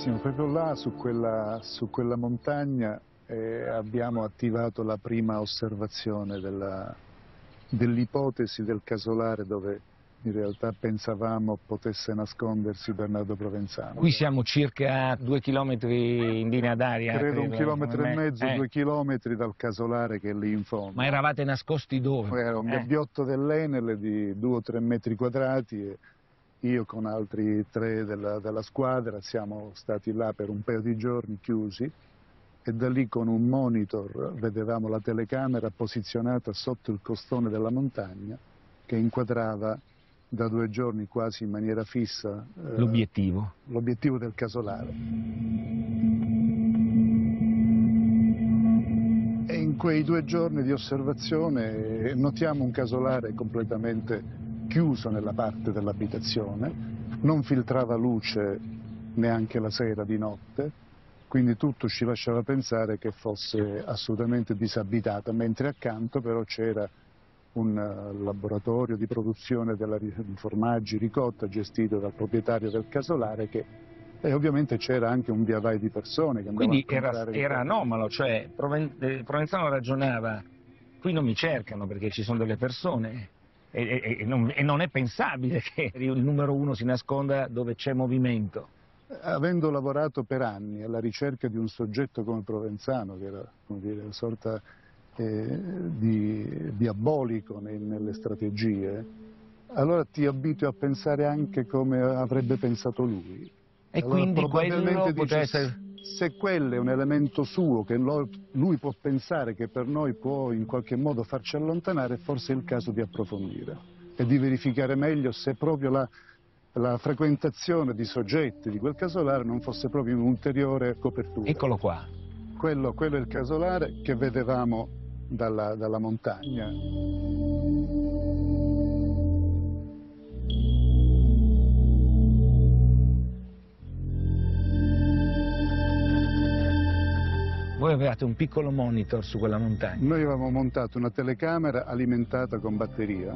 Vedi Massimo, proprio là su quella, su quella montagna eh, abbiamo attivato la prima osservazione della- dell'ipotesi del casolare dove in realtà pensavamo potesse nascondersi Bernardo Provenzano. Qui siamo circa due chilometri in linea d'aria. Credo un credo, chilometro come e me. mezzo, Eh, due chilometri dal casolare che è lì in fondo. Ma eravate nascosti dove? Era un Eh. gabbiotto dell'Enel di due o tre metri quadrati io con altri tre della, della squadra siamo stati là per un paio di giorni chiusi e da lì con un monitor vedevamo la telecamera posizionata sotto il costone della montagna che inquadrava da due giorni quasi in maniera fissa eh, L'obiettivo. l'obiettivo del casolare. E in quei due giorni di osservazione notiamo un casolare completamente chiuso nella parte dell'abitazione, non filtrava luce neanche la sera di notte, quindi tutto ci lasciava pensare che fosse assolutamente disabitata, mentre accanto però c'era un eh, laboratorio di produzione della di formaggi ricotta gestito dal proprietario del casolare che e ovviamente c'era anche un via vai di persone che Quindi era, era anomalo, cioè eh, Provenzano ragionava, qui non mi cercano perché ci sono delle persone e, e- non, e non è pensabile che il numero uno si nasconda dove c'è movimento. Avendo lavorato per anni alla ricerca di un soggetto come Provenzano, che era dire, una sorta eh, di diabolico nei- nelle strategie, allora ti abitui a pensare anche come avrebbe pensato lui. E Allora, quindi probabilmente quello dici, poteva essere... Se quello è un elemento suo che lui può pensare che per noi può in qualche modo farci allontanare, forse è il caso di approfondire e di verificare meglio se proprio la, la frequentazione di soggetti di quel casolare non fosse proprio un'ulteriore copertura. Eccolo qua. Quello, quello è il casolare che vedevamo dalla, dalla montagna. Voi avevate un piccolo monitor su quella montagna. Noi avevamo montato una telecamera alimentata con batteria,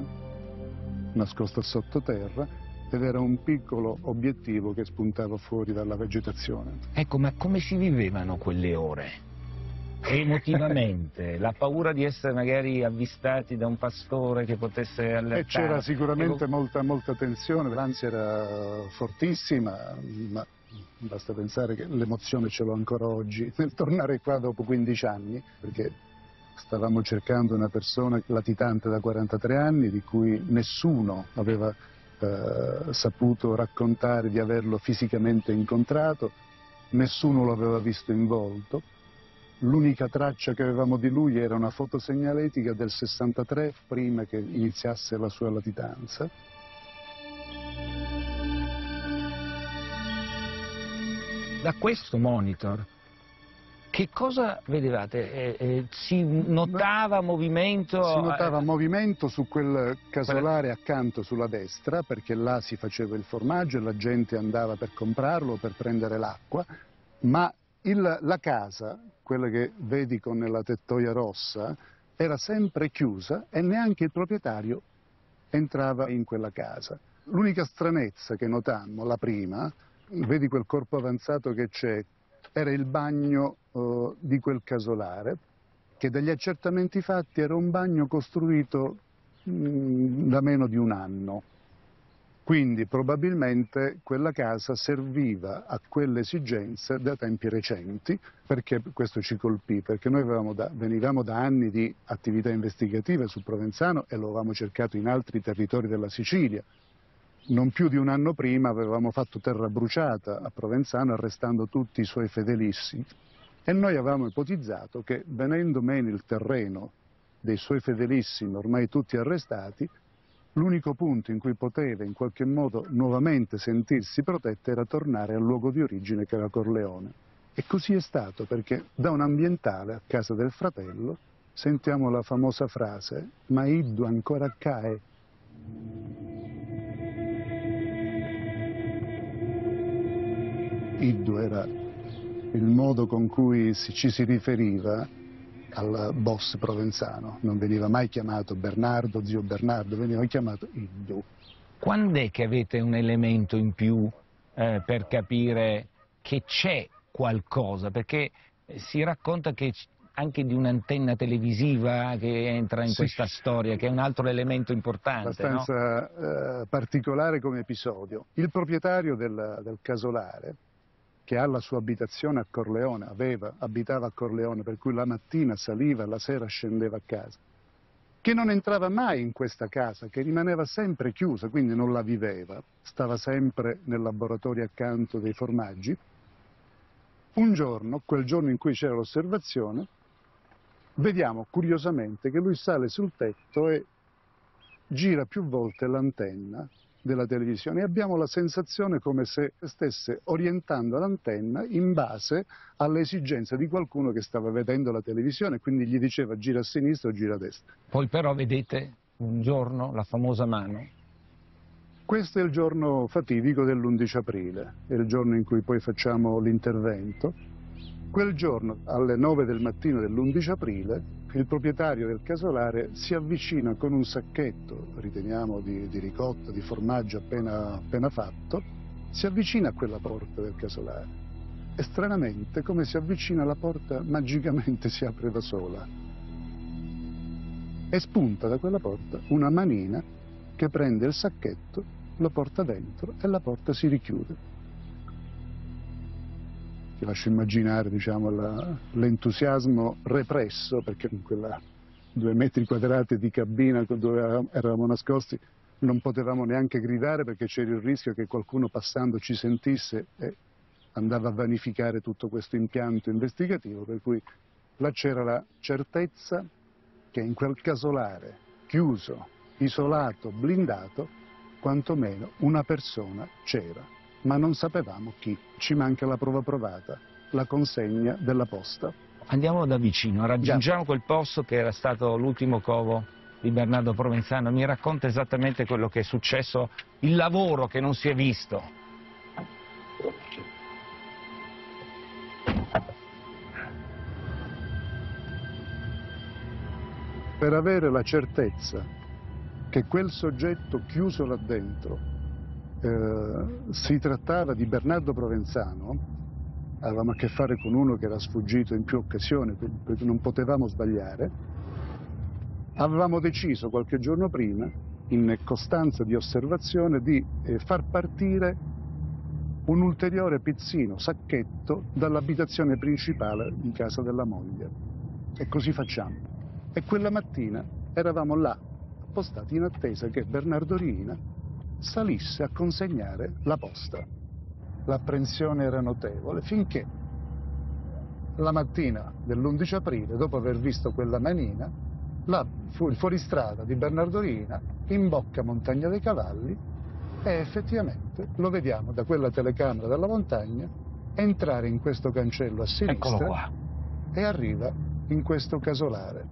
nascosta sottoterra, ed era un piccolo obiettivo che spuntava fuori dalla vegetazione. Ecco, ma come si vivevano quelle ore? Emotivamente, la paura di essere magari avvistati da un pastore che potesse allertare. E c'era sicuramente Ecco, molta, molta tensione, l'ansia era fortissima, ma basta pensare che l'emozione ce l'ho ancora oggi nel tornare qua dopo 15 anni, perché stavamo cercando una persona latitante da 43 anni di cui nessuno aveva eh, saputo raccontare di averlo fisicamente incontrato, nessuno lo aveva visto in volto. L'unica traccia che avevamo di lui era una fotosegnaletica del 63 prima che iniziasse la sua latitanza. Da questo monitor, che cosa vedevate? Eh, eh, si notava movimento? Si notava eh, movimento su quel casolare accanto sulla destra, perché là si faceva il formaggio e la gente andava per comprarlo, per prendere l'acqua, ma il- la casa, quella che vedi con la tettoia rossa, era sempre chiusa e neanche il proprietario entrava in quella casa. L'unica stranezza che notammo, la prima, vedi quel corpo avanzato che c'è, era il bagno eh, di quel casolare, che dagli accertamenti fatti era un bagno costruito mh, da meno di un anno. Quindi probabilmente quella casa serviva a quelle esigenze da tempi recenti, perché questo ci colpì, perché noi da, venivamo da anni di attività investigative su Provenzano e lo avevamo cercato in altri territori della Sicilia. Non più di un anno prima avevamo fatto terra bruciata a Provenzano arrestando tutti i suoi fedelissimi e noi avevamo ipotizzato che venendo meno il terreno dei suoi fedelissimi ormai tutti arrestati, L'unico punto in cui poteva in qualche modo nuovamente sentirsi protetta era tornare al luogo di origine che era Corleone. E così è stato perché da un ambientale a casa del fratello sentiamo la famosa frase ma Iddu ancora cae. Iddu era il modo con cui ci si riferiva al boss provenzano, non veniva mai chiamato Bernardo, zio Bernardo, veniva chiamato Iddu. Quando è che avete un elemento in più eh, per capire che c'è qualcosa? Perché si racconta che anche di un'antenna televisiva che entra in sì. questa storia, che è un altro elemento importante. Abbastanza no? eh, particolare come episodio. Il proprietario del, del casolare che ha la sua abitazione a Corleone, aveva, abitava a Corleone, per cui la mattina saliva, la sera scendeva a casa, che non entrava mai in questa casa, che rimaneva sempre chiusa, quindi non la viveva, stava sempre nel laboratorio accanto dei formaggi. Un giorno, quel giorno in cui c'era l'osservazione, vediamo curiosamente che lui sale sul tetto e gira più volte l'antenna della televisione e abbiamo la sensazione come se stesse orientando l'antenna in base alle esigenze di qualcuno che stava vedendo la televisione, quindi gli diceva gira a sinistra o gira a destra. Poi però vedete un giorno la famosa mano. Questo è il giorno fatidico dell'11 aprile, è il giorno in cui poi facciamo l'intervento. Quel giorno, alle 9 del mattino dell'11 aprile, il proprietario del casolare si avvicina con un sacchetto, riteniamo di, di ricotta, di formaggio appena, appena fatto, si avvicina a quella porta del casolare e stranamente, come si avvicina la porta, magicamente si apre da sola. E spunta da quella porta una manina che prende il sacchetto, lo porta dentro e la porta si richiude ti lascio immaginare diciamo, l'entusiasmo represso, perché in quella due metri quadrati di cabina dove eravamo nascosti non potevamo neanche gridare perché c'era il rischio che qualcuno passando ci sentisse e andava a vanificare tutto questo impianto investigativo, per cui là c'era la certezza che in quel casolare chiuso, isolato, blindato, quantomeno una persona c'era ma non sapevamo chi. Ci manca la prova provata, la consegna della posta. Andiamo da vicino, raggiungiamo Già. quel posto che era stato l'ultimo covo di Bernardo Provenzano. Mi racconta esattamente quello che è successo, il lavoro che non si è visto. Per avere la certezza che quel soggetto chiuso là dentro eh, si trattava di Bernardo Provenzano, avevamo a che fare con uno che era sfuggito in più occasioni, quindi non potevamo sbagliare, avevamo deciso qualche giorno prima, in costanza di osservazione, di eh, far partire un ulteriore pizzino, sacchetto, dall'abitazione principale in casa della moglie. E così facciamo. E quella mattina eravamo là, appostati in attesa che Bernardo Rina salisse a consegnare la posta. L'apprensione era notevole finché la mattina dell'11 aprile, dopo aver visto quella manina, là, fu il fuoristrada di Bernardo Rina imbocca Montagna dei Cavalli e effettivamente lo vediamo da quella telecamera dalla montagna entrare in questo cancello a sinistra e arriva in questo casolare.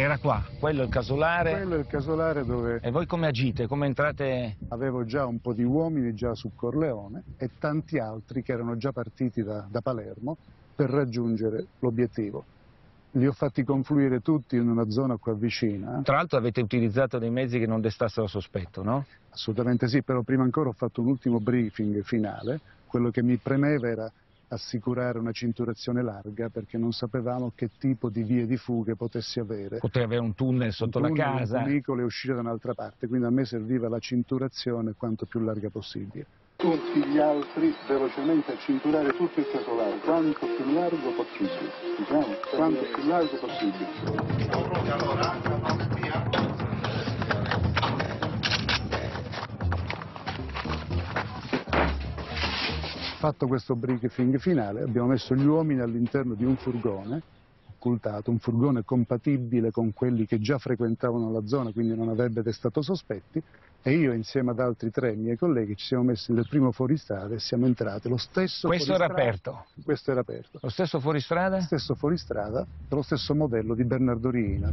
Era qua, quello è il casolare. Quello è il casolare dove... E voi come agite? Come entrate? Avevo già un po' di uomini già su Corleone e tanti altri che erano già partiti da, da Palermo per raggiungere l'obiettivo. Li ho fatti confluire tutti in una zona qua vicina. Tra l'altro avete utilizzato dei mezzi che non destassero sospetto, no? Assolutamente sì, però prima ancora ho fatto un ultimo briefing finale. Quello che mi premeva era assicurare una cinturazione larga perché non sapevamo che tipo di vie di fughe potessi avere. Potevi avere un tunnel sotto un tunnel, la casa. Un cunicolo e uscire da un'altra parte, quindi a me serviva la cinturazione quanto più larga possibile. Tutti gli altri velocemente a cinturare tutto il casolare, quanto più largo possibile, diciamo, quanto più largo possibile. Fatto questo briefing finale abbiamo messo gli uomini all'interno di un furgone occultato, un furgone compatibile con quelli che già frequentavano la zona, quindi non avrebbe destato sospetti, e io insieme ad altri tre miei colleghi ci siamo messi nel primo fuoristrada e siamo entrati. Lo stesso Questo era aperto? Questo era aperto. Lo stesso fuoristrada? Lo stesso fuoristrada, dello stesso modello di Bernardo Rina.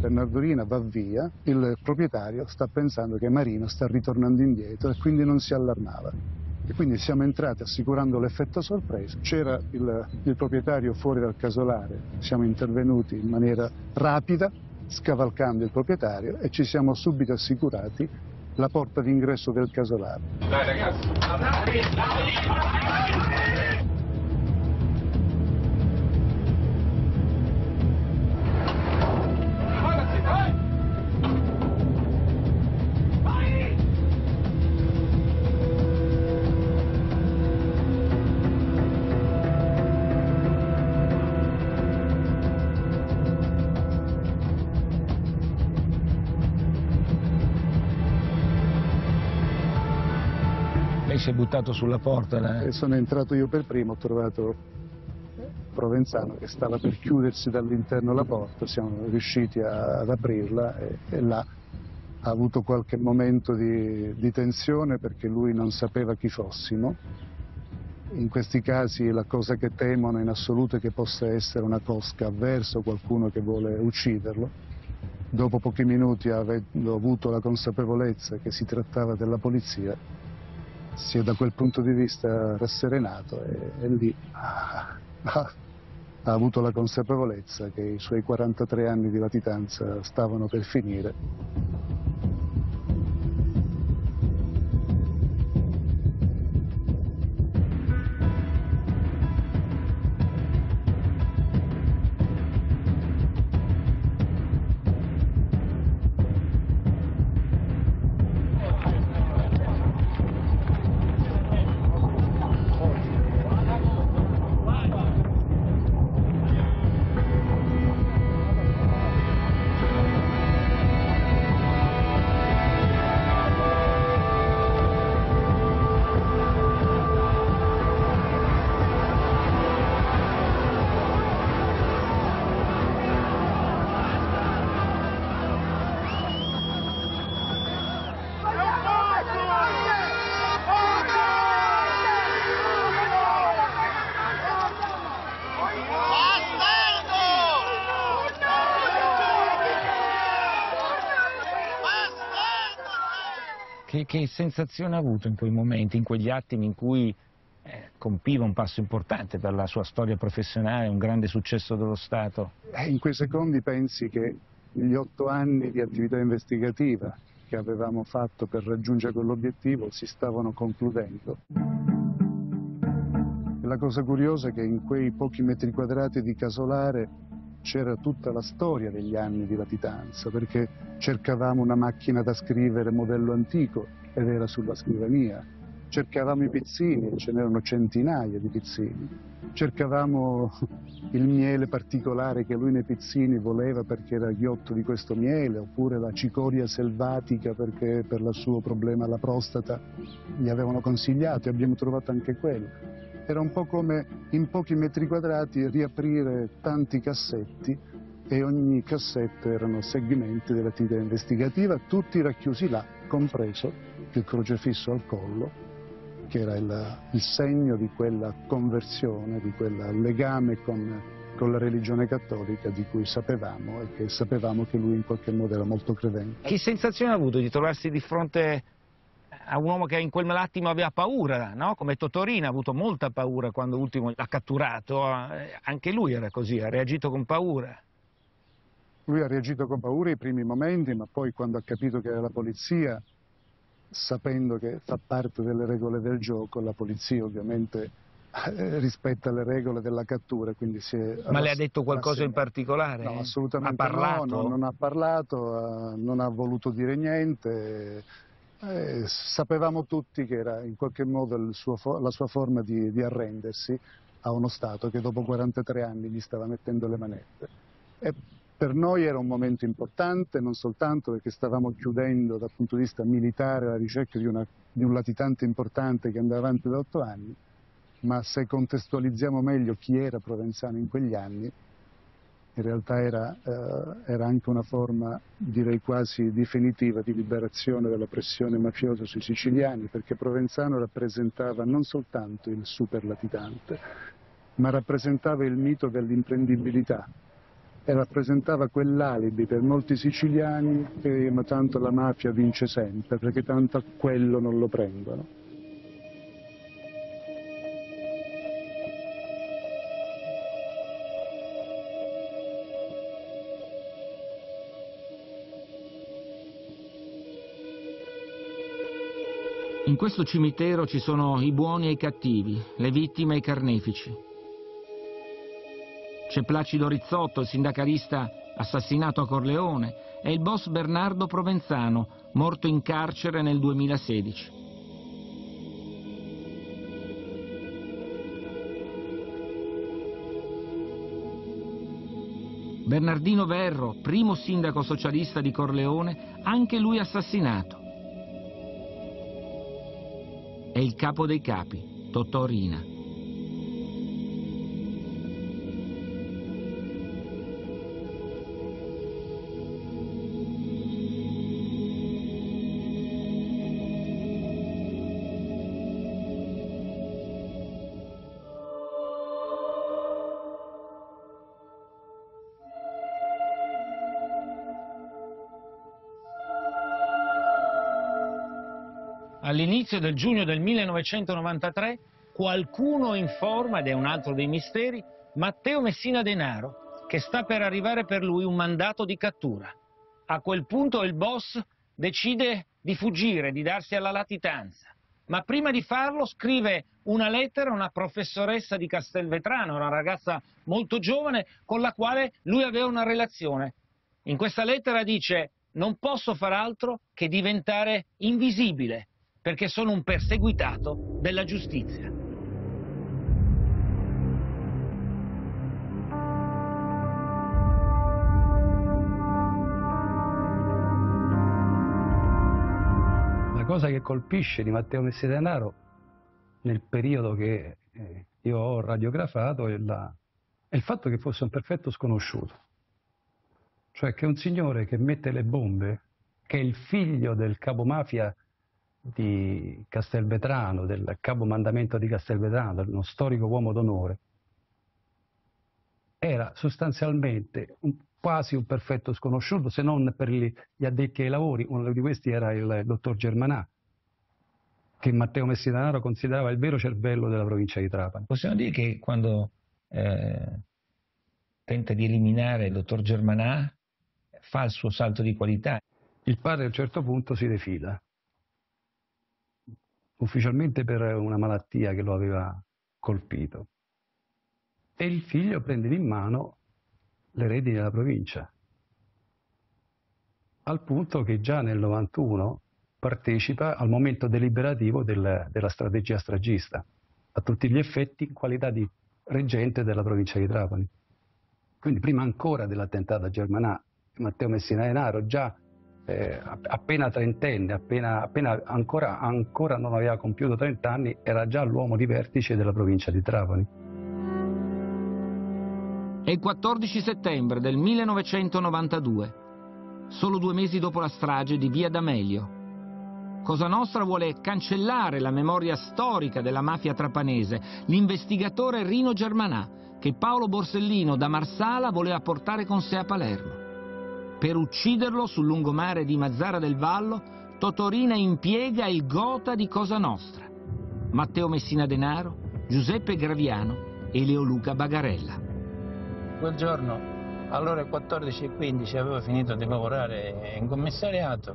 Bernardo Rina va via, il proprietario sta pensando che Marino sta ritornando indietro e quindi non si allarmava. E quindi siamo entrati assicurando l'effetto sorpresa. C'era il, il proprietario fuori dal casolare, siamo intervenuti in maniera rapida, scavalcando il proprietario e ci siamo subito assicurati la porta d'ingresso del casolare. Dai ragazzi. Lei si è buttato sulla porta. là. E sono entrato io per primo, ho trovato Provenzano che stava per chiudersi dall'interno la porta, siamo riusciti a- ad aprirla e, e là ha avuto qualche momento di, di tensione perché lui non sapeva chi fossimo. In questi casi la cosa che temono in assoluto è che possa essere una cosca avversa o qualcuno che vuole ucciderlo. Dopo pochi minuti, avendo avuto la consapevolezza che si trattava della polizia, si è da quel punto di vista rasserenato e, e lì ha, ha- ha avuto la consapevolezza che i suoi 43 anni di latitanza stavano per finire. Che, sensazione ha avuto in quei momenti, in quegli attimi in cui eh, compiva un passo importante per la sua storia professionale, un grande successo dello Stato? E in quei secondi pensi che gli otto anni di attività investigativa che avevamo fatto per raggiungere quell'obiettivo si stavano concludendo. La cosa curiosa è che in quei pochi metri quadrati di casolare c'era tutta la storia degli anni di latitanza, perché cercavamo una macchina da scrivere modello antico ed era sulla scrivania, cercavamo i pizzini, ce n'erano centinaia di pizzini, cercavamo il miele particolare che lui nei pizzini voleva perché era ghiotto di questo miele, oppure la cicoria selvatica perché per il suo problema alla prostata gli avevano consigliato e abbiamo trovato anche quello. Era un po' come in pochi metri quadrati riaprire tanti cassetti e ogni cassetto erano segmenti dell'attività investigativa, tutti racchiusi là, compreso il crocefisso al collo, che era il, il segno di quella conversione, di quel legame con con la religione cattolica di cui sapevamo e che sapevamo che lui in qualche modo era molto credente. Che sensazione ha avuto di trovarsi di fronte a un uomo che in quel attimo aveva paura, no? come Totorina ha avuto molta paura quando ultimo l'ha catturato, eh, anche lui era così, ha reagito con paura. Lui ha reagito con paura i primi momenti, ma poi quando ha capito che era la polizia, sapendo che fa parte delle regole del gioco, la polizia ovviamente eh, rispetta le regole della cattura, quindi si è... Ma le ha detto qualcosa in particolare? No, assolutamente ha parlato? no, non ha parlato, non ha voluto dire niente. Eh, sapevamo tutti che era in qualche modo suo, la sua forma di, di, arrendersi a uno Stato che dopo 43 anni gli stava mettendo le manette. E per noi era un momento importante, non soltanto perché stavamo chiudendo dal punto di vista militare la ricerca di, una, di un latitante importante che andava avanti da otto anni, ma se contestualizziamo meglio chi era Provenzano in quegli anni, in realtà era, eh, era, anche una forma, direi quasi definitiva, di liberazione dalla pressione mafiosa sui siciliani, perché Provenzano rappresentava non soltanto il super latitante, ma rappresentava il mito dell'imprendibilità, e rappresentava quell'alibi per molti siciliani che ma tanto la mafia vince sempre, perché tanto a quello non lo prendono. In questo cimitero ci sono i buoni e i cattivi, le vittime e i carnefici. C'è Placido Rizzotto, il sindacalista assassinato a Corleone, e il boss Bernardo Provenzano, morto in carcere nel 2016. Bernardino Verro, primo sindaco socialista di Corleone, anche lui assassinato. E il capo dei capi, Totò all'inizio del giugno del 1993 qualcuno informa, ed è un altro dei misteri, Matteo Messina Denaro, che sta per arrivare per lui un mandato di cattura. A quel punto il boss decide di fuggire, di darsi alla latitanza. Ma prima di farlo scrive una lettera a una professoressa di Castelvetrano, una ragazza molto giovane con la quale lui aveva una relazione. In questa lettera dice non posso far altro che diventare invisibile, perché sono un perseguitato della giustizia. La cosa che colpisce di Matteo Messi Denaro nel periodo che eh, io ho radiografato è, la, è il fatto che fosse un perfetto sconosciuto. Cioè che un signore che mette le bombe, che è il figlio del capomafia di Castelvetrano, del capo mandamento di Castelvetrano, uno storico uomo d'onore, era sostanzialmente un, quasi un perfetto sconosciuto, se non per gli, gli addetti ai lavori, uno di questi era il, dottor Germanà, che Matteo Messinaro considerava il vero cervello della provincia di Trapani. Possiamo dire che quando eh, tenta di eliminare il dottor Germanà fa il suo salto di qualità. Il padre a un certo punto si defila, ufficialmente per una malattia che lo aveva colpito. E il figlio prende in mano le redini della provincia, al punto che già nel 91 partecipa al momento deliberativo del, della strategia stragista, a tutti gli effetti in qualità di reggente della provincia di Trapani. Quindi prima ancora dell'attentato a Germanà, Matteo Messina Denaro già eh, appena trentenne, appena, appena ancora, ancora non aveva compiuto 30 anni, era già l'uomo di vertice della provincia di Trapani. È il 14 settembre del 1992, solo due mesi dopo la strage di Via D'Amelio. Cosa Nostra vuole cancellare la memoria storica della mafia trapanese, l'investigatore Rino Germanà, che Paolo Borsellino da Marsala voleva portare con sé a Palermo. Per ucciderlo sul lungomare di Mazzara del Vallo, Totorina impiega il gota di Cosa Nostra, Matteo Messina Denaro, Giuseppe Graviano e Leoluca Bagarella. Quel giorno, alle ore 14.15, avevo finito di lavorare in commissariato,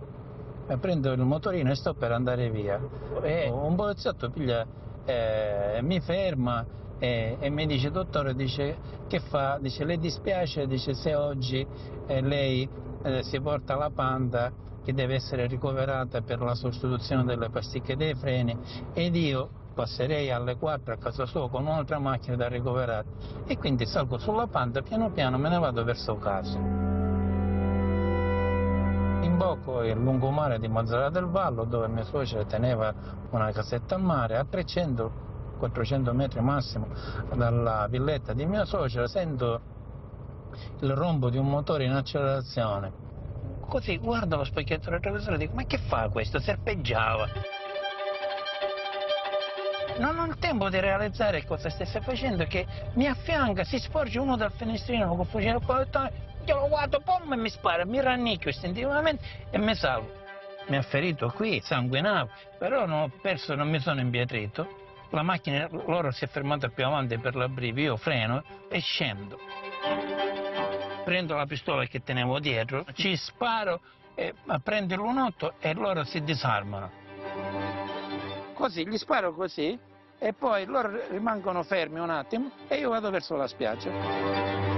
e prendo il motorino e sto per andare via. E un poliziotto piglia, eh, mi ferma e, e, mi dice, dottore, dice, che fa? Dice, le dispiace? Dice, se oggi eh, lei eh, si porta la panda che deve essere ricoverata per la sostituzione delle pasticche dei freni ed io passerei alle 4 a casa sua con un'altra macchina da ricoverare e quindi salgo sulla panda piano piano me ne vado verso casa. Imbocco il lungomare di Mazzara del Vallo dove mia suocera teneva una casetta a mare a 300 400 metri massimo dalla villetta di mia suocera, sento il rombo di un motore in accelerazione. Così guardo lo specchietto retrovisore e dico, ma che fa questo? Serpeggiava. Non ho il tempo di realizzare cosa stesse facendo che mi affianca, si sporge uno dal finestrino con fucile io lo guardo, pom, e mi spara, mi rannicchio istintivamente e mi salvo. Mi ha ferito qui, sanguinavo, però non ho perso, non mi sono impietrito la macchina loro si è fermata più avanti per l'abbrivio, io freno e scendo. Prendo la pistola che tenevo dietro, ci sparo, e, prendo il lunotto e loro si disarmano. Così, gli sparo così e poi loro rimangono fermi un attimo e io vado verso la spiaggia.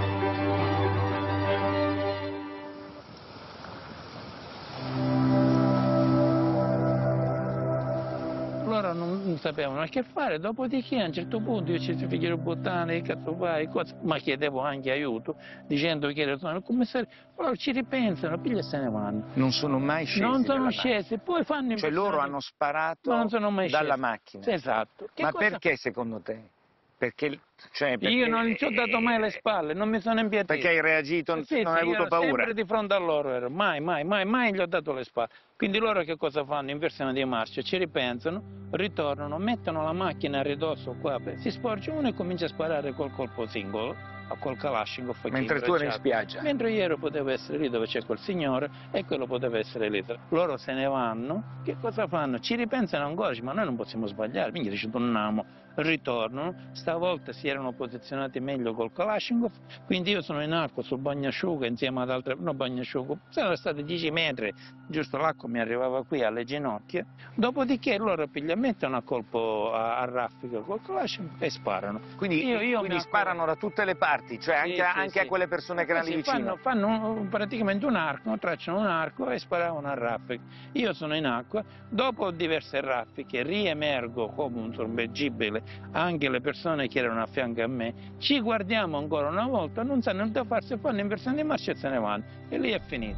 Loro non, non sapevano che fare, dopodiché a un certo punto io ci figlio buttare, cazzo fai, cosa, ma chiedevo anche aiuto, dicendo che sono il commissario, loro ci ripensano, piglia e se ne vanno. Non sono mai scesi Non sono scesi, poi fanno... Cioè loro hanno sparato dalla scesi. macchina? Esatto. Che ma cosa... perché secondo te? Perché, cioè, perché, Io non ci ho dato mai le spalle, non mi sono impiattito. Perché hai reagito, sì, non sì, hai avuto paura? sempre di fronte a loro ero, mai, mai, mai, mai gli ho dato le spalle. Quindi loro che cosa fanno? In versione di marcia, ci ripensano, ritornano, mettono la macchina a ridosso qua, si sporge uno e comincia a sparare col colpo singolo quel Kalashnikov. Mentre tu eri in spiaggia? Mentre io ero, potevo essere lì dove c'è quel signore e quello poteva essere lì. Loro se ne vanno, che cosa fanno? Ci ripensano ancora, ma noi non possiamo sbagliare, quindi dice torniamo, ritornano, stavolta si erano posizionati meglio col Kalashnikov, quindi io sono in acqua sul bagnasciuga insieme ad altre, no bagnasciuga, sono stati 10 metri, giusto l'acqua mi arrivava qui alle ginocchia, dopodiché loro piglia, mettono a colpo a, a raffica col Kalashnikov e sparano. Quindi, io, io quindi sparano da tutte le parti, cioè anche, sì, anche sì, a quelle persone che erano sì, vicino? Fanno, fanno praticamente un arco, tracciano un arco e sparavano a raffica. Io sono in acqua, dopo diverse raffiche riemergo come un sommergibile anche le persone che erano a fianco a me, ci guardiamo ancora una volta, non sanno da farsi, fanno inversione di marcia e se ne vanno. E lì è finito.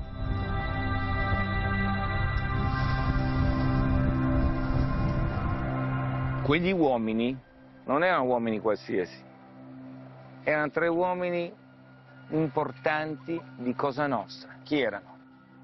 Quegli uomini non erano uomini qualsiasi, erano tre uomini importanti di Cosa Nostra. Chi erano?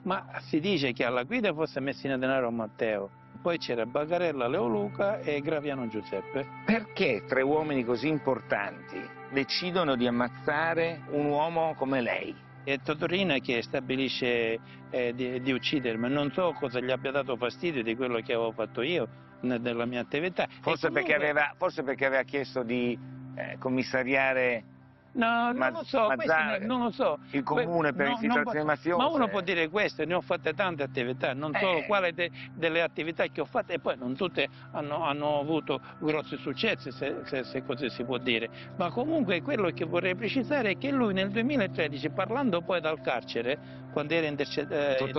Ma si dice che alla guida fosse Messina Denaro Matteo, poi c'era Bagarella Leoluca e Graviano Giuseppe. Perché tre uomini così importanti decidono di ammazzare un uomo come lei? È Totorina che stabilisce eh, di, di, uccidermi, non so cosa gli abbia dato fastidio di quello che avevo fatto io nella mia attività. Forse, comunque... perché, aveva, forse perché aveva chiesto di eh, commissariare No, non lo so, Mazzare, non lo so. Il comune per no, infiltrazioni mafiose. Ma uno può dire questo, ne ho fatte tante attività, non eh. so quale de, delle attività che ho fatto e poi non tutte hanno, hanno avuto grossi successi, se, se, se, così si può dire. Ma comunque quello che vorrei precisare è che lui nel 2013, parlando poi dal carcere, quando era intercettato eh,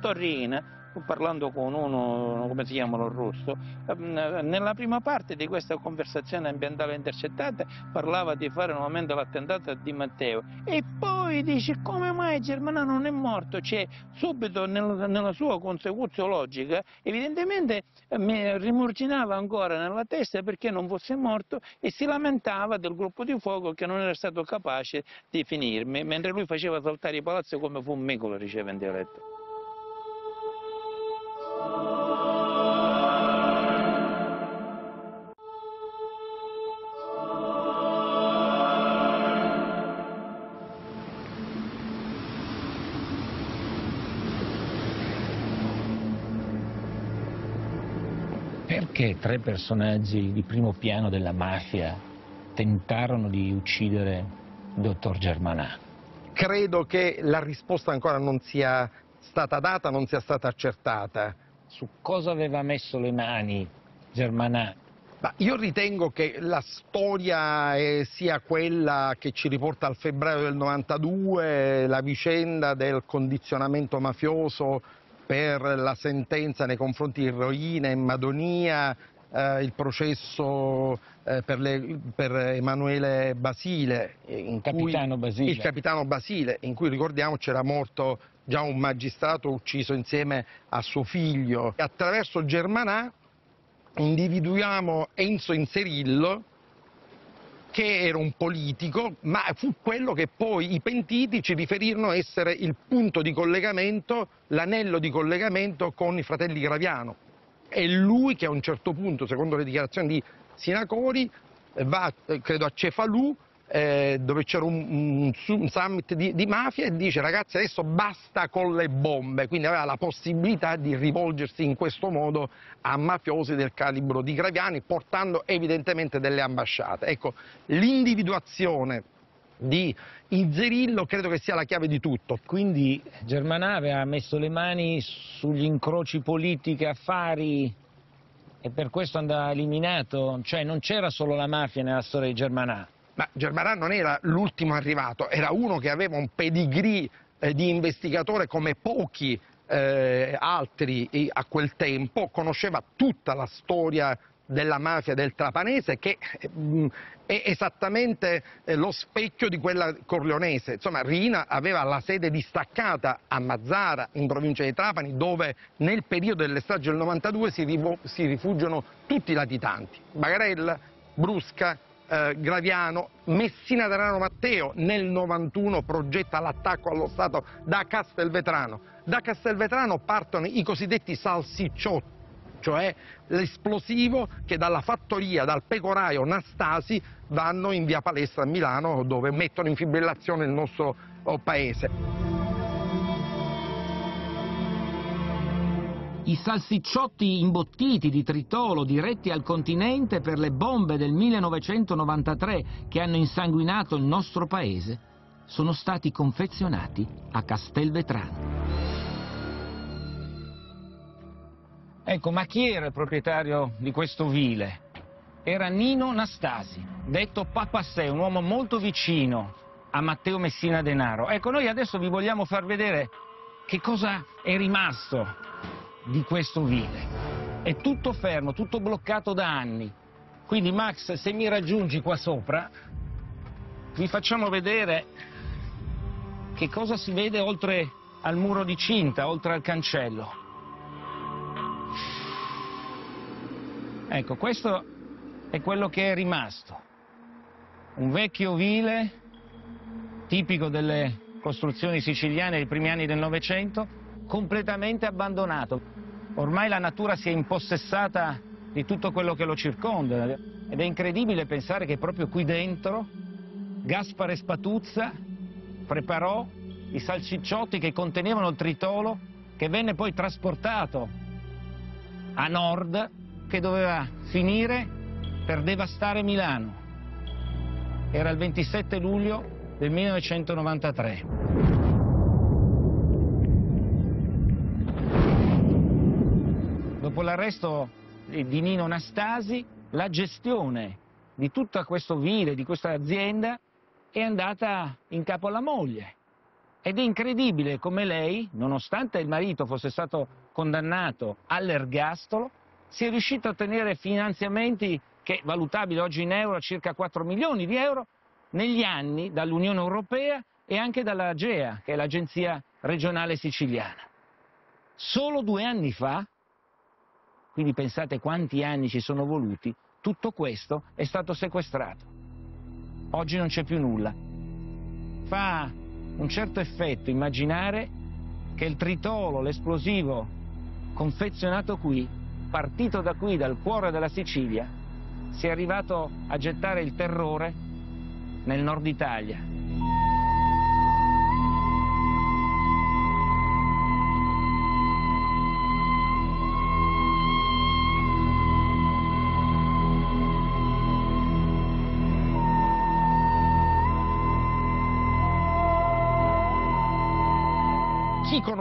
Torina, parlando con uno, come si chiama, russo, ehm, nella prima parte di questa conversazione ambientale intercettata parlava di fare nuovamente l'attentato di Matteo e poi dice come mai Germano non è morto, cioè subito nel, nella sua consecuzione logica evidentemente eh, mi rimurginava ancora nella testa perché non fosse morto e si lamentava del gruppo di fuoco che non era stato capace di finirmi, mentre lui faceva saltare i palazzi come fu un micolo, riceve in dialetto. Perché tre personaggi di primo piano della mafia tentarono di uccidere il dottor Germanà? Credo che la risposta ancora non sia stata data, non sia stata accertata. Su cosa aveva messo le mani Germanà? Ma io ritengo che la storia eh, sia quella che ci riporta al febbraio del 92, la vicenda del condizionamento mafioso per la sentenza nei confronti di Roina e Madonia, eh, il processo eh, per, le, per, Emanuele Basile, il capitano, Basile. il capitano Basile, in cui ricordiamo c'era morto già un magistrato ucciso insieme a suo figlio. Attraverso Germanà individuiamo Enzo Inserillo, che era un politico, ma fu quello che poi i pentiti ci riferirono essere il punto di collegamento, l'anello di collegamento con i fratelli Graviano. È lui che a un certo punto, secondo le dichiarazioni di Sinacori, va, credo, a Cefalù eh, dove c'era un, un, summit di, di, mafia e dice ragazzi adesso basta con le bombe, quindi aveva la possibilità di rivolgersi in questo modo a mafiosi del calibro di Graviani portando evidentemente delle ambasciate. Ecco, l'individuazione di Inzerillo credo che sia la chiave di tutto. Quindi Germanà aveva messo le mani sugli incroci politiche, affari e per questo andava eliminato, cioè non c'era solo la mafia nella storia di Germanà. Ma Germanà non era l'ultimo arrivato, era uno che aveva un pedigree eh, di investigatore come pochi eh, altri a quel tempo, conosceva tutta la storia della mafia del Trapanese che mh, mm, è esattamente eh, lo specchio di quella corleonese. Insomma, Rina aveva la sede distaccata a Mazzara, in provincia di Trapani, dove nel periodo delle stragi del 92 si, si rifugiano tutti i latitanti. Bagarella, Brusca, eh, Graviano, Messina Denaro Matteo nel 91 progetta l'attacco allo Stato da Castelvetrano. Da Castelvetrano partono i cosiddetti salsicciotti, cioè l'esplosivo che dalla fattoria, dal pecoraio Nastasi vanno in via Palestra a Milano dove mettono in fibrillazione il nostro oh, paese. I salsicciotti imbottiti di tritolo diretti al continente per le bombe del 1993 che hanno insanguinato il nostro paese sono stati confezionati a Castelvetrano. Ecco, ma chi era il proprietario di questo vile? Era Nino Nastasi, detto Papassè, un uomo molto vicino a Matteo Messina Denaro. Ecco, noi adesso vi vogliamo far vedere che cosa è rimasto di questo vile. È tutto fermo, tutto bloccato da anni. Quindi Max, se mi raggiungi qua sopra, vi facciamo vedere che cosa si vede oltre al muro di cinta, oltre al cancello. Ecco, questo è quello che è rimasto. Un vecchio vile tipico delle costruzioni siciliane dei primi anni del Novecento, completamente abbandonato. Ormai la natura si è impossessata di tutto quello che lo circonda ed è incredibile pensare che proprio qui dentro Gaspare Spatuzza preparò i salsicciotti che contenevano il tritolo che venne poi trasportato a nord che doveva finire per devastare Milano. Era il 27 luglio del 1993. Dopo l'arresto di Nino Nastasi, la gestione di tutto questo vile, di questa azienda, è andata in capo alla moglie. Ed è incredibile come lei, nonostante il marito fosse stato condannato all'ergastolo, sia riuscito a ottenere finanziamenti che valutabili oggi in euro circa 4 milioni di euro negli anni dall'Unione Europea e anche dalla AGEA, che è l'Agenzia regionale siciliana. Solo due anni fa quindi pensate quanti anni ci sono voluti, tutto questo è stato sequestrato. Oggi non c'è più nulla. Fa un certo effetto immaginare che il tritolo, l'esplosivo confezionato qui, partito da qui, dal cuore della Sicilia, sia arrivato a gettare il terrore nel nord Italia,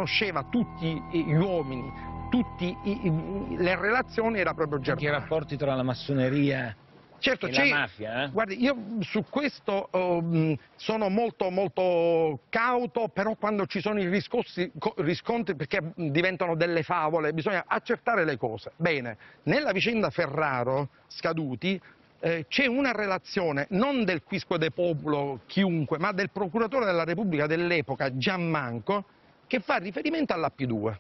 conosceva tutti gli uomini, tutte le relazioni era proprio Germano. I rapporti tra la massoneria Certo, e la mafia, eh? guardi, io su questo mh, sono molto, molto cauto, però quando ci sono i riscossi- co- riscontri, perché diventano delle favole, bisogna accertare le cose. Bene, nella vicenda Ferraro, scaduti, eh, c'è una relazione non del quisco de populo chiunque, ma del procuratore della Repubblica dell'epoca, Gianmanco, che fa riferimento alla P2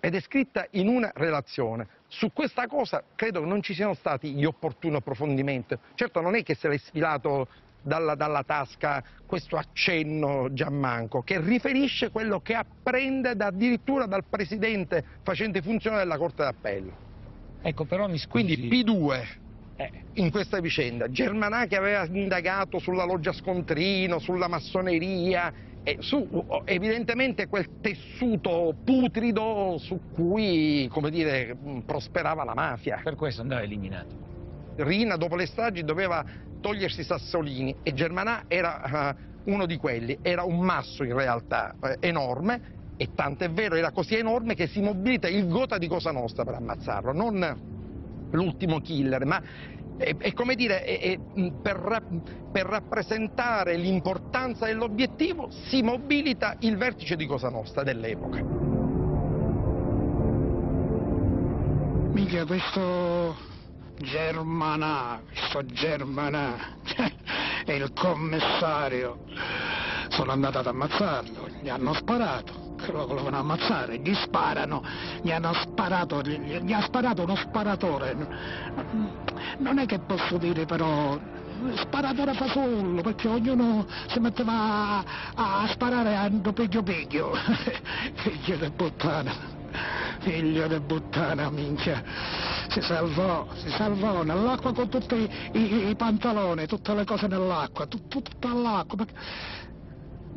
ed è scritta in una relazione. Su questa cosa credo che non ci siano stati gli opportuni approfondimenti. Certo non è che se l'è sfilato dalla, dalla tasca questo accenno Gianmanco, che riferisce quello che apprende da, addirittura dal presidente facente funzione della Corte d'Appello. Ecco, però mi scusi. Quindi P2 in questa vicenda, Germanà che aveva indagato sulla loggia scontrino, sulla massoneria, e su evidentemente quel tessuto putrido su cui, come dire, prosperava la mafia. Per questo andava eliminato. Rina dopo le stragi doveva togliersi i sassolini e Germanà era uh, uno di quelli, era un masso in realtà eh, enorme e tanto è vero, era così enorme che si mobilita il gota di Cosa Nostra per ammazzarlo, non l'ultimo killer, ma è, è come dire, è, per, per rappresentare l'importanza dell'obiettivo si mobilita il vertice di Cosa Nostra dell'epoca. Mica questo Germanà, questo Germanà, è il commissario. Sono andato ad ammazzarlo, gli hanno sparato, lo volevano ammazzare, gli sparano, gli hanno sparato, gli, gli ha sparato uno sparatore. Non è che posso dire però sparatore fasullo, perché ognuno si metteva a, a, sparare a piglio piglio. Figlio di puttana, figlio di puttana, minchia. Si salvò, si salvò nell'acqua con tutti i, i, i, pantaloni, tutte le cose nell'acqua, tut, tutta l'acqua. Ma,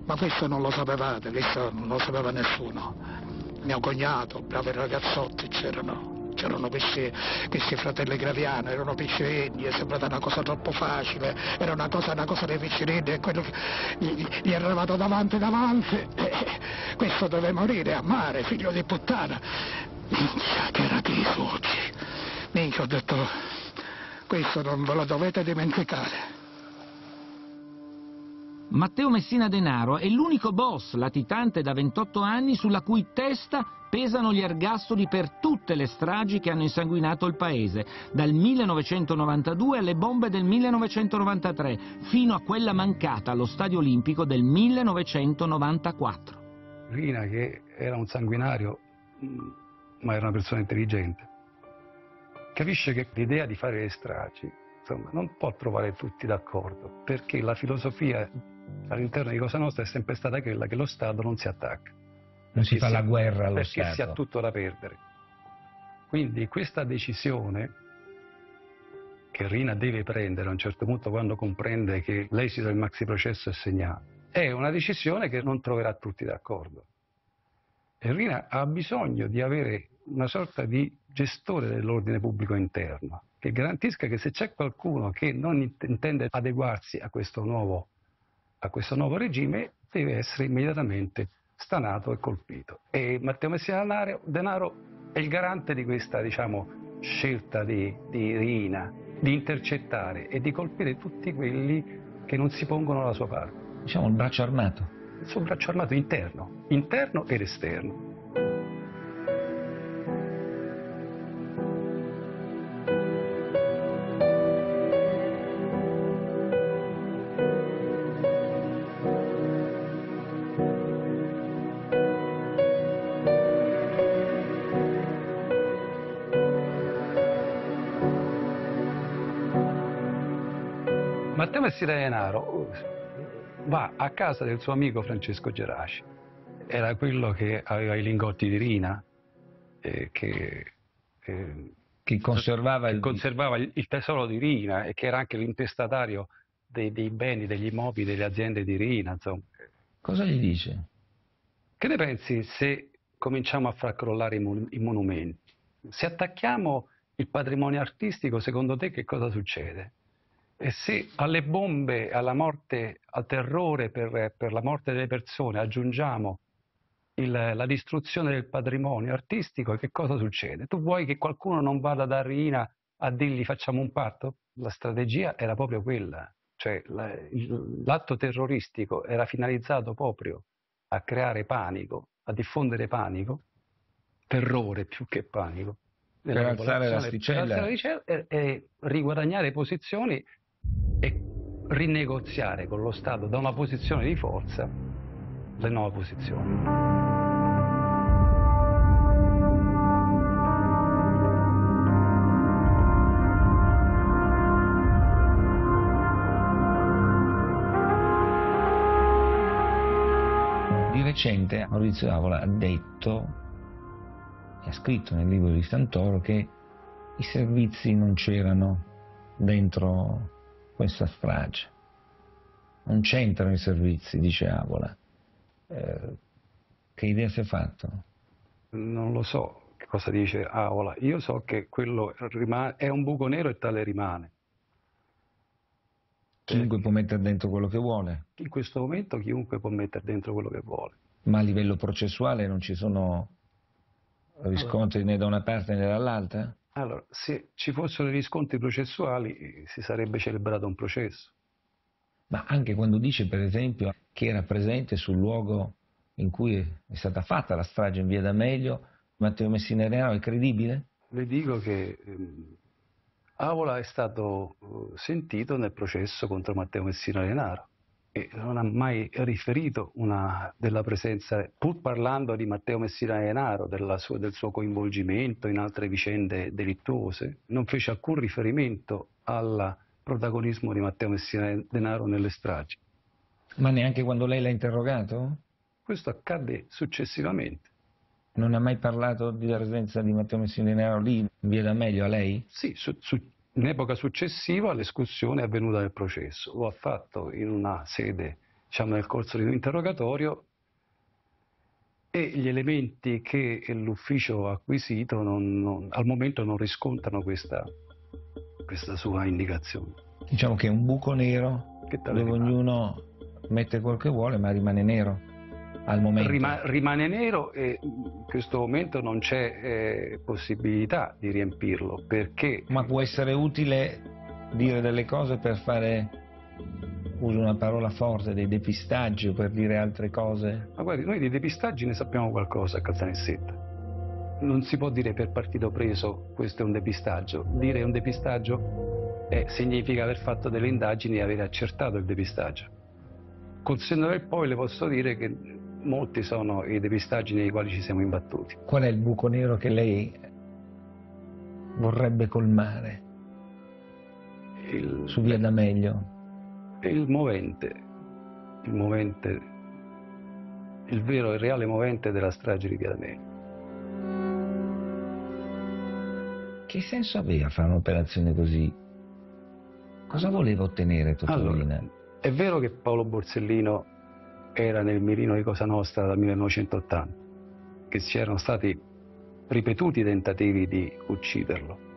ma questo non lo sapevate, questo non lo sapeva nessuno. Mio cognato, bravi ragazzotti c'erano c'erano questi, questi, fratelli Graviano, erano piccirini, è sembrata una cosa troppo facile, era una cosa, una cosa dei piccirini e quello gli, gli è arrivato davanti davanti, questo deve morire a mare, figlio di puttana. Minchia, che era di oggi. Minchia, ho detto, questo non ve lo dovete dimenticare. Matteo Messina Denaro è l'unico boss latitante da 28 anni sulla cui testa pesano gli ergastoli per tutte le stragi che hanno insanguinato il paese, dal 1992 alle bombe del 1993, fino a quella mancata allo Stadio Olimpico del 1994. Rina, che era un sanguinario, ma era una persona intelligente, capisce che l'idea di fare le stragi insomma, non può trovare tutti d'accordo, perché la filosofia all'interno di Cosa Nostra è sempre stata quella che lo Stato non si attacca. Non si fa la guerra allo perché Stato. si ha tutto da perdere. Quindi questa decisione che Rina deve prendere a un certo punto quando comprende che l'esito del maxi processo è segnato, è una decisione che non troverà tutti d'accordo. E Rina ha bisogno di avere una sorta di gestore dell'ordine pubblico interno, che garantisca che se c'è qualcuno che non intende adeguarsi a questo nuovo, a questo nuovo regime, deve essere immediatamente stanato e colpito. E Matteo Messina Denaro è il garante di questa diciamo, scelta di, di Rina, di intercettare e di colpire tutti quelli che non si pongono alla sua parte. Diciamo il braccio armato. Il suo braccio armato interno, interno ed esterno. Matteo Messina Denaro va a casa del suo amico Francesco Geraci. Era quello che aveva i lingotti di Rina, eh, che, eh, che, conservava, che il... conservava il, tesoro di Rina e che era anche l'intestatario dei, dei, beni, degli immobili, delle aziende di Rina. Insomma. Cosa gli dice? Che ne pensi se cominciamo a far crollare i, mon i monumenti? Se attacchiamo il patrimonio artistico, secondo te che cosa succede? E se alle bombe, alla morte, al terrore per, per, la morte delle persone aggiungiamo il, la distruzione del patrimonio artistico, che cosa succede? Tu vuoi che qualcuno non vada da Rina a dirgli facciamo un patto? La strategia era proprio quella, cioè l'atto terroristico era finalizzato proprio a creare panico, a diffondere panico, terrore più che panico. Per alzare l'asticella. E, e riguadagnare posizioni e rinegoziare con lo Stato da una posizione di forza le nuove posizioni. recente Maurizio Avola ha detto e ha scritto nel libro di Santoro che i servizi non c'erano dentro questa strage. Non c'entrano i servizi, dice Avola. Eh, che idea si è fatto? Non lo so che cosa dice Avola. Io so che quello è un buco nero e tale rimane. Chiunque può mettere dentro quello che vuole? In questo momento chiunque può mettere dentro quello che vuole. Ma a livello processuale non ci sono riscontri né da una parte né dall'altra? Allora, se ci fossero riscontri processuali si sarebbe celebrato un processo. Ma anche quando dice, per esempio, che era presente sul luogo in cui è stata fatta la strage in via D'Amelio, Matteo Messina Denaro è credibile? Le dico che ehm, Avola è stato uh, sentito nel processo contro Matteo Messina Denaro e non ha mai riferito una, della presenza, pur parlando di Matteo Messina Denaro, sua, del suo coinvolgimento in altre vicende delittuose, non fece alcun riferimento al protagonismo di Matteo Messina Denaro nelle stragi. Ma neanche quando lei l'ha interrogato? Questo accadde successivamente. Non ha mai parlato della presenza di Matteo Messina Denaro lì, via D'Amelio, a lei? Sì, su, su, in epoca successiva l'escussione è avvenuta nel processo, lo ha fatto in una sede, diciamo nel corso di un interrogatorio e gli elementi che l'ufficio ha acquisito non, non, al momento non riscontrano questa, questa, sua indicazione. Diciamo che è un buco nero dove ognuno mette quel che vuole ma rimane nero al momento? Rima, rimane nero e in questo momento non c'è eh, possibilità di riempirlo perché... Ma può essere utile dire delle cose per fare, uso una parola forte, dei depistaggi o per dire altre cose? Ma guardi, noi dei depistaggi ne sappiamo qualcosa a Caltanissetta. Non si può dire per partito preso questo è un depistaggio. Dire un depistaggio eh, significa aver fatto delle indagini e aver accertato il depistaggio. Col senno del poi le posso dire che molti sono i depistaggi nei quali ci siamo imbattuti. Qual è il buco nero che lei vorrebbe colmare il, su via D'Amelio? Il movente, il movente, il vero e reale movente della strage di via D'Amelio. Che senso aveva fare un'operazione così? Cosa voleva ottenere Topolina? Allora, è vero che Paolo Borsellino era nel mirino di Cosa Nostra dal 1980, che ci erano stati ripetuti tentativi di ucciderlo.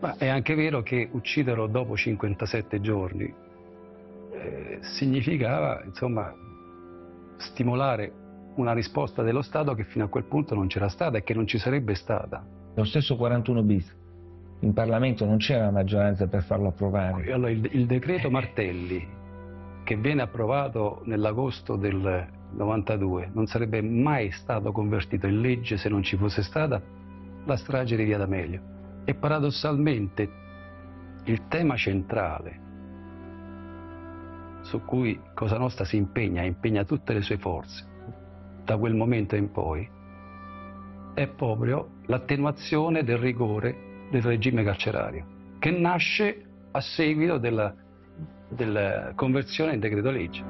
Ma è anche vero che ucciderlo dopo 57 giorni eh, significava, insomma, stimolare una risposta dello Stato che fino a quel punto non c'era stata e che non ci sarebbe stata. Lo stesso 41 bis. In Parlamento non c'era la maggioranza per farlo approvare. Allora, il, il decreto Martelli che viene approvato nell'agosto del 92 non sarebbe mai stato convertito in legge se non ci fosse stata la strage di Via D'Amelio. E paradossalmente il tema centrale su cui Cosa Nostra si impegna, impegna tutte le sue forze da quel momento in poi, è proprio l'attenuazione del rigore del regime carcerario, che nasce a seguito della della conversione in decreto legge.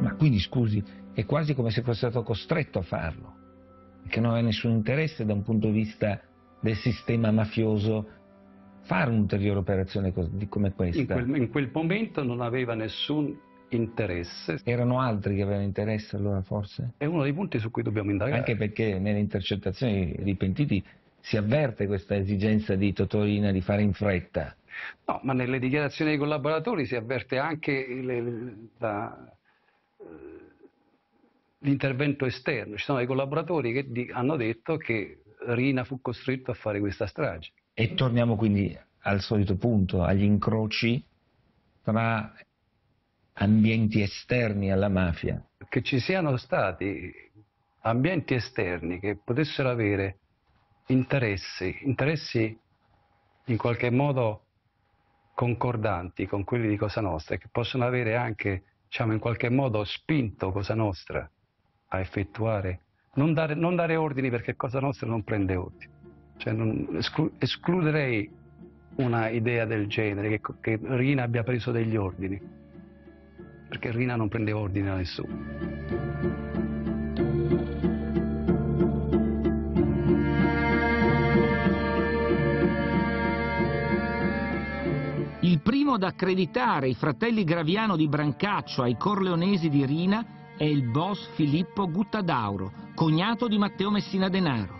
Ma quindi scusi, è quasi come se fosse stato costretto a farlo, che non ha nessun interesse da un punto di vista del sistema mafioso fare un'ulteriore operazione come questa. In quel, in quel momento non aveva nessun interesse. Erano altri che avevano interesse allora forse? È uno dei punti su cui dobbiamo indagare. Anche perché nelle intercettazioni i pentiti si avverte questa esigenza di Totorina di fare in fretta. No, ma nelle dichiarazioni dei collaboratori si avverte anche la- l'intervento esterno. Ci sono dei collaboratori che di- hanno detto che Rina fu costretto a fare questa strage. E torniamo quindi al solito punto, agli incroci tra ambienti esterni alla mafia. Che ci siano stati ambienti esterni che potessero avere interessi, interessi in qualche modo concordanti con quelli di Cosa Nostra che possono avere anche, diciamo, in qualche modo spinto Cosa Nostra a effettuare, non dare, non dare ordini perché Cosa Nostra non prende ordini. Cioè, non- esclu- escluderei una idea del genere, che, che Rina abbia preso degli ordini, perché Rina non prende ordini da nessuno. Primo ad accreditare i fratelli Graviano di Brancaccio ai corleonesi di Rina è il boss Filippo Guttadauro, cognato di Matteo Messina Denaro.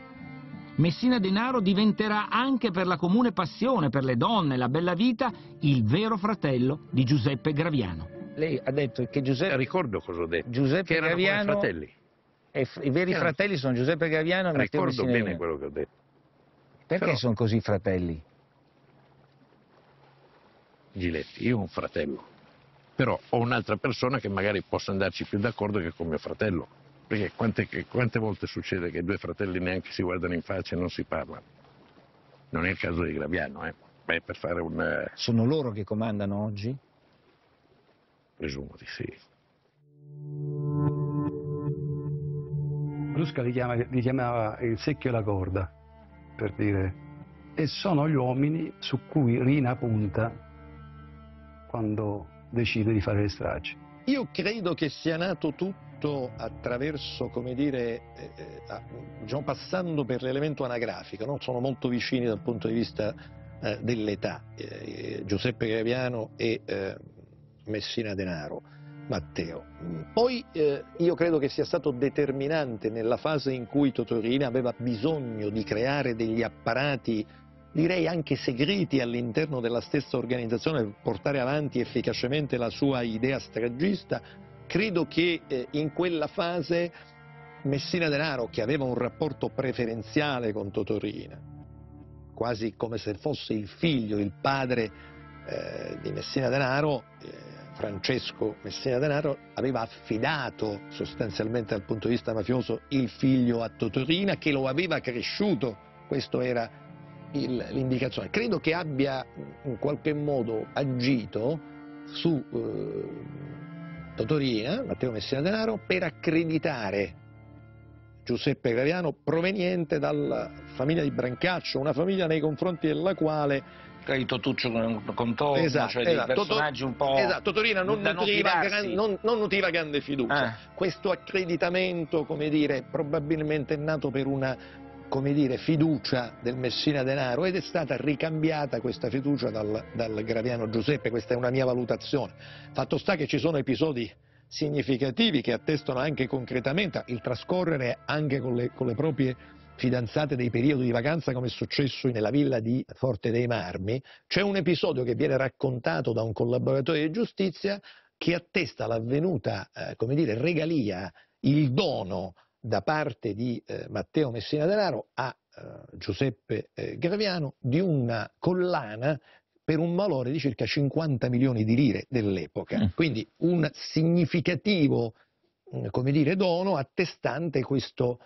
Messina Denaro diventerà anche per la comune passione per le donne e la bella vita il vero fratello di Giuseppe Graviano. Lei ha detto che Giuseppe... Ricordo cosa ho detto. Giuseppe che Graviano fratelli. e f- i veri Erano- fratelli sono Giuseppe Graviano e Matteo Ricordo Messina bene Denaro. quello che ho detto. Perché Però- sono così fratelli? Giletti, io ho un fratello, però ho un'altra persona che magari possa andarci più d'accordo che con mio fratello, perché quante, quante volte succede che due fratelli neanche si guardano in faccia e non si parlano? Non è il caso di Graviano, eh? Beh, per fare un... eh, Sono loro che comandano oggi? presumo di sì. Brusca li, chiama- li chiamava il secchio e la corda, per dire, e sono gli uomini su cui Rina punta quando decide di fare le stragi. Io credo che sia nato tutto attraverso, come dire, eh, diciamo, passando per l'elemento anagrafico, no? sono molto vicini dal punto di vista eh, dell'età, eh, Giuseppe Graviano e eh, Messina Denaro, Matteo. Poi eh, io credo che sia stato determinante nella fase in cui Totorina aveva bisogno di creare degli apparati direi anche segreti all'interno della stessa organizzazione per portare avanti efficacemente la sua idea stragista, credo che eh, in quella fase Messina Denaro, che aveva un rapporto preferenziale con Totorina, quasi come se fosse il figlio, il padre eh, di Messina Denaro, eh, Francesco Messina Denaro, aveva affidato sostanzialmente dal punto di vista mafioso il figlio a Totorina che lo aveva cresciuto, questo era l'indicazione. Credo che abbia in qualche modo agito su eh, Totorina, Matteo Messina Denaro, per accreditare Giuseppe Graviano proveniente dalla famiglia di Brancaccio, una famiglia nei confronti della quale Credito Tuccio con, con Torno, Esatto, cioè dei esatto. personaggi un po'... Esatto, Totorina non, nutriva, gran- non- non nutriva grande fiducia. Eh. Questo accreditamento, come dire, probabilmente è nato per una come dire, fiducia del Messina Denaro ed è stata ricambiata questa fiducia dal, dal Graviano Giuseppe, questa è una mia valutazione. Fatto sta che ci sono episodi significativi che attestano anche concretamente il trascorrere anche con le, con le proprie fidanzate dei periodi di vacanza come è successo nella villa di Forte dei Marmi, c'è un episodio che viene raccontato da un collaboratore di giustizia che attesta l'avvenuta, eh, come dire, regalia, il dono da parte di eh, Matteo Messina Denaro a eh, Giuseppe eh, Graviano di una collana per un valore di circa 50 milioni di lire dell'epoca. Quindi un significativo mm, come dire, dono attestante questo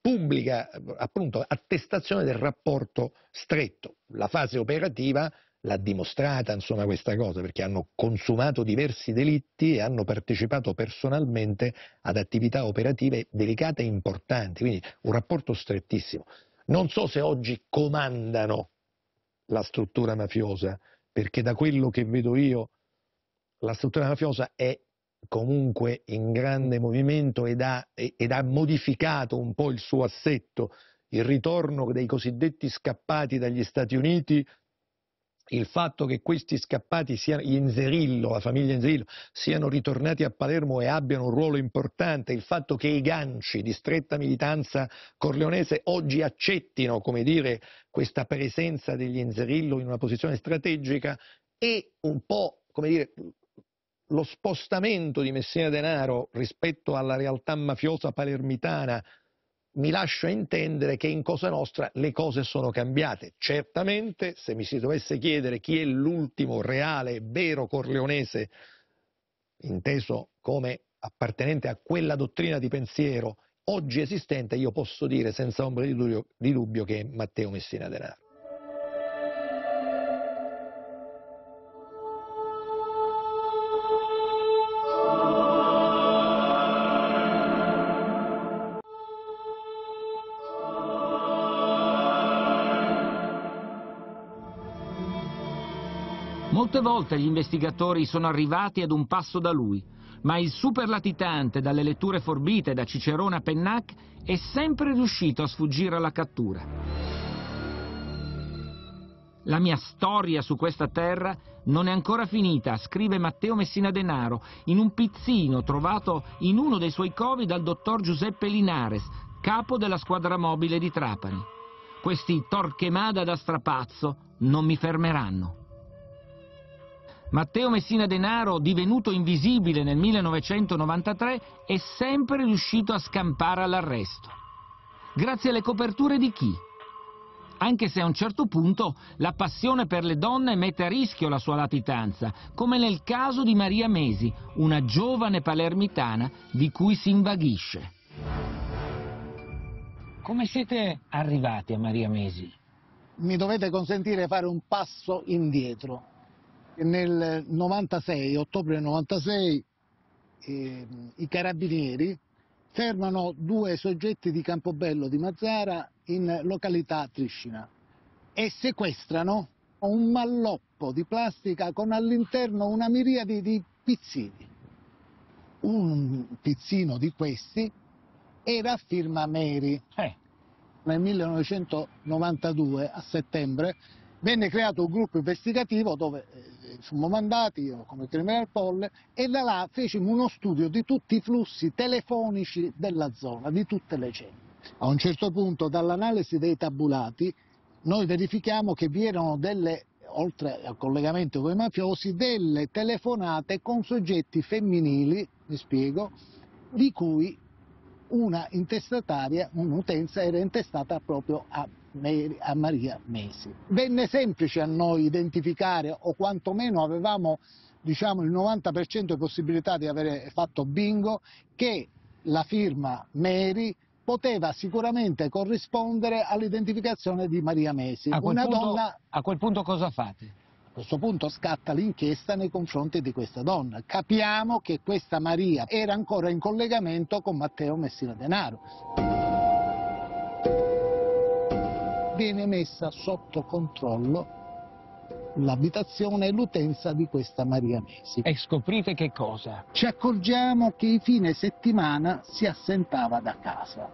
pubblica appunto attestazione del rapporto stretto. La fase operativa l'ha dimostrata insomma questa cosa perché hanno consumato diversi delitti e hanno partecipato personalmente ad attività operative delicate e importanti, quindi un rapporto strettissimo. Non so se oggi comandano la struttura mafiosa, perché da quello che vedo io la struttura mafiosa è comunque in grande movimento ed ha, ed ha modificato un po' il suo assetto. Il ritorno dei cosiddetti scappati dagli Stati Uniti il fatto che questi scappati siano Inzerillo, la famiglia Inzerillo, siano ritornati a Palermo e abbiano un ruolo importante, il fatto che i ganci di stretta militanza corleonese oggi accettino, dire, questa presenza degli Inzerillo in una posizione strategica e un po', dire, lo spostamento di Messina Denaro rispetto alla realtà mafiosa palermitana mi lascia intendere che in Cosa Nostra le cose sono cambiate. Certamente, se mi si dovesse chiedere chi è l'ultimo reale, vero corleonese, inteso come appartenente a quella dottrina di pensiero oggi esistente, io posso dire senza ombra di dubbio, di dubbio che è Matteo Messina Denaro. Molte volte gli investigatori sono arrivati ad un passo da lui, ma il super latitante dalle letture forbite da Cicerone a Pennac è sempre riuscito a sfuggire alla cattura. La mia storia su questa terra non è ancora finita, scrive Matteo Messina Denaro, in un pizzino trovato in uno dei suoi covi dal dottor Giuseppe Linares, capo della squadra mobile di Trapani. Questi torquemada da strapazzo non mi fermeranno. Matteo Messina Denaro, divenuto invisibile nel 1993, è sempre riuscito a scampare all'arresto. Grazie alle coperture di chi? Anche se a un certo punto la passione per le donne mette a rischio la sua latitanza, come nel caso di Maria Mesi, una giovane palermitana di cui si invaghisce. Come siete arrivati a Maria Mesi? Mi dovete consentire fare un passo indietro nel 96, ottobre 96, eh, i carabinieri fermano due soggetti di Campobello di Mazzara in località Triscina e sequestrano un malloppo di plastica con all'interno una miriade di pizzini. Un pizzino di questi era a firma Mary. Eh. Nel 1992, a settembre, venne creato un gruppo investigativo dove eh, fummo mandati, io come criminal poll, e da là fecimo uno studio di tutti i flussi telefonici della zona, di tutte le cene. A un certo punto, dall'analisi dei tabulati, noi verifichiamo che vi erano delle, oltre al collegamento con i mafiosi, delle telefonate con soggetti femminili, mi spiego, di cui una intestataria, un'utenza era intestata proprio a a Maria Mesi. Venne semplice a noi identificare, o quantomeno avevamo diciamo, il 90% di possibilità di avere fatto bingo, che la firma Mary poteva sicuramente corrispondere all'identificazione di Maria Mesi. A quel, punto, donna... a quel punto cosa fate? A questo punto scatta l'inchiesta nei confronti di questa donna. Capiamo che questa Maria era ancora in collegamento con Matteo Messina Denaro viene messa sotto controllo l'abitazione e l'utenza di questa Maria Mesi. E scoprite che cosa? Ci accorgiamo che i fine settimana si assentava da casa,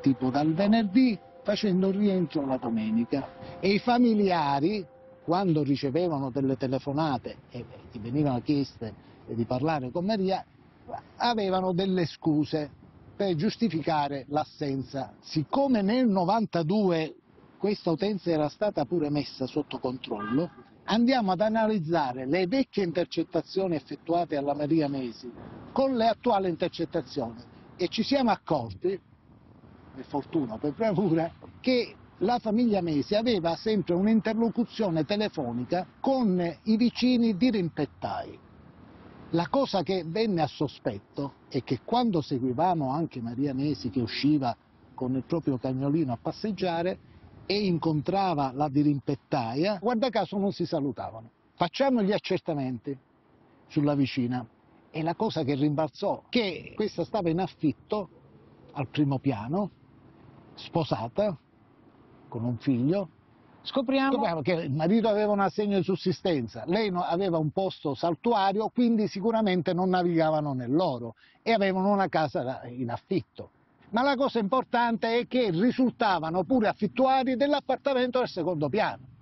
tipo dal venerdì facendo rientro la domenica e i familiari quando ricevevano delle telefonate e gli venivano chieste di parlare con Maria avevano delle scuse per giustificare l'assenza. Siccome nel 92 questa utenza era stata pure messa sotto controllo, andiamo ad analizzare le vecchie intercettazioni effettuate alla Maria Mesi con le attuali intercettazioni e ci siamo accorti, per fortuna o per bravura, che la famiglia Mesi aveva sempre un'interlocuzione telefonica con i vicini di Rimpettai. La cosa che venne a sospetto è che quando seguivamo anche Maria Mesi che usciva con il proprio cagnolino a passeggiare e incontrava la dirimpettaia, guarda caso non si salutavano. Facciamo gli accertamenti sulla vicina e la cosa che rimbalzò che questa stava in affitto al primo piano, sposata, con un figlio, Scopriamo... Che il marito aveva un assegno di sussistenza, lei aveva un posto saltuario, quindi sicuramente non navigavano nell'oro e avevano una casa in affitto. Ma la cosa importante è che risultavano pure affittuari dell'appartamento al secondo piano.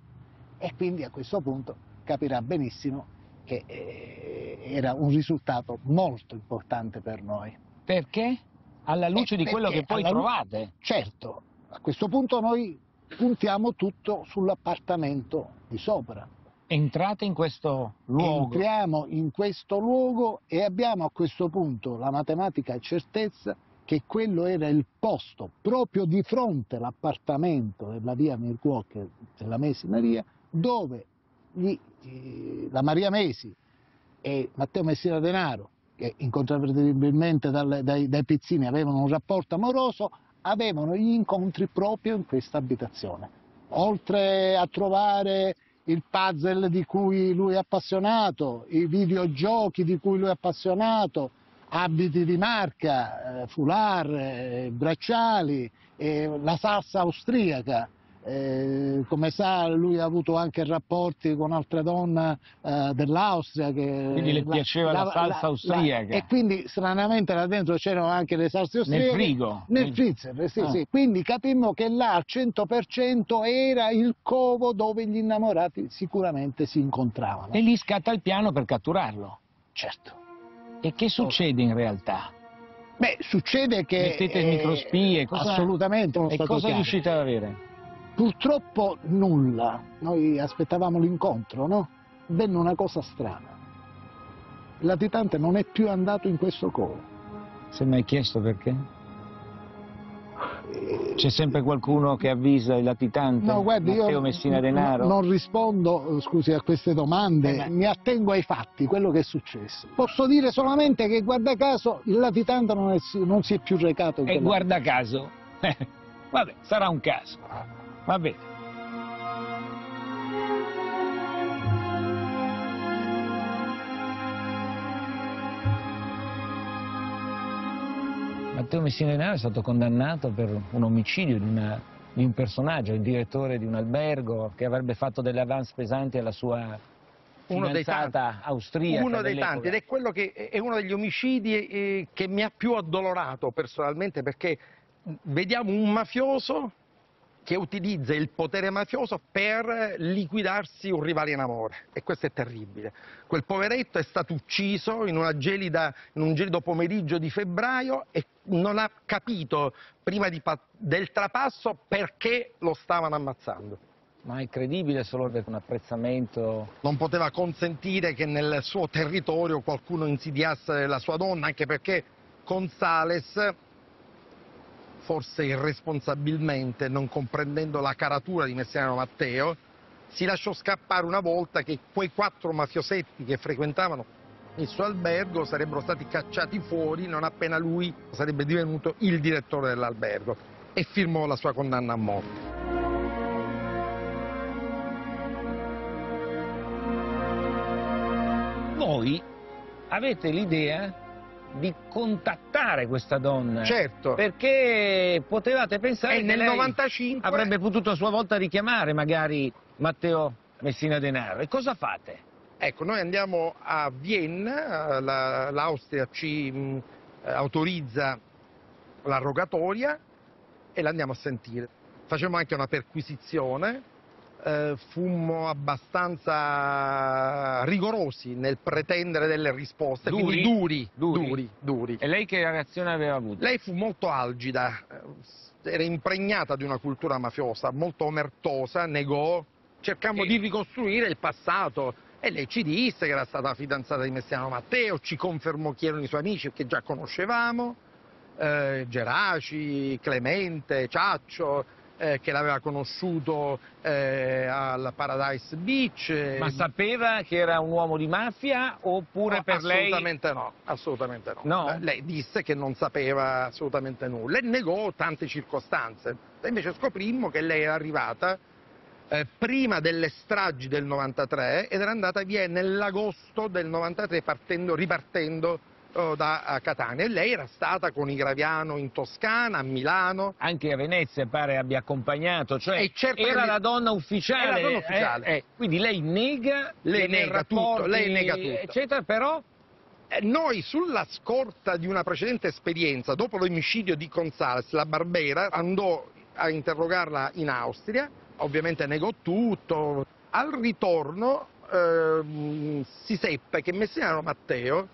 e quindi a questo punto capirà benissimo che eh, era un risultato molto importante per noi. Perché? Alla luce Eh, di quello che poi trovate. Certo, a questo punto noi puntiamo tutto sull'appartamento di sopra. Entrate in questo luogo. Entriamo in questo luogo e abbiamo a questo punto la matematica certezza che quello era il posto proprio di fronte all'appartamento della via Milwaukee della Mesi Maria dove gli- eh, la Maria Mesi e Matteo Messina Denaro, che incontrabilmente dai, dai pizzini avevano un rapporto amoroso, avevano gli incontri proprio in questa abitazione. Oltre a trovare il puzzle di cui lui è appassionato, i videogiochi di cui lui è appassionato, abiti di marca, eh, foulard, eh, bracciali, eh, la salsa austriaca. Eh, come sa lui ha avuto anche rapporti con altre donne eh, dell'Austria che Quindi le piaceva la salsa austriaca. e quindi stranamente là dentro c'erano anche le salse austriache Nel frigo? nel Nel- freezer sì, Ah. sì. quindi capimmo che là al 100% era il covo dove gli innamorati sicuramente si incontravano E lì scatta il piano per catturarlo. certo E che succede in realtà? Beh, succede che... Mettete eh, microspie, cosa- Assolutamente. E cosa chiaro. riuscite ad avere? Purtroppo nulla. Noi aspettavamo l'incontro, no? Venne una cosa strana. Il latitante non è più andato in questo covo. Si è mai chiesto perché? C'è sempre qualcuno che avvisa il latitante? No, guardi, Matteo Messina Denaro? non rispondo, eh, scusi, a queste domande, Eh mi attengo ai fatti, quello che è successo. Posso dire solamente che, guarda caso, il latitante non, è- non si è più recato E guarda caso. Vabbè, sarà un caso. Va bene. Matteo Messina Denaro è stato condannato per un omicidio di, una- di un personaggio, il direttore di un albergo che avrebbe fatto delle avance pesanti alla sua Uno dei fidanzata austriaca Uno dei tanti ed è quello che è uno degli omicidi eh, che mi ha più addolorato personalmente perché vediamo un mafioso che utilizza il potere mafioso per liquidarsi un rivale in amore e questo è terribile. Quel poveretto è stato ucciso in, una gelida, in un gelido pomeriggio di febbraio e non ha capito prima di del trapasso perché lo stavano ammazzando. Ma è credibile solo per un apprezzamento non poteva consentire che nel suo territorio qualcuno insidiasse la sua donna, anche perché Gonzales, forse irresponsabilmente, non comprendendo la caratura di Messiano Matteo, si lasciò scappare una volta che quei quattro mafiosetti che frequentavano il suo albergo sarebbero stati cacciati fuori non appena lui sarebbe divenuto il direttore dell'albergo e firmò la sua condanna a morte. Voi avete l'idea di contattare questa donna. Certo. Perché potevate pensare E che nel lei 95 avrebbe potuto a sua volta richiamare magari Matteo Messina Denaro. E cosa fate? Ecco, noi andiamo a Vienna, la- l'Austria ci mh, autorizza la rogatoria e l'andiamo a sentire. Facciamo anche una perquisizione, eh, fummo abbastanza rigorosi nel pretendere delle risposte, quindi duri, Duri? duri, duri. E lei che reazione aveva avuto? Lei fu molto algida, eh, era impregnata di una cultura mafiosa, molto omertosa, negò, cercammo E- di ricostruire il passato e lei ci disse che era stata fidanzata di Messiano Matteo, ci confermò chi erano i suoi amici che già conoscevamo, eh, Geraci, Clemente, Ciaccio, eh, che l'aveva conosciuto eh, al Paradise Beach. Ma sapeva che era un uomo di mafia oppure No, per lei... assolutamente no, assolutamente no. No? Eh, Lei disse che non sapeva assolutamente nulla e negò tante circostanze. E invece scoprimmo che lei era arrivata eh, prima delle stragi del 93 ed era andata via nell'agosto del 93 partendo- ripartendo da eh, Catania e lei era stata con i Graviano in Toscana, a Milano. Anche a Venezia pare abbia accompagnato, cioè E certo che era la donna ufficiale. Era la donna eh, ufficiale. eh, quindi lei nega, Lei nega tutto, lei nega tutto. eccetera, però Eh, Noi sulla scorta di una precedente esperienza, dopo l'omicidio di Gonzales, la Barbera andò a interrogarla in Austria, ovviamente negò tutto, al ritorno ehm, si seppe che Messiano Matteo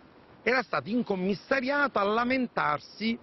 era stato incommissariato a lamentarsi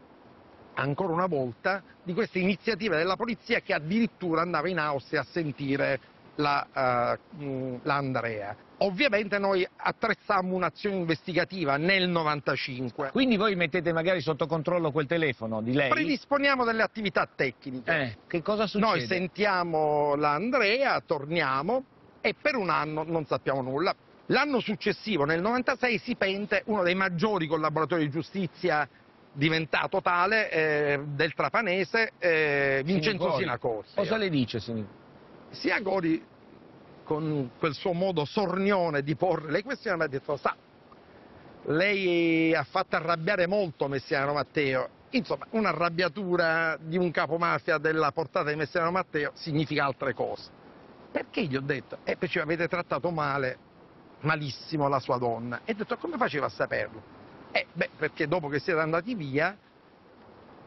ancora una volta di queste iniziative della polizia che addirittura andava in Austria a sentire la, uh, la Andrea. Ovviamente noi attrezzammo un'azione investigativa nel 95. Quindi voi mettete magari sotto controllo quel telefono di lei? Predisponiamo delle attività tecniche. Eh, che cosa succede? Noi sentiamo l'Andrea, torniamo e per un anno non sappiamo nulla. L'anno successivo, nel 96, si pente uno dei maggiori collaboratori di giustizia diventato tale eh, del trapanese, eh, Vincenzo Sinacosi. Cosa le dice Sinacosi? Sinagori, con quel suo modo sornione di porre le questioni, mi ha detto, sa, lei ha fatto arrabbiare molto Messiano Matteo. Insomma, un'arrabbiatura di un capomafia della portata di Messiano Matteo significa altre cose. Perché gli ho detto? Eh, perché avete trattato male, malissimo la sua donna. E ho detto, come faceva a saperlo? Eh, beh, perché dopo che siete andati via,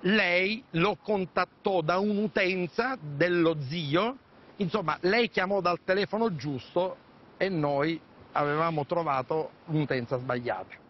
lei lo contattò da un'utenza dello zio Insomma, lei chiamò dal telefono giusto e noi avevamo trovato un'utenza sbagliata.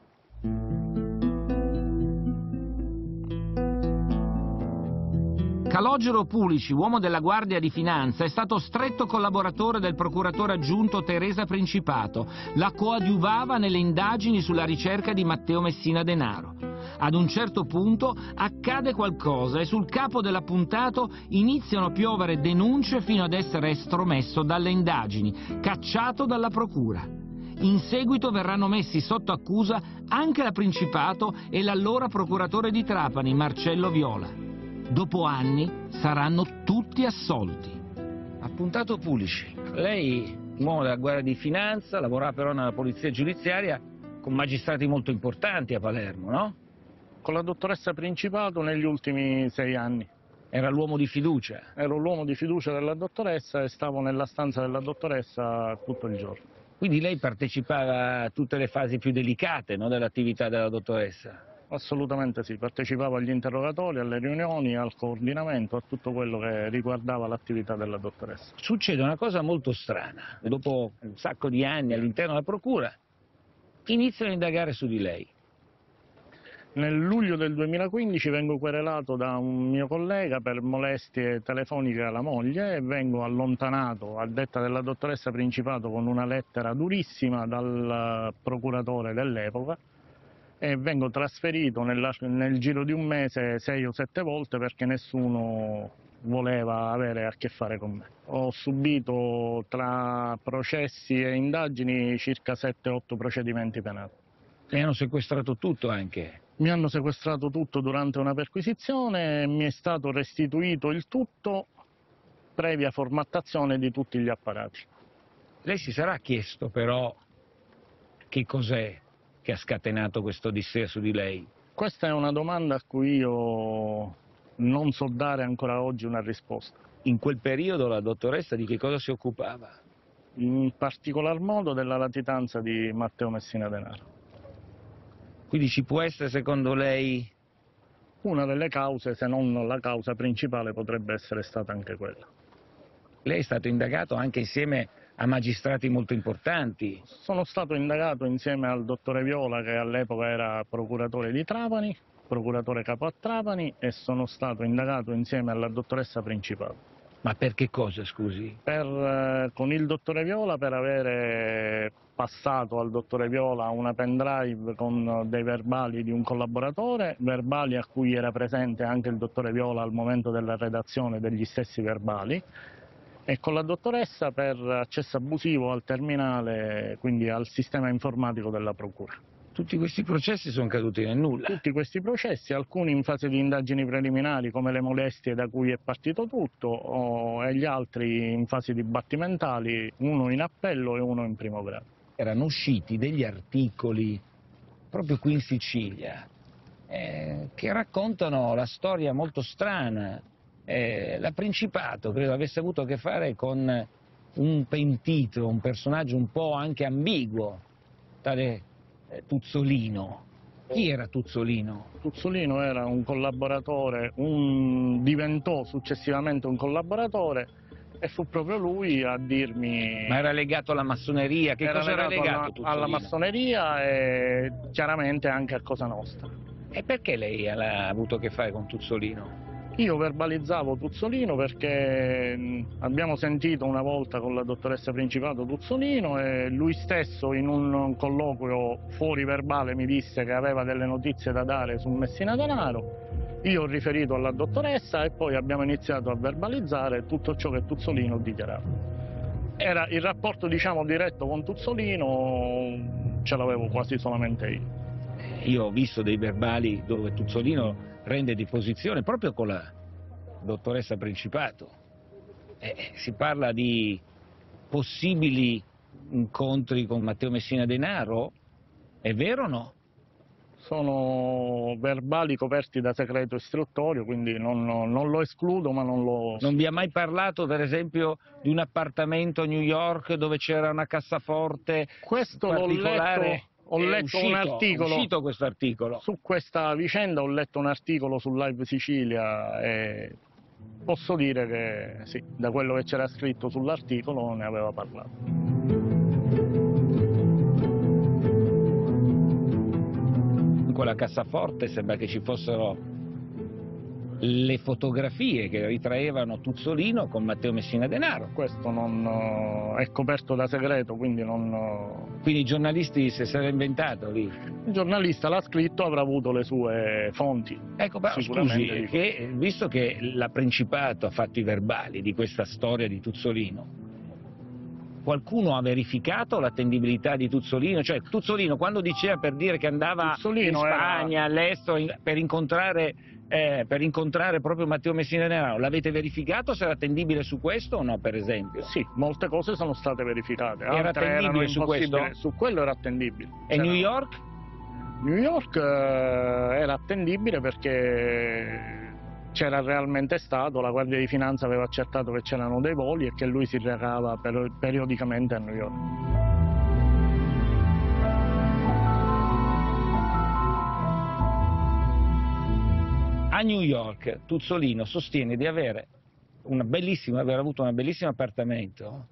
Calogero Pulici, uomo della Guardia di Finanza, è stato stretto collaboratore del procuratore aggiunto Teresa Principato. La coadiuvava nelle indagini sulla ricerca di Matteo Messina Denaro. Ad un certo punto accade qualcosa e sul capo dell'appuntato iniziano a piovere denunce fino ad essere estromesso dalle indagini, cacciato dalla procura. In seguito verranno messi sotto accusa anche la Principato e l'allora procuratore di Trapani, Marcello Viola. Dopo anni saranno tutti assolti. Appuntato Pulici, lei, uomo della guerra di finanza, lavora però nella polizia giudiziaria con magistrati molto importanti a Palermo, no? Con la dottoressa Principato negli ultimi sei anni. Era l'uomo di fiducia? Ero l'uomo di fiducia della dottoressa e stavo nella stanza della dottoressa tutto il giorno. Quindi lei partecipava a tutte le fasi più delicate no, dell'attività della dottoressa? Assolutamente sì, partecipavo agli interrogatori, alle riunioni, al coordinamento, a tutto quello che riguardava l'attività della dottoressa. Succede una cosa molto strana. Dopo un sacco di anni all'interno della procura, iniziano a indagare su di lei. Nel luglio del 2015 vengo querelato da un mio collega per molestie telefoniche alla moglie e vengo allontanato a detta della dottoressa Principato con una lettera durissima dal procuratore dell'epoca e vengo trasferito nella, nel giro di un mese sei o sette volte perché nessuno voleva avere a che fare con me. Ho subito tra processi e indagini circa 7-8 procedimenti penali. E hanno sequestrato tutto anche? Mi hanno sequestrato tutto durante una perquisizione e mi è stato restituito il tutto previa formattazione di tutti gli apparati. Lei si sarà chiesto però che cos'è che ha scatenato questo odissea su di lei? Questa è una domanda a cui io non so dare ancora oggi una risposta. In quel periodo la dottoressa di che cosa si occupava? In particolar modo della latitanza di Matteo Messina Denaro. Quindi ci può essere secondo lei? Una delle cause, se non la causa principale, potrebbe essere stata anche quella. Lei è stato indagato anche insieme a magistrati molto importanti. Sono stato indagato insieme al dottore Viola che all'epoca era procuratore di Trapani, procuratore capo a Trapani e sono stato indagato insieme alla dottoressa Principale. Ma per che cosa, scusi? Per, eh, con il dottore Viola per avere passato al dottore Viola una pendrive con dei verbali di un collaboratore, verbali a cui era presente anche il dottore Viola al momento della redazione degli stessi verbali, e con la dottoressa per accesso abusivo al terminale, quindi al sistema informatico della Procura. Tutti questi processi sono caduti nel nulla? Tutti questi processi, alcuni in fase di indagini preliminari come le molestie da cui è partito tutto e gli altri in fase dibattimentali, uno in appello e uno in primo grado. Erano usciti degli articoli proprio qui in Sicilia eh, che raccontano la storia molto strana eh, la Principato credo avesse avuto a che fare con un pentito, un personaggio un po' anche ambiguo, tale eh, Tuzzolino. Chi era Tuzzolino? Tuzzolino era un collaboratore, un... diventò successivamente un collaboratore E fu proprio lui a dirmi... Ma era legato alla massoneria? Che era cosa era legato legato alla, alla massoneria e chiaramente anche a Cosa Nostra. E perché lei ha avuto a che fare con Tuzzolino? Io verbalizzavo Tuzzolino perché mh, abbiamo sentito una volta con la dottoressa Principato Tuzzolino e lui stesso in un colloquio fuori verbale mi disse che aveva delle notizie da dare su Messina Denaro. Io ho riferito alla dottoressa e poi abbiamo iniziato a verbalizzare tutto ciò che Tuzzolino dichiarava. Era il rapporto diciamo diretto con Tuzzolino ce l'avevo quasi solamente io. Io ho visto dei verbali dove Tuzzolino rende di posizione proprio con la dottoressa Principato. Eh, si parla di possibili incontri con Matteo Messina Denaro, è vero o no? Sono verbali coperti da segreto istruttorio, quindi non, non lo escludo ma non lo... Non vi ha mai parlato, per esempio, di un appartamento a New York dove c'era una cassaforte Questo l'ho particolare? Ho letto uscito, un articolo. Articolo. Su questa vicenda ho letto un articolo su Live Sicilia e posso dire che sì, da quello che c'era scritto sull'articolo ne aveva parlato. In quella cassaforte sembra che ci fossero le fotografie che ritraevano Tuzzolino con Matteo Messina Denaro. Questo non eh, è coperto da segreto, quindi non... eh, Quindi i giornalisti se se l'è inventato lì. Il giornalista l'ha scritto, avrà avuto le sue fonti. Ecco, però Sicuramente scusi, che, visto che la Principato ha fatto i verbali di questa storia di Tuzzolino, qualcuno ha verificato l'attendibilità di Tuzzolino? Cioè Tuzzolino quando diceva per dire che andava Tuzzolino in era- Spagna, all'estero, in- per incontrare... eh, per incontrare proprio Matteo Messina Denaro, l'avete verificato se era attendibile su questo o no, per esempio? Sì, molte cose sono state verificate. Era attendibile su questo? Su quello era attendibile. E New York? New York eh, era attendibile perché c'era realmente stato, la Guardia di Finanza aveva accertato che c'erano dei voli e che lui si recava per- periodicamente a New York. A New York Tuzzolino sostiene di avere una bellissima, aver avuto un bellissimo appartamento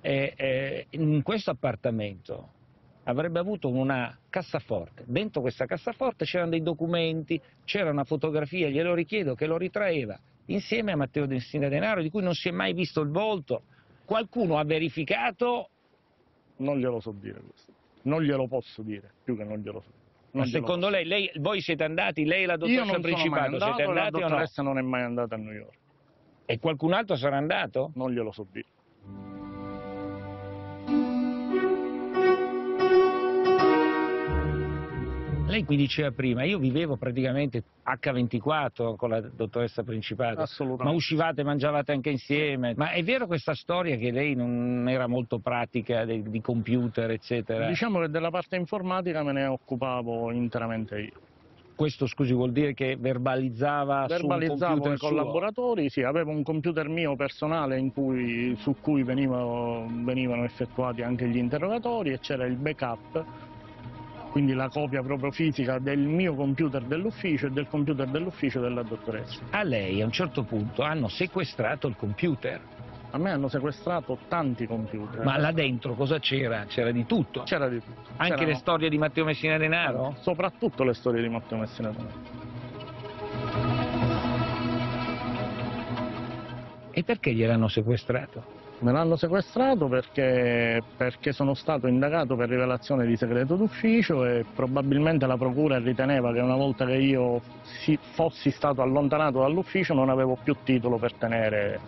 e eh, in questo appartamento avrebbe avuto una cassaforte. Dentro questa cassaforte c'erano dei documenti, c'era una fotografia, glielo richiedo, che lo ritraeva insieme a Matteo Densina Denaro, di cui non si è mai visto il volto. Qualcuno ha verificato, Non glielo so dire questo. Non glielo posso dire, più che non glielo so. Non ma secondo lei, lei- voi siete andati, lei e la dottoressa Principato, andato, siete la andati o no? dottoressa non è mai andata a New York. E qualcun altro sarà andato? Non glielo so dire. Lei mi diceva prima, io vivevo praticamente H24 con la dottoressa Assolutamente. ma uscivate, mangiavate anche insieme. Ma è vero questa storia che lei non era molto pratica de- di computer, eccetera? Diciamo che della parte informatica me ne occupavo interamente io. Questo, scusi, vuol dire che verbalizzava Verbalizzavo i collaboratori, sì, avevo un computer mio personale in cui- su cui venivano, venivano effettuati anche gli interrogatori e c'era il backup, quindi la copia proprio fisica del mio computer dell'ufficio e del computer dell'ufficio della dottoressa. A lei a un certo punto hanno sequestrato il computer. A me hanno sequestrato tanti computer. Ma là dentro cosa c'era? C'era di tutto? C'era di tutto. Anche C'erano- le storie di Matteo Messina Denaro? Soprattutto le storie di Matteo Messina Denaro. E perché gliel'hanno sequestrato? Me l'hanno sequestrato perché, perché sono stato indagato per rivelazione di segreto d'ufficio e probabilmente la procura riteneva che una volta che io si- fossi stato allontanato dall'ufficio non avevo più titolo per tenere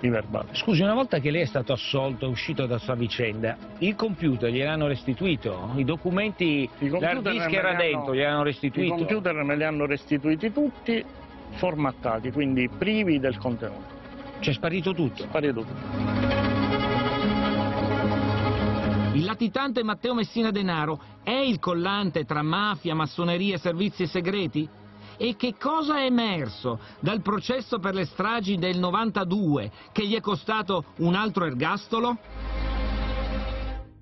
i verbali. Scusi, una volta che lei è stato assolto e uscito da sua vicenda, il computer gliel'hanno restituito? I documenti, l'hard disk era dentro, hanno- gliel'hanno I restituito? computer me li hanno restituiti tutti formattati, quindi privi del contenuto. C'è sparito tutto? Sparito tutto. Il latitante Matteo Messina Denaro è il collante tra mafia, massoneria e servizi segreti? E che cosa è emerso dal processo per le stragi del 92 che gli è costato un altro ergastolo?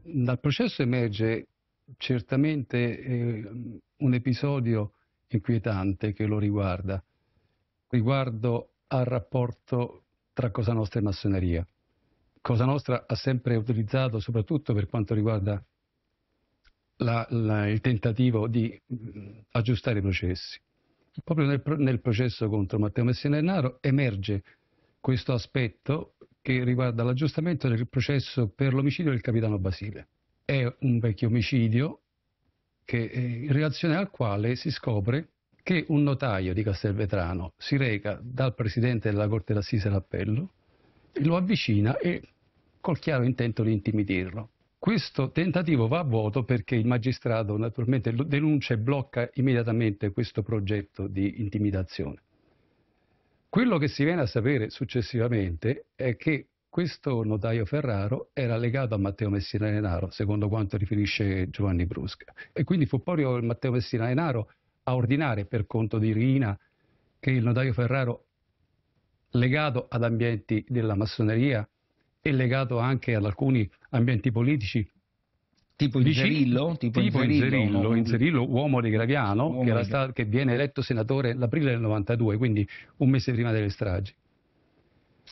Dal processo emerge certamente eh, un episodio inquietante che lo riguarda, riguardo al rapporto tra Cosa Nostra e massoneria. Cosa Nostra ha sempre utilizzato, soprattutto per quanto riguarda la, la, il tentativo di aggiustare i processi. Proprio nel, nel, processo contro Matteo Messina Denaro emerge questo aspetto che riguarda l'aggiustamento del processo per l'omicidio del capitano Basile. È un vecchio omicidio che, eh, in relazione al quale si scopre che un notaio di Castelvetrano si reca dal presidente della Corte d'Assise d'Appello, lo avvicina e col chiaro intento di intimidirlo. Questo tentativo va a vuoto perché il magistrato naturalmente denuncia e blocca immediatamente questo progetto di intimidazione. Quello che si viene a sapere successivamente è che questo notaio Ferraro era legato a Matteo Messina Denaro, secondo quanto riferisce Giovanni Brusca. E quindi fu proprio Matteo Messina Denaro a ordinare per conto di Rina che il notaio Ferraro, legato ad ambienti della massoneria e legato anche ad alcuni ambienti politici, Tipo Inzerillo? Tipo, tipo Inzerillo, Inzerillo, uomo di Graviano, uomo che, stato, che, viene eletto senatore l'aprile del 92, quindi un mese prima delle stragi.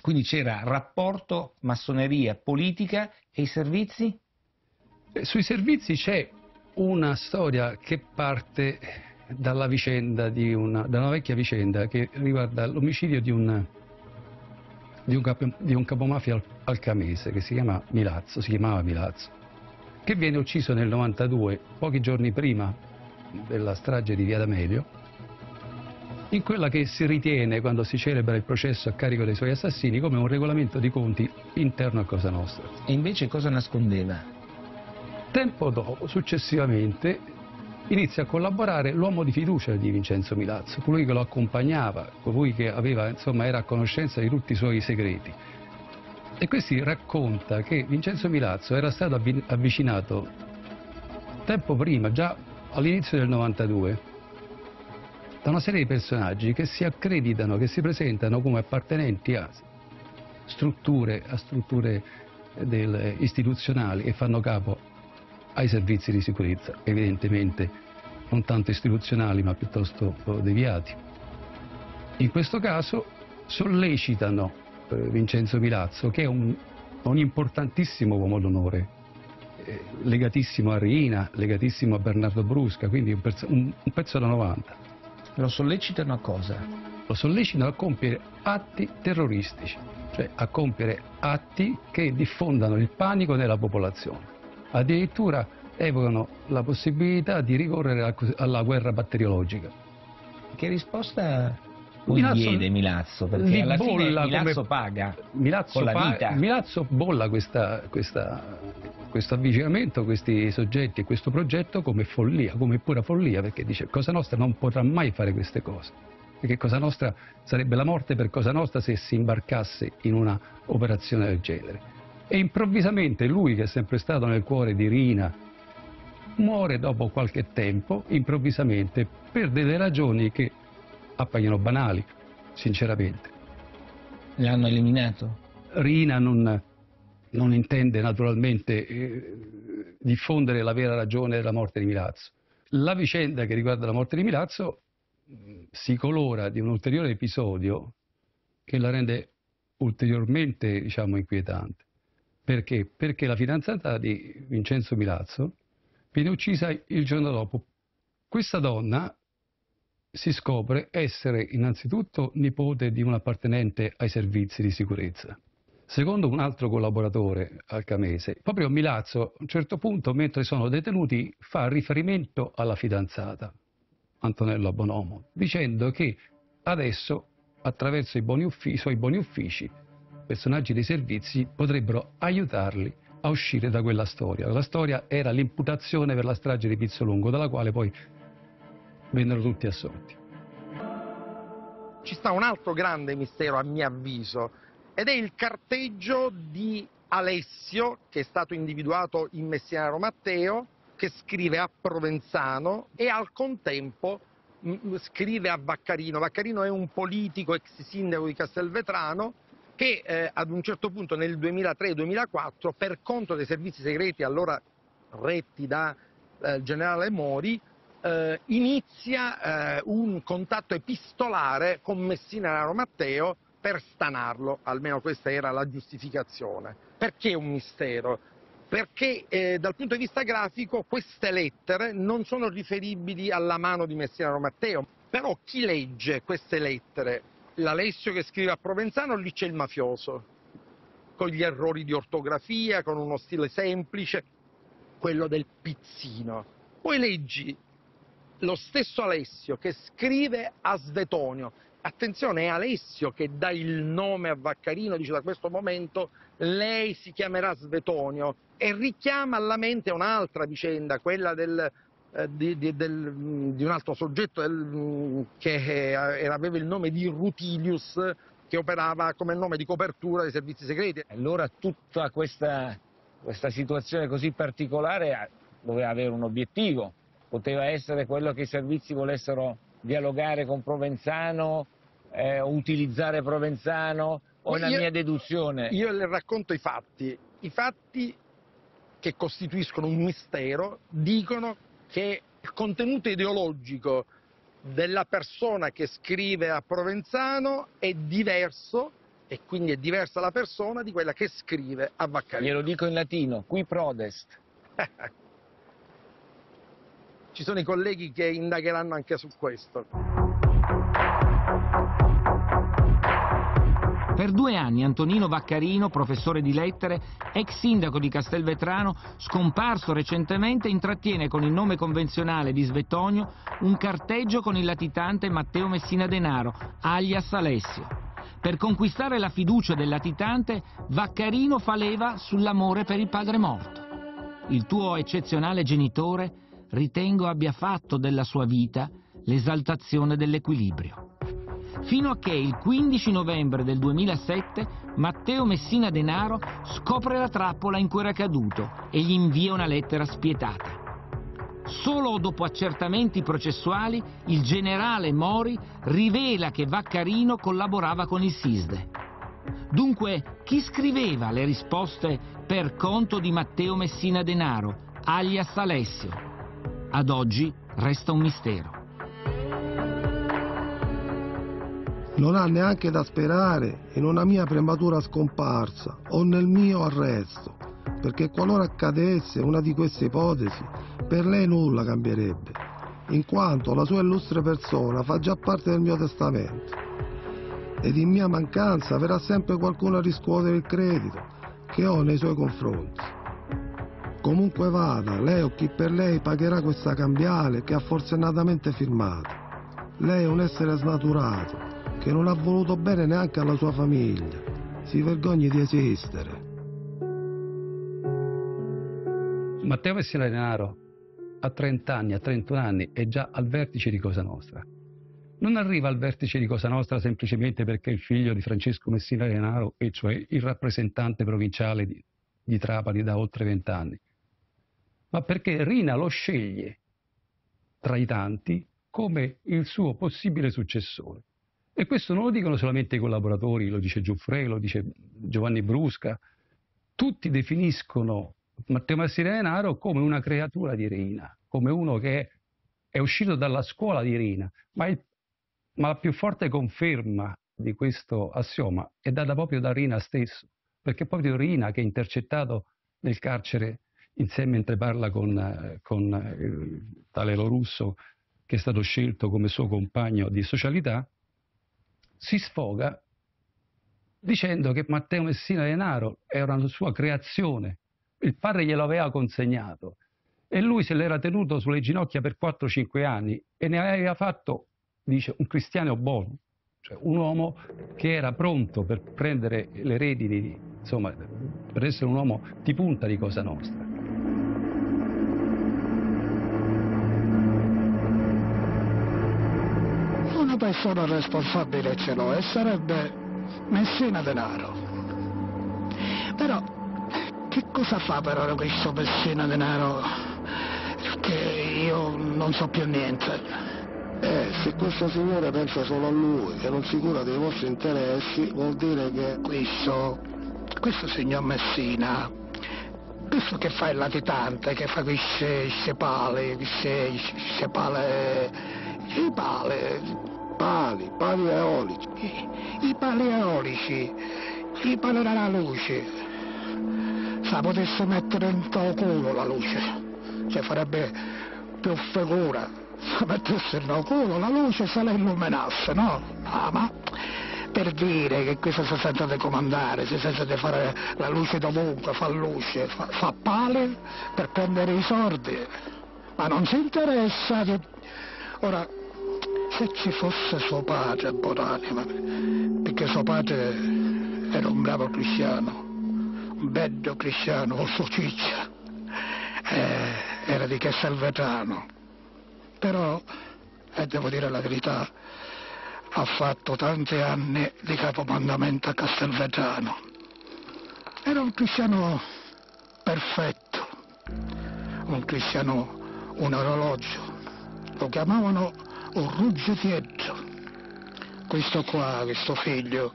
Quindi c'era rapporto massoneria politica e i servizi? Eh, sui servizi c'è una storia che parte dalla vicenda di una, da una vecchia vicenda che riguarda l'omicidio di un, di un, capo, di un capomafia alcamese che si chiama Milazzo, si chiamava Milazzo, che viene ucciso nel 92, pochi giorni prima della strage di Via D'Amelio, in quella che si ritiene, quando si celebra il processo a carico dei suoi assassini, come un regolamento di conti interno a Cosa Nostra. E invece cosa nascondeva? Tempo dopo, successivamente, inizia a collaborare l'uomo di fiducia di Vincenzo Milazzo, colui che lo accompagnava, colui che aveva, insomma, era a conoscenza di tutti i suoi segreti. E questi racconta che Vincenzo Milazzo era stato avvicinato tempo prima, già all'inizio del 92, da una serie di personaggi che si accreditano, che si presentano come appartenenti a strutture, a strutture del, istituzionali e fanno capo ai servizi di sicurezza, evidentemente non tanto istituzionali ma piuttosto deviati. In questo caso sollecitano eh, Vincenzo Milazzo, che è un, un importantissimo uomo d'onore, eh, legatissimo a Rina, legatissimo a Bernardo Brusca, quindi un pezzo, un, un pezzo da 90. Lo sollecitano a cosa? Lo sollecitano a compiere atti terroristici, cioè a compiere atti che diffondano il panico nella popolazione addirittura evocano la possibilità di ricorrere alla guerra batteriologica. Che risposta Milazzo, diede Milazzo? Perché alla fine Milazzo come, paga Milazzo, pa Milazzo bolla questa, questa, questo avvicinamento, questi soggetti e questo progetto come follia, come pura follia, perché dice Cosa Nostra non potrà mai fare queste cose. Perché Cosa Nostra sarebbe la morte per Cosa Nostra se si imbarcasse in una operazione del genere. E improvvisamente lui, che è sempre stato nel cuore di Rina, muore dopo qualche tempo, improvvisamente, per delle ragioni che appaiono banali, sinceramente. L'hanno eliminato? Rina non, non intende naturalmente eh, diffondere la vera ragione della morte di Milazzo. La vicenda che riguarda la morte di Milazzo si colora di un ulteriore episodio che la rende ulteriormente diciamo, inquietante. Perché? Perché la fidanzata di Vincenzo Milazzo viene uccisa il giorno dopo. Questa donna si scopre essere innanzitutto nipote di un appartenente ai servizi di sicurezza. Secondo un altro collaboratore alcamese, proprio Milazzo a un certo punto, mentre sono detenuti, fa riferimento alla fidanzata, Antonella Bonomo, dicendo che adesso, attraverso i, buoni uffici, i suoi buoni uffici, personaggi dei servizi potrebbero aiutarli a uscire da quella storia. La storia era l'imputazione per la strage di Pizzolungo, dalla quale poi vennero tutti assolti. Ci sta un altro grande mistero, a mio avviso, ed è il carteggio di Alessio, che è stato individuato in Messinaro Matteo, che scrive a Provenzano e al contempo scrive a Vaccarino. Vaccarino è un politico ex sindaco di Castelvetrano che eh, ad un certo punto nel 2003-2004 per conto dei servizi segreti allora retti da eh, generale Mori eh, inizia eh, un contatto epistolare con Messina Naro Matteo per stanarlo, almeno questa era la giustificazione. Perché un mistero? Perché eh, dal punto di vista grafico queste lettere non sono riferibili alla mano di Messina Matteo, però chi legge queste lettere? L'Alessio che scrive a Provenzano, lì c'è il mafioso, con gli errori di ortografia, con uno stile semplice, quello del pizzino. Poi leggi lo stesso Alessio che scrive a Svetonio, attenzione, è Alessio che dà il nome a Vaccarino, dice da questo momento lei si chiamerà Svetonio e richiama alla mente un'altra vicenda, quella del, di, di, del, di, un altro soggetto del, che era, aveva il nome di Rutilius, che operava come nome di copertura dei servizi segreti. Allora tutta questa, questa situazione così particolare doveva avere un obiettivo, poteva essere quello che i servizi volessero dialogare con Provenzano, eh, utilizzare Provenzano o è una mia deduzione? Io le racconto i fatti. I fatti che costituiscono un mistero dicono che il contenuto ideologico della persona che scrive a Provenzano è diverso e quindi è diversa la persona di quella che scrive a Vaccarino. Glielo dico in latino, qui prodest. Ci sono i colleghi che indagheranno anche su questo. Per due anni Antonino Vaccarino, professore di lettere, ex sindaco di Castelvetrano, scomparso recentemente, intrattiene con il nome convenzionale di Svetonio un carteggio con il latitante Matteo Messina Denaro, alias Alessio. Per conquistare la fiducia del latitante, Vaccarino fa leva sull'amore per il padre morto. Il tuo eccezionale genitore ritengo abbia fatto della sua vita l'esaltazione dell'equilibrio fino a che il 15 novembre del 2007 Matteo Messina Denaro scopre la trappola in cui era caduto e gli invia una lettera spietata. Solo dopo accertamenti processuali il generale Mori rivela che Vaccarino collaborava con il SISDE. Dunque, chi scriveva le risposte per conto di Matteo Messina Denaro, alias Alessio? Ad oggi resta un mistero. Non ha neanche da sperare in una mia prematura scomparsa o nel mio arresto, perché qualora accadesse una di queste ipotesi, per lei nulla cambierebbe, in quanto la sua illustre persona fa già parte del mio testamento. Ed in mia mancanza verrà sempre qualcuno a riscuotere il credito che ho nei suoi confronti. Comunque vada, lei o chi per lei pagherà questa cambiale che ha forsennatamente firmato. Lei è un essere snaturato, che non ha voluto bene neanche alla sua famiglia. Si vergogni di esistere. Matteo Messina Denaro a 30 anni, a 31 anni è già al vertice di Cosa Nostra. Non arriva al vertice di Cosa Nostra semplicemente perché è il figlio di Francesco Messina Denaro, e cioè il rappresentante provinciale di, di Trapani da oltre 20 anni, ma perché Rina lo sceglie tra i tanti come il suo possibile successore. E questo non lo dicono solamente i collaboratori, lo dice Giuffre, lo dice Giovanni Brusca, tutti definiscono Matteo Massina Denaro come una creatura di Rina, come uno che è uscito dalla scuola di Rina, ma, il, ma la più forte conferma di questo assioma è data proprio da Rina stesso, perché è proprio Rina che ha intercettato nel carcere insieme mentre parla con, con il tale Lorusso che è stato scelto come suo compagno di socialità, si sfoga dicendo che Matteo Messina Denaro era una sua creazione, il padre glielo aveva consegnato e lui se l'era tenuto sulle ginocchia per 4-5 anni e ne aveva fatto, dice, un cristiano buono, cioè un uomo che era pronto per prendere le redini, insomma, per essere un uomo di punta di Cosa Nostra. Persona responsabile ce l'ho e sarebbe Messina Denaro. Però che cosa fa però questo Messina Denaro che io non so più niente? Eh, se questo signore pensa solo a lui e non si cura dei vostri interessi, vuol dire che... Questo, questo signor Messina, questo che fa il latitante, che fa queste, pale, queste, queste pale, i pale, pali, pali eolici. I, i pali eolici, i pali della luce. se la potesse mettere in tuo culo la luce, cioè farebbe più figura, se mettesse in tuo culo la luce se la illuminasse, no? Ah, ma per dire che questo si sente di comandare, si sente di fare la luce dovunque, fa luce, fa, fa pale per prendere i soldi, ma non si interessa di... Ora, se ci fosse suo padre, buonanima, perché suo padre era un bravo cristiano, un bello cristiano, con suo ciccia, eh, era di Castelvetrano, però, e eh, devo dire la verità, ha fatto tanti anni di capomandamento a Castelvetrano. Era un cristiano perfetto, un cristiano, un orologio, lo chiamavano un ruggio dietro. Questo qua, questo figlio,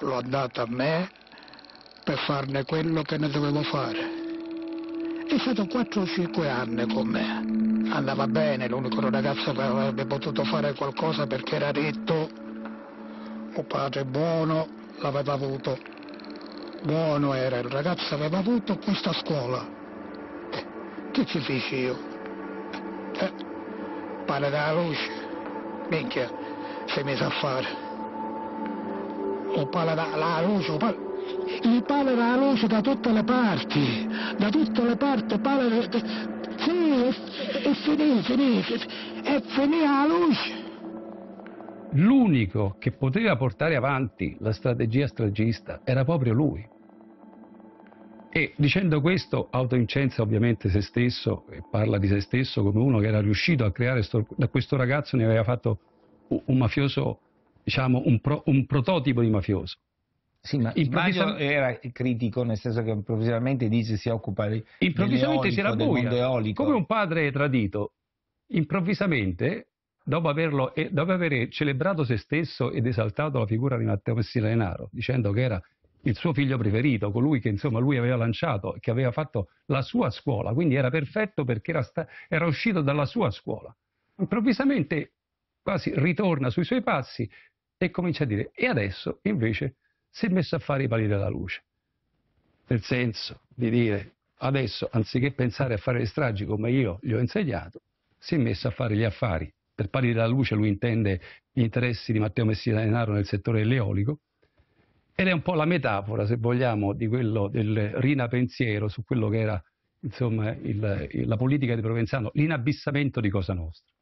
l'ho dato a me per farne quello che ne dovevo fare. È stato 4 o 5 anni con me. Andava bene, l'unico ragazzo che avrebbe potuto fare qualcosa perché era detto, un padre buono l'aveva avuto. Buono era, il ragazzo aveva avuto questa scuola. Eh, che ci dici io? Eh, pane della luce, minchia, sei messo a fare. Un palo della luce, un palo gli pale la luce da tutte le parti, da tutte le parti pale... Sì, è, è finito, finito, è finita la luce. L'unico che poteva portare avanti la strategia stragista era proprio lui. E dicendo questo autoincensa ovviamente se stesso e parla di se stesso come uno che era riuscito a creare sto, da questo ragazzo ne aveva fatto un mafioso, diciamo un, pro, un prototipo di mafioso. Sì, ma Sbaglio era critico, nel senso che improvvisamente dice si occupa di Improvvisamente si era buia, come un padre tradito. Improvvisamente, dopo, averlo, dopo aver celebrato se stesso ed esaltato la figura di Matteo Messina Denaro, dicendo che era il suo figlio preferito, colui che insomma lui aveva lanciato, che aveva fatto la sua scuola, quindi era perfetto perché era, era uscito dalla sua scuola. Improvvisamente quasi ritorna sui suoi passi e comincia a dire e adesso invece si è messo a fare i pali della luce. Nel senso di dire, adesso anziché pensare a fare le stragi come io gli ho insegnato, si è messo a fare gli affari. Per pali della luce lui intende gli interessi di Matteo Messina Denaro nel settore dell'eolico, ed è un po' la metafora, se vogliamo, di quello del Rina pensiero su quello che era insomma, il, la politica di Provenzano, l'inabissamento di Cosa Nostra.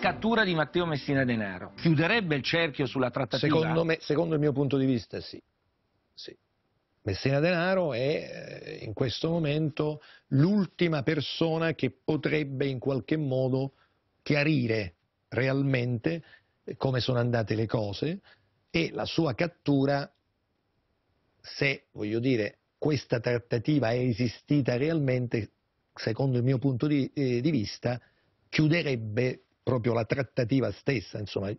cattura di Matteo Messina Denaro chiuderebbe il cerchio sulla trattativa? Secondo, me, secondo il mio punto di vista sì. sì. Messina Denaro è eh, in questo momento l'ultima persona che potrebbe in qualche modo chiarire realmente come sono andate le cose e la sua cattura, se voglio dire questa trattativa è esistita realmente, secondo il mio punto di, eh, di vista, chiuderebbe proprio la trattativa stessa, insomma, eh,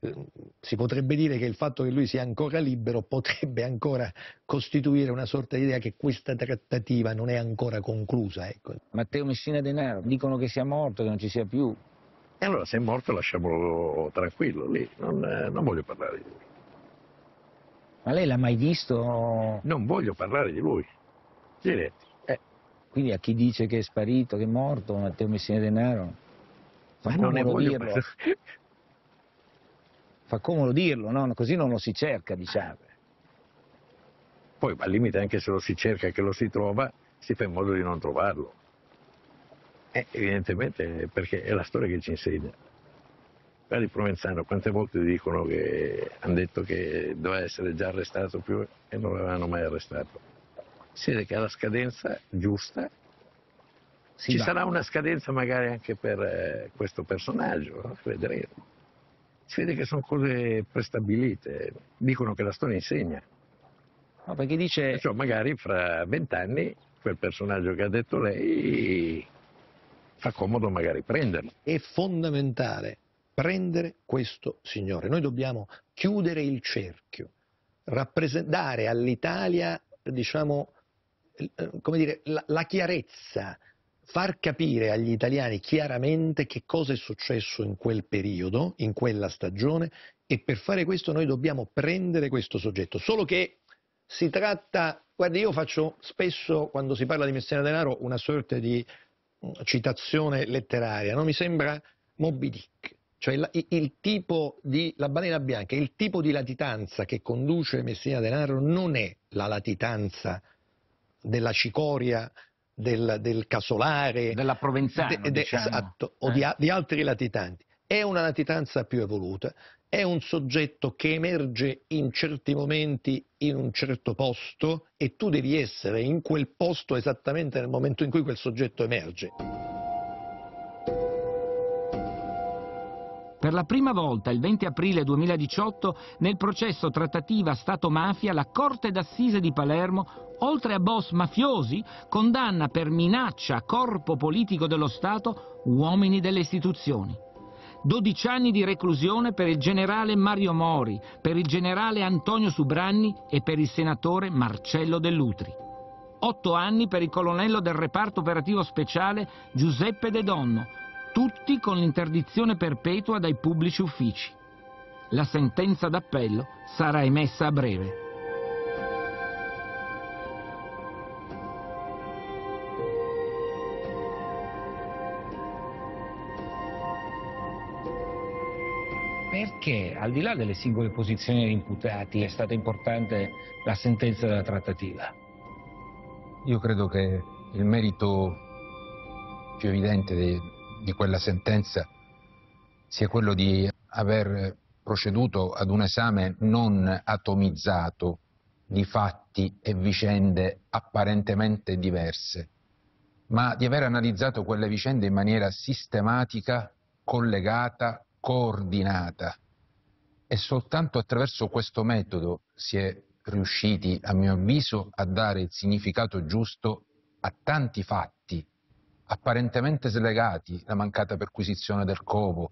eh, si potrebbe dire che il fatto che lui sia ancora libero potrebbe ancora costituire una sorta di idea che questa trattativa non è ancora conclusa. Ecco. Matteo Messina Denaro, dicono che sia morto, che non ci sia più. E allora se è morto lasciamolo tranquillo lì, non, eh, non voglio parlare di lui. Ma lei l'ha mai visto? Non voglio parlare di lui, diretti. Eh, quindi a chi dice che è sparito, che è morto, Matteo Messina Denaro? Fa non ne voglio dirlo. Fa comodo dirlo, no? Così non lo si cerca, diciamo. Poi al limite anche se lo si cerca e che lo si trova, si fa in modo di non trovarlo. Eh, evidentemente perché è la storia che ci insegna. Qua di Provenzano quante volte dicono che hanno detto che doveva essere già arrestato più e non l'avevano mai arrestato. Si vede che alla scadenza giusta si Ci va. sarà una scadenza magari anche per eh, questo personaggio, no? vedremo. Si vede che sono cose prestabilite, dicono che la storia insegna. No, perché dice... Perciò magari fra vent'anni quel personaggio che ha detto lei fa comodo magari prenderlo. È fondamentale prendere questo signore. Noi dobbiamo chiudere il cerchio, dare all'Italia, diciamo, eh, come dire, la, la chiarezza far capire agli italiani chiaramente che cosa è successo in quel periodo, in quella stagione e per fare questo noi dobbiamo prendere questo soggetto. Solo che si tratta, guardi io faccio spesso quando si parla di Messina Denaro una sorta di citazione letteraria, no? mi sembra Moby Dick, cioè il, il, tipo di, la balena bianca, il tipo di latitanza che conduce Messina Denaro non è la latitanza della cicoria del, del casolare, della provenzana, de, de, diciamo. esatto, o di, eh. di altri latitanti. È una latitanza più evoluta, è un soggetto che emerge in certi momenti in un certo posto e tu devi essere in quel posto esattamente nel momento in cui quel soggetto emerge. Per la prima volta, il 20 aprile 2018, nel processo trattativa Stato-mafia, la Corte d'Assise di Palermo, oltre a boss mafiosi, condanna per minaccia a corpo politico dello Stato uomini delle istituzioni. 12 anni di reclusione per il generale Mario Mori, per il generale Antonio Subranni e per il senatore Marcello Dell'Utri. 8 anni per il colonnello del reparto operativo speciale Giuseppe De Donno, tutti con l'interdizione perpetua dai pubblici uffici. La sentenza d'appello sarà emessa a breve. Perché, al di là delle singole posizioni degli imputati, è stata importante la sentenza della trattativa? Io credo che il merito più evidente di quella sentenza sia quello di aver proceduto ad un esame non atomizzato di fatti e vicende apparentemente diverse, ma di aver analizzato quelle vicende in maniera sistematica, collegata, coordinata. E soltanto attraverso questo metodo si è riusciti, a mio avviso, a dare il significato giusto a tanti fatti apparentemente slegati, la mancata perquisizione del covo,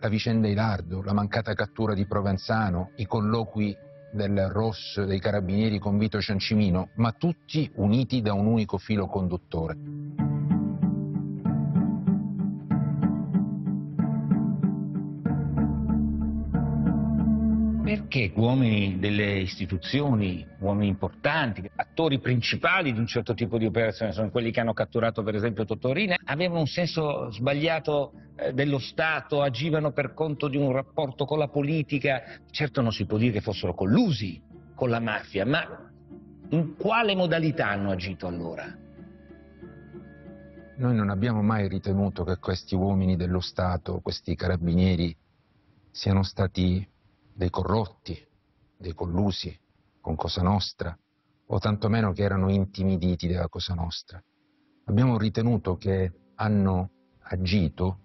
la vicenda Ilardo, la mancata cattura di Provenzano, i colloqui del ROS dei carabinieri con Vito Ciancimino, ma tutti uniti da un unico filo conduttore. Perché uomini delle istituzioni, uomini importanti, attori principali di un certo tipo di operazione, sono quelli che hanno catturato per esempio Totorina, avevano un senso sbagliato eh, dello Stato, agivano per conto di un rapporto con la politica, certo non si può dire che fossero collusi con la mafia, ma in quale modalità hanno agito allora? Noi non abbiamo mai ritenuto che questi uomini dello Stato, questi carabinieri, siano stati dei corrotti, dei collusi con Cosa Nostra, o tantomeno che erano intimiditi dalla Cosa Nostra. Abbiamo ritenuto che hanno agito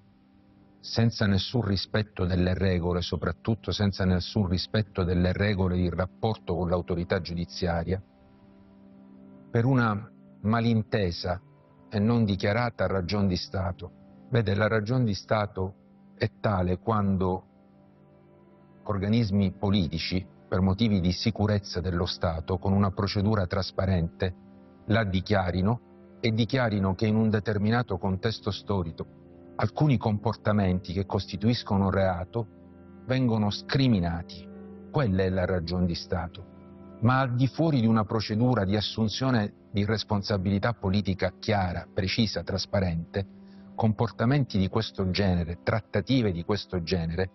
senza nessun rispetto delle regole, soprattutto senza nessun rispetto delle regole di rapporto con l'autorità giudiziaria, per una malintesa e non dichiarata ragion di Stato. Vede, la ragion di Stato è tale quando organismi politici, per motivi di sicurezza dello Stato, con una procedura trasparente, la dichiarino e dichiarino che in un determinato contesto storico alcuni comportamenti che costituiscono reato vengono scriminati. Quella è la ragione di Stato. Ma al di fuori di una procedura di assunzione di responsabilità politica chiara, precisa, trasparente, comportamenti di questo genere, trattative di questo genere,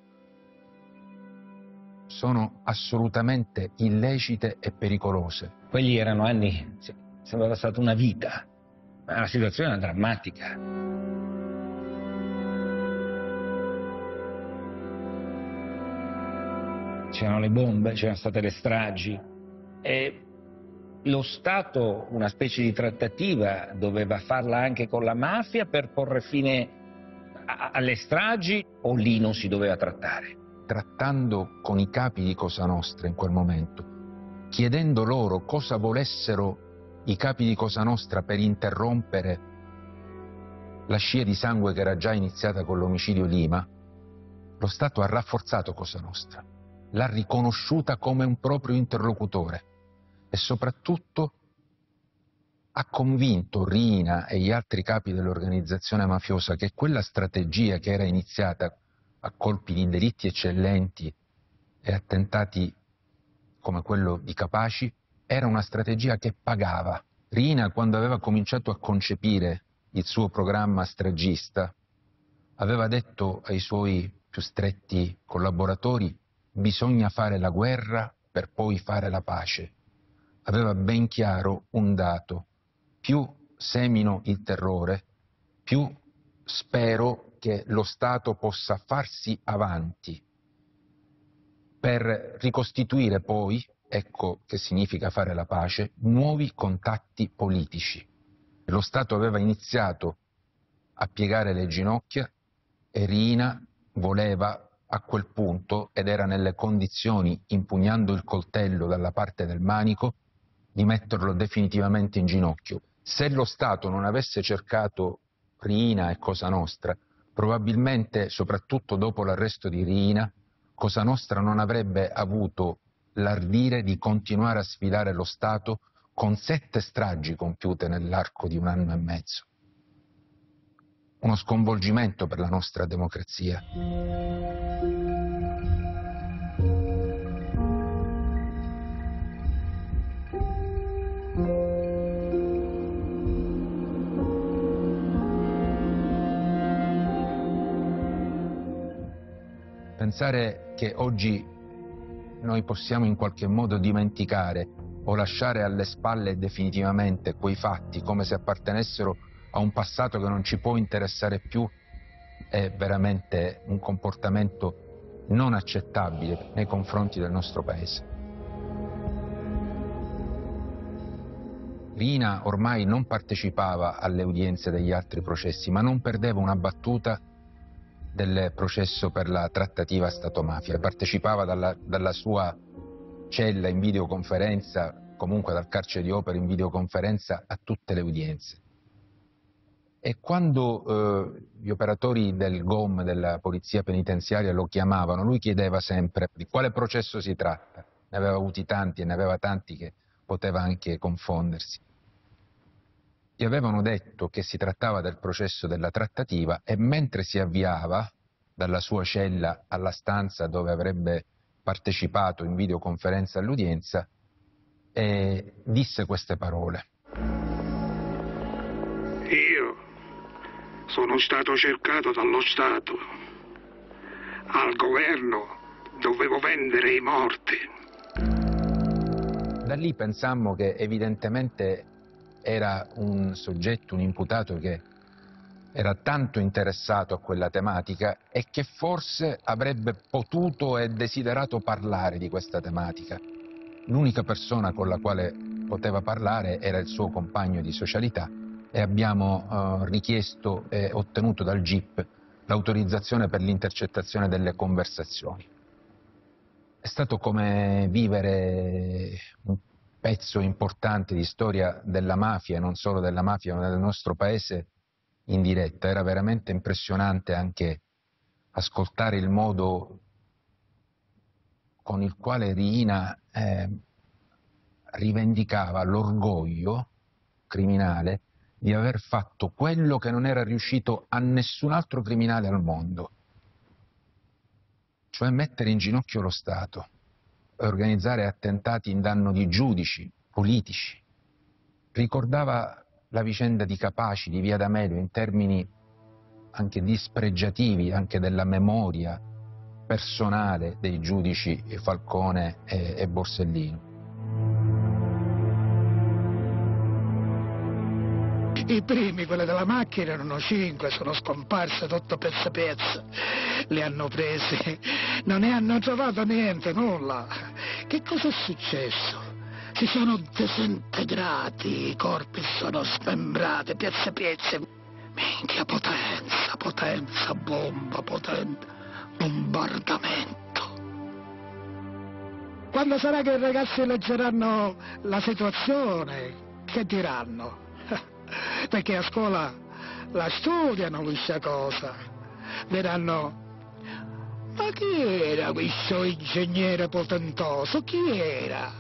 sono assolutamente illecite e pericolose. Quelli erano anni, sembrava stata una vita, ma la situazione era drammatica. C'erano le bombe, c'erano state le stragi e lo Stato, una specie di trattativa, doveva farla anche con la mafia per porre fine alle stragi o lì non si doveva trattare? Trattando con i capi di Cosa Nostra in quel momento, chiedendo loro cosa volessero i capi di Cosa Nostra per interrompere la scia di sangue che era già iniziata con l'omicidio Lima, lo Stato ha rafforzato Cosa Nostra, l'ha riconosciuta come un proprio interlocutore e soprattutto ha convinto Rina e gli altri capi dell'organizzazione mafiosa che quella strategia che era iniziata a colpi di delitti eccellenti e attentati come quello di Capaci era una strategia che pagava. Rina, quando aveva cominciato a concepire il suo programma stragista, aveva detto ai suoi più stretti collaboratori bisogna fare la guerra per poi fare la pace. Aveva ben chiaro un dato, più semino il terrore, più spero che lo Stato possa farsi avanti per ricostituire poi, ecco che significa fare la pace, nuovi contatti politici. Lo Stato aveva iniziato a piegare le ginocchia e Rina voleva a quel punto, ed era nelle condizioni, impugnando il coltello dalla parte del manico, di metterlo definitivamente in ginocchio. Se lo Stato non avesse cercato Rina e Cosa Nostra, probabilmente, soprattutto dopo l'arresto di Rina, Cosa Nostra non avrebbe avuto l'ardire di continuare a sfidare lo Stato con sette stragi compiute nell'arco di un anno e mezzo. Uno sconvolgimento per la nostra democrazia. Pensare che oggi noi possiamo in qualche modo dimenticare o lasciare alle spalle definitivamente quei fatti come se appartenessero a un passato che non ci può interessare più è veramente un comportamento non accettabile nei confronti del nostro Paese. Rina ormai non partecipava alle udienze degli altri processi, ma non perdeva una battuta del processo per la trattativa Stato-mafia. Partecipava dalla, dalla, sua cella in videoconferenza, comunque dal carcere di opera in videoconferenza, a tutte le udienze. E quando eh, gli operatori del GOM, della polizia penitenziaria, lo chiamavano, lui chiedeva sempre di quale processo si tratta. Ne aveva avuti tanti e ne aveva tanti che poteva anche confondersi gli avevano detto che si trattava del processo della trattativa e mentre si avviava dalla sua cella alla stanza dove avrebbe partecipato in videoconferenza all'udienza, eh, disse queste parole. Io sono stato cercato dallo Stato. Al governo dovevo vendere i morti. Da lì pensammo che evidentemente era un soggetto, un imputato che era tanto interessato a quella tematica e che forse avrebbe potuto e desiderato parlare di questa tematica. L'unica persona con la quale poteva parlare era il suo compagno di socialità e abbiamo uh, richiesto e ottenuto dal GIP l'autorizzazione per l'intercettazione delle conversazioni. È stato come vivere un pezzo importante di storia della mafia, non solo della mafia, ma del nostro paese in diretta. Era veramente impressionante anche ascoltare il modo con il quale Riina eh, rivendicava l'orgoglio criminale di aver fatto quello che non era riuscito a nessun altro criminale al mondo, cioè mettere in ginocchio lo Stato organizzare attentati in danno di giudici, politici. Ricordava la vicenda di Capaci, di Via D'Amelio, in termini anche dispregiativi, anche della memoria personale dei giudici Falcone e, e Borsellino. I primi, quelli della macchina, erano cinque, sono scomparse tutto pezzo pezzo. Li hanno presi, non ne hanno trovato niente, nulla. Che cosa è successo? Si sono disintegrati, i corpi sono smembrati, piezze piezze. Minchia potenza, potenza, bomba, potente, bombardamento. Quando sarà che i ragazzi leggeranno la situazione, che diranno? perché a scuola la studiano questa cosa. Diranno, ma chi era questo ingegnere potentoso? Chi era?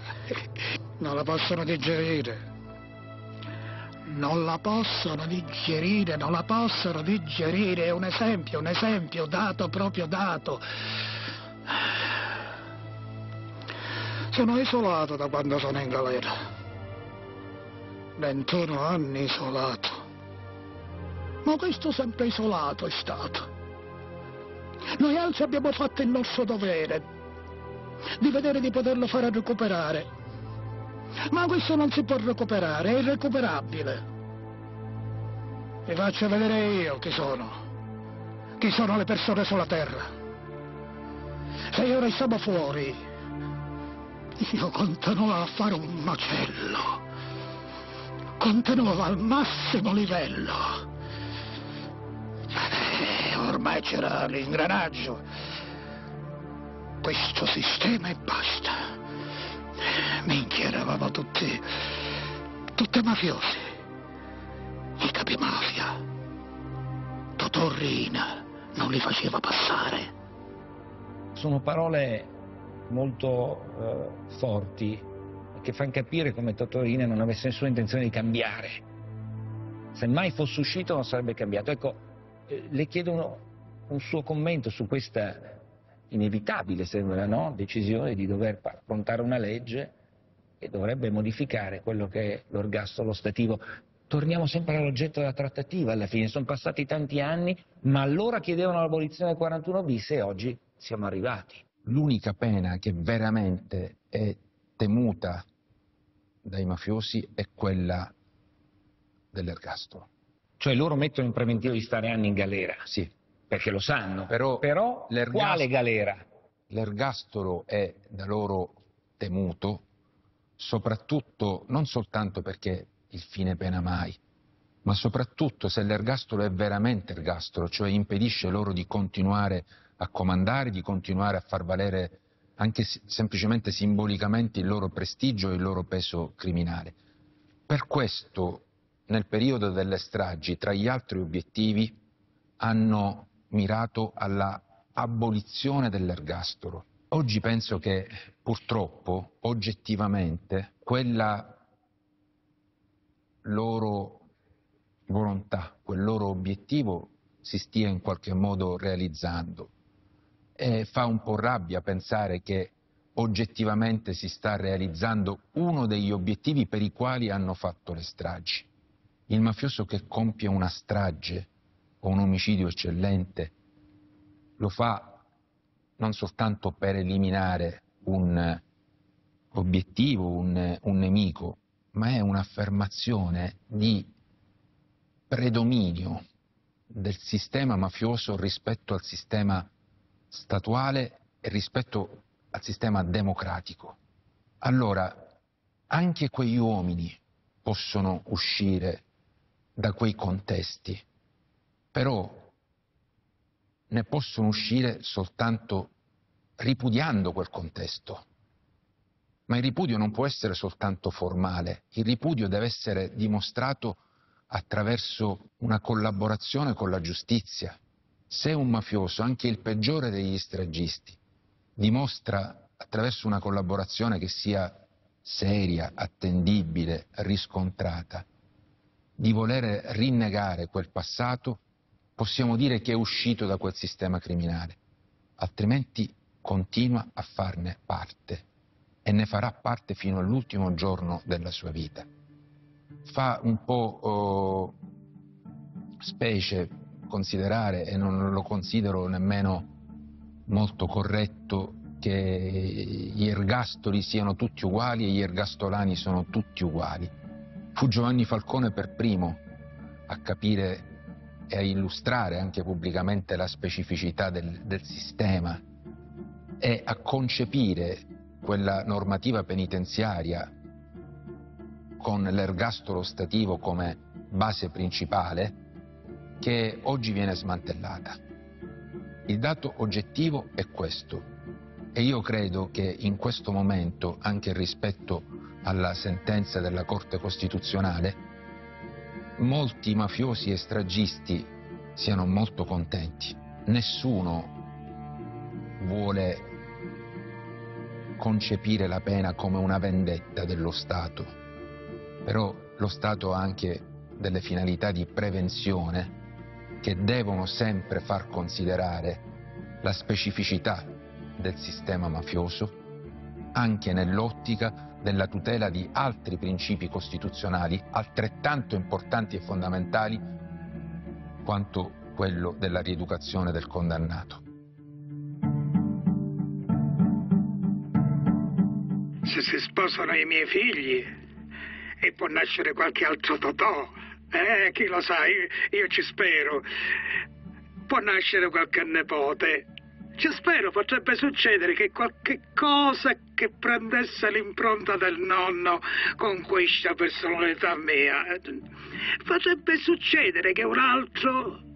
Non la possono digerire. non la possono digerire, non la possono digerire, è un esempio, un esempio dato proprio dato. Sono isolato da quando sono in galera. 21 anni isolato. Ma questo sempre isolato è stato. Noi altri abbiamo fatto il nostro dovere di vedere di poterlo fare recuperare. Ma questo non si può recuperare, è irrecuperabile. Vi faccio vedere io chi sono. Chi sono le persone sulla terra. Se io restavo fuori, io continuavo a fare un macello. Continuavo al massimo livello. E ormai c'era l'ingranaggio. Questo sistema e basta. Minchia, eravamo tutti, tutti mafiosi. I capimafia. Totò Rina non li faceva passare. Sono parole molto eh, forti che fanno capire come Totorina non avesse nessuna intenzione di cambiare. Se mai fosse uscito non sarebbe cambiato. Ecco, eh, le chiedo uno, un suo commento su questa inevitabile, sembra, no? decisione di dover affrontare una legge che dovrebbe modificare quello che è l'orgasmo stativo. Torniamo sempre all'oggetto della trattativa alla fine, sono passati tanti anni, ma allora chiedevano l'abolizione del 41 bis e oggi siamo arrivati. L'unica pena che veramente è temuta dai mafiosi è quella dell'ergastolo. Cioè loro mettono in preventivo di stare anni in galera. Sì. Perché lo sanno. Però, Però quale galera? L'ergastolo è da loro temuto soprattutto non soltanto perché il fine pena mai, ma soprattutto se l'ergastolo è veramente ergastolo, cioè impedisce loro di continuare a comandare, di continuare a far valere anche semplicemente simbolicamente il loro prestigio e il loro peso criminale. Per questo, nel periodo delle stragi, tra gli altri obiettivi, hanno mirato alla abolizione dell'ergastolo. Oggi penso che purtroppo, oggettivamente, quella loro volontà, quel loro obiettivo si stia in qualche modo realizzando. E fa un po' rabbia pensare che oggettivamente si sta realizzando uno degli obiettivi per i quali hanno fatto le stragi. Il mafioso che compie una strage o un omicidio eccellente lo fa non soltanto per eliminare un obiettivo, un, un nemico, ma è un'affermazione di predominio del sistema mafioso rispetto al sistema statuale e rispetto al sistema democratico. Allora, anche quegli uomini possono uscire da quei contesti, però ne possono uscire soltanto ripudiando quel contesto. Ma il ripudio non può essere soltanto formale, il ripudio deve essere dimostrato attraverso una collaborazione con la giustizia. Se un mafioso, anche il peggiore degli stragisti, dimostra attraverso una collaborazione che sia seria, attendibile, riscontrata, di voler rinnegare quel passato, possiamo dire che è uscito da quel sistema criminale, altrimenti continua a farne parte e ne farà parte fino all'ultimo giorno della sua vita. Fa un po' oh, specie considerare, e non lo considero nemmeno molto corretto, che gli ergastoli siano tutti uguali e gli ergastolani sono tutti uguali. Fu Giovanni Falcone per primo a capire e a illustrare anche pubblicamente la specificità del, del sistema e a concepire quella normativa penitenziaria con l'ergastolo stativo come base principale che oggi viene smantellata. Il dato oggettivo è questo e io credo che in questo momento, anche rispetto alla sentenza della Corte Costituzionale, molti mafiosi e stragisti siano molto contenti. Nessuno vuole concepire la pena come una vendetta dello Stato, però lo Stato ha anche delle finalità di prevenzione che devono sempre far considerare la specificità del sistema mafioso anche nell'ottica della tutela di altri principi costituzionali altrettanto importanti e fondamentali quanto quello della rieducazione del condannato. Se si sposano i miei figli e può nascere qualche altro Totò, eh, chi lo sa, io, io ci spero. Può nascere qualche nipote. Ci spero, potrebbe succedere che qualche cosa che prendesse l'impronta del nonno con questa personalità mia. Potrebbe succedere che un altro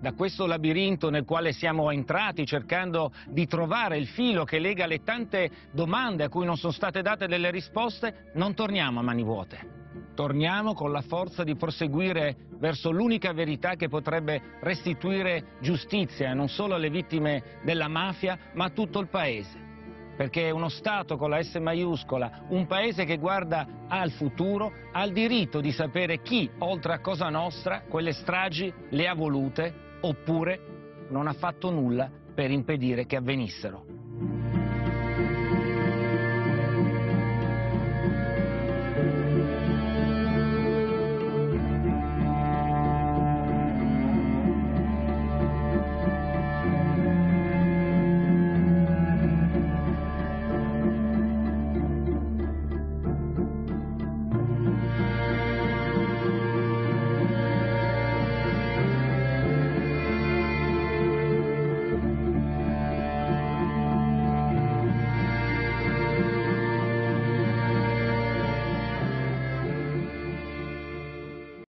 da questo labirinto nel quale siamo entrati cercando di trovare il filo che lega le tante domande a cui non sono state date delle risposte, non torniamo a mani vuote. Torniamo con la forza di proseguire verso l'unica verità che potrebbe restituire giustizia non solo alle vittime della mafia, ma a tutto il Paese. Perché uno Stato con la S maiuscola, un Paese che guarda al futuro, ha il diritto di sapere chi, oltre a Cosa Nostra, quelle stragi le ha volute oppure non ha fatto nulla per impedire che avvenissero.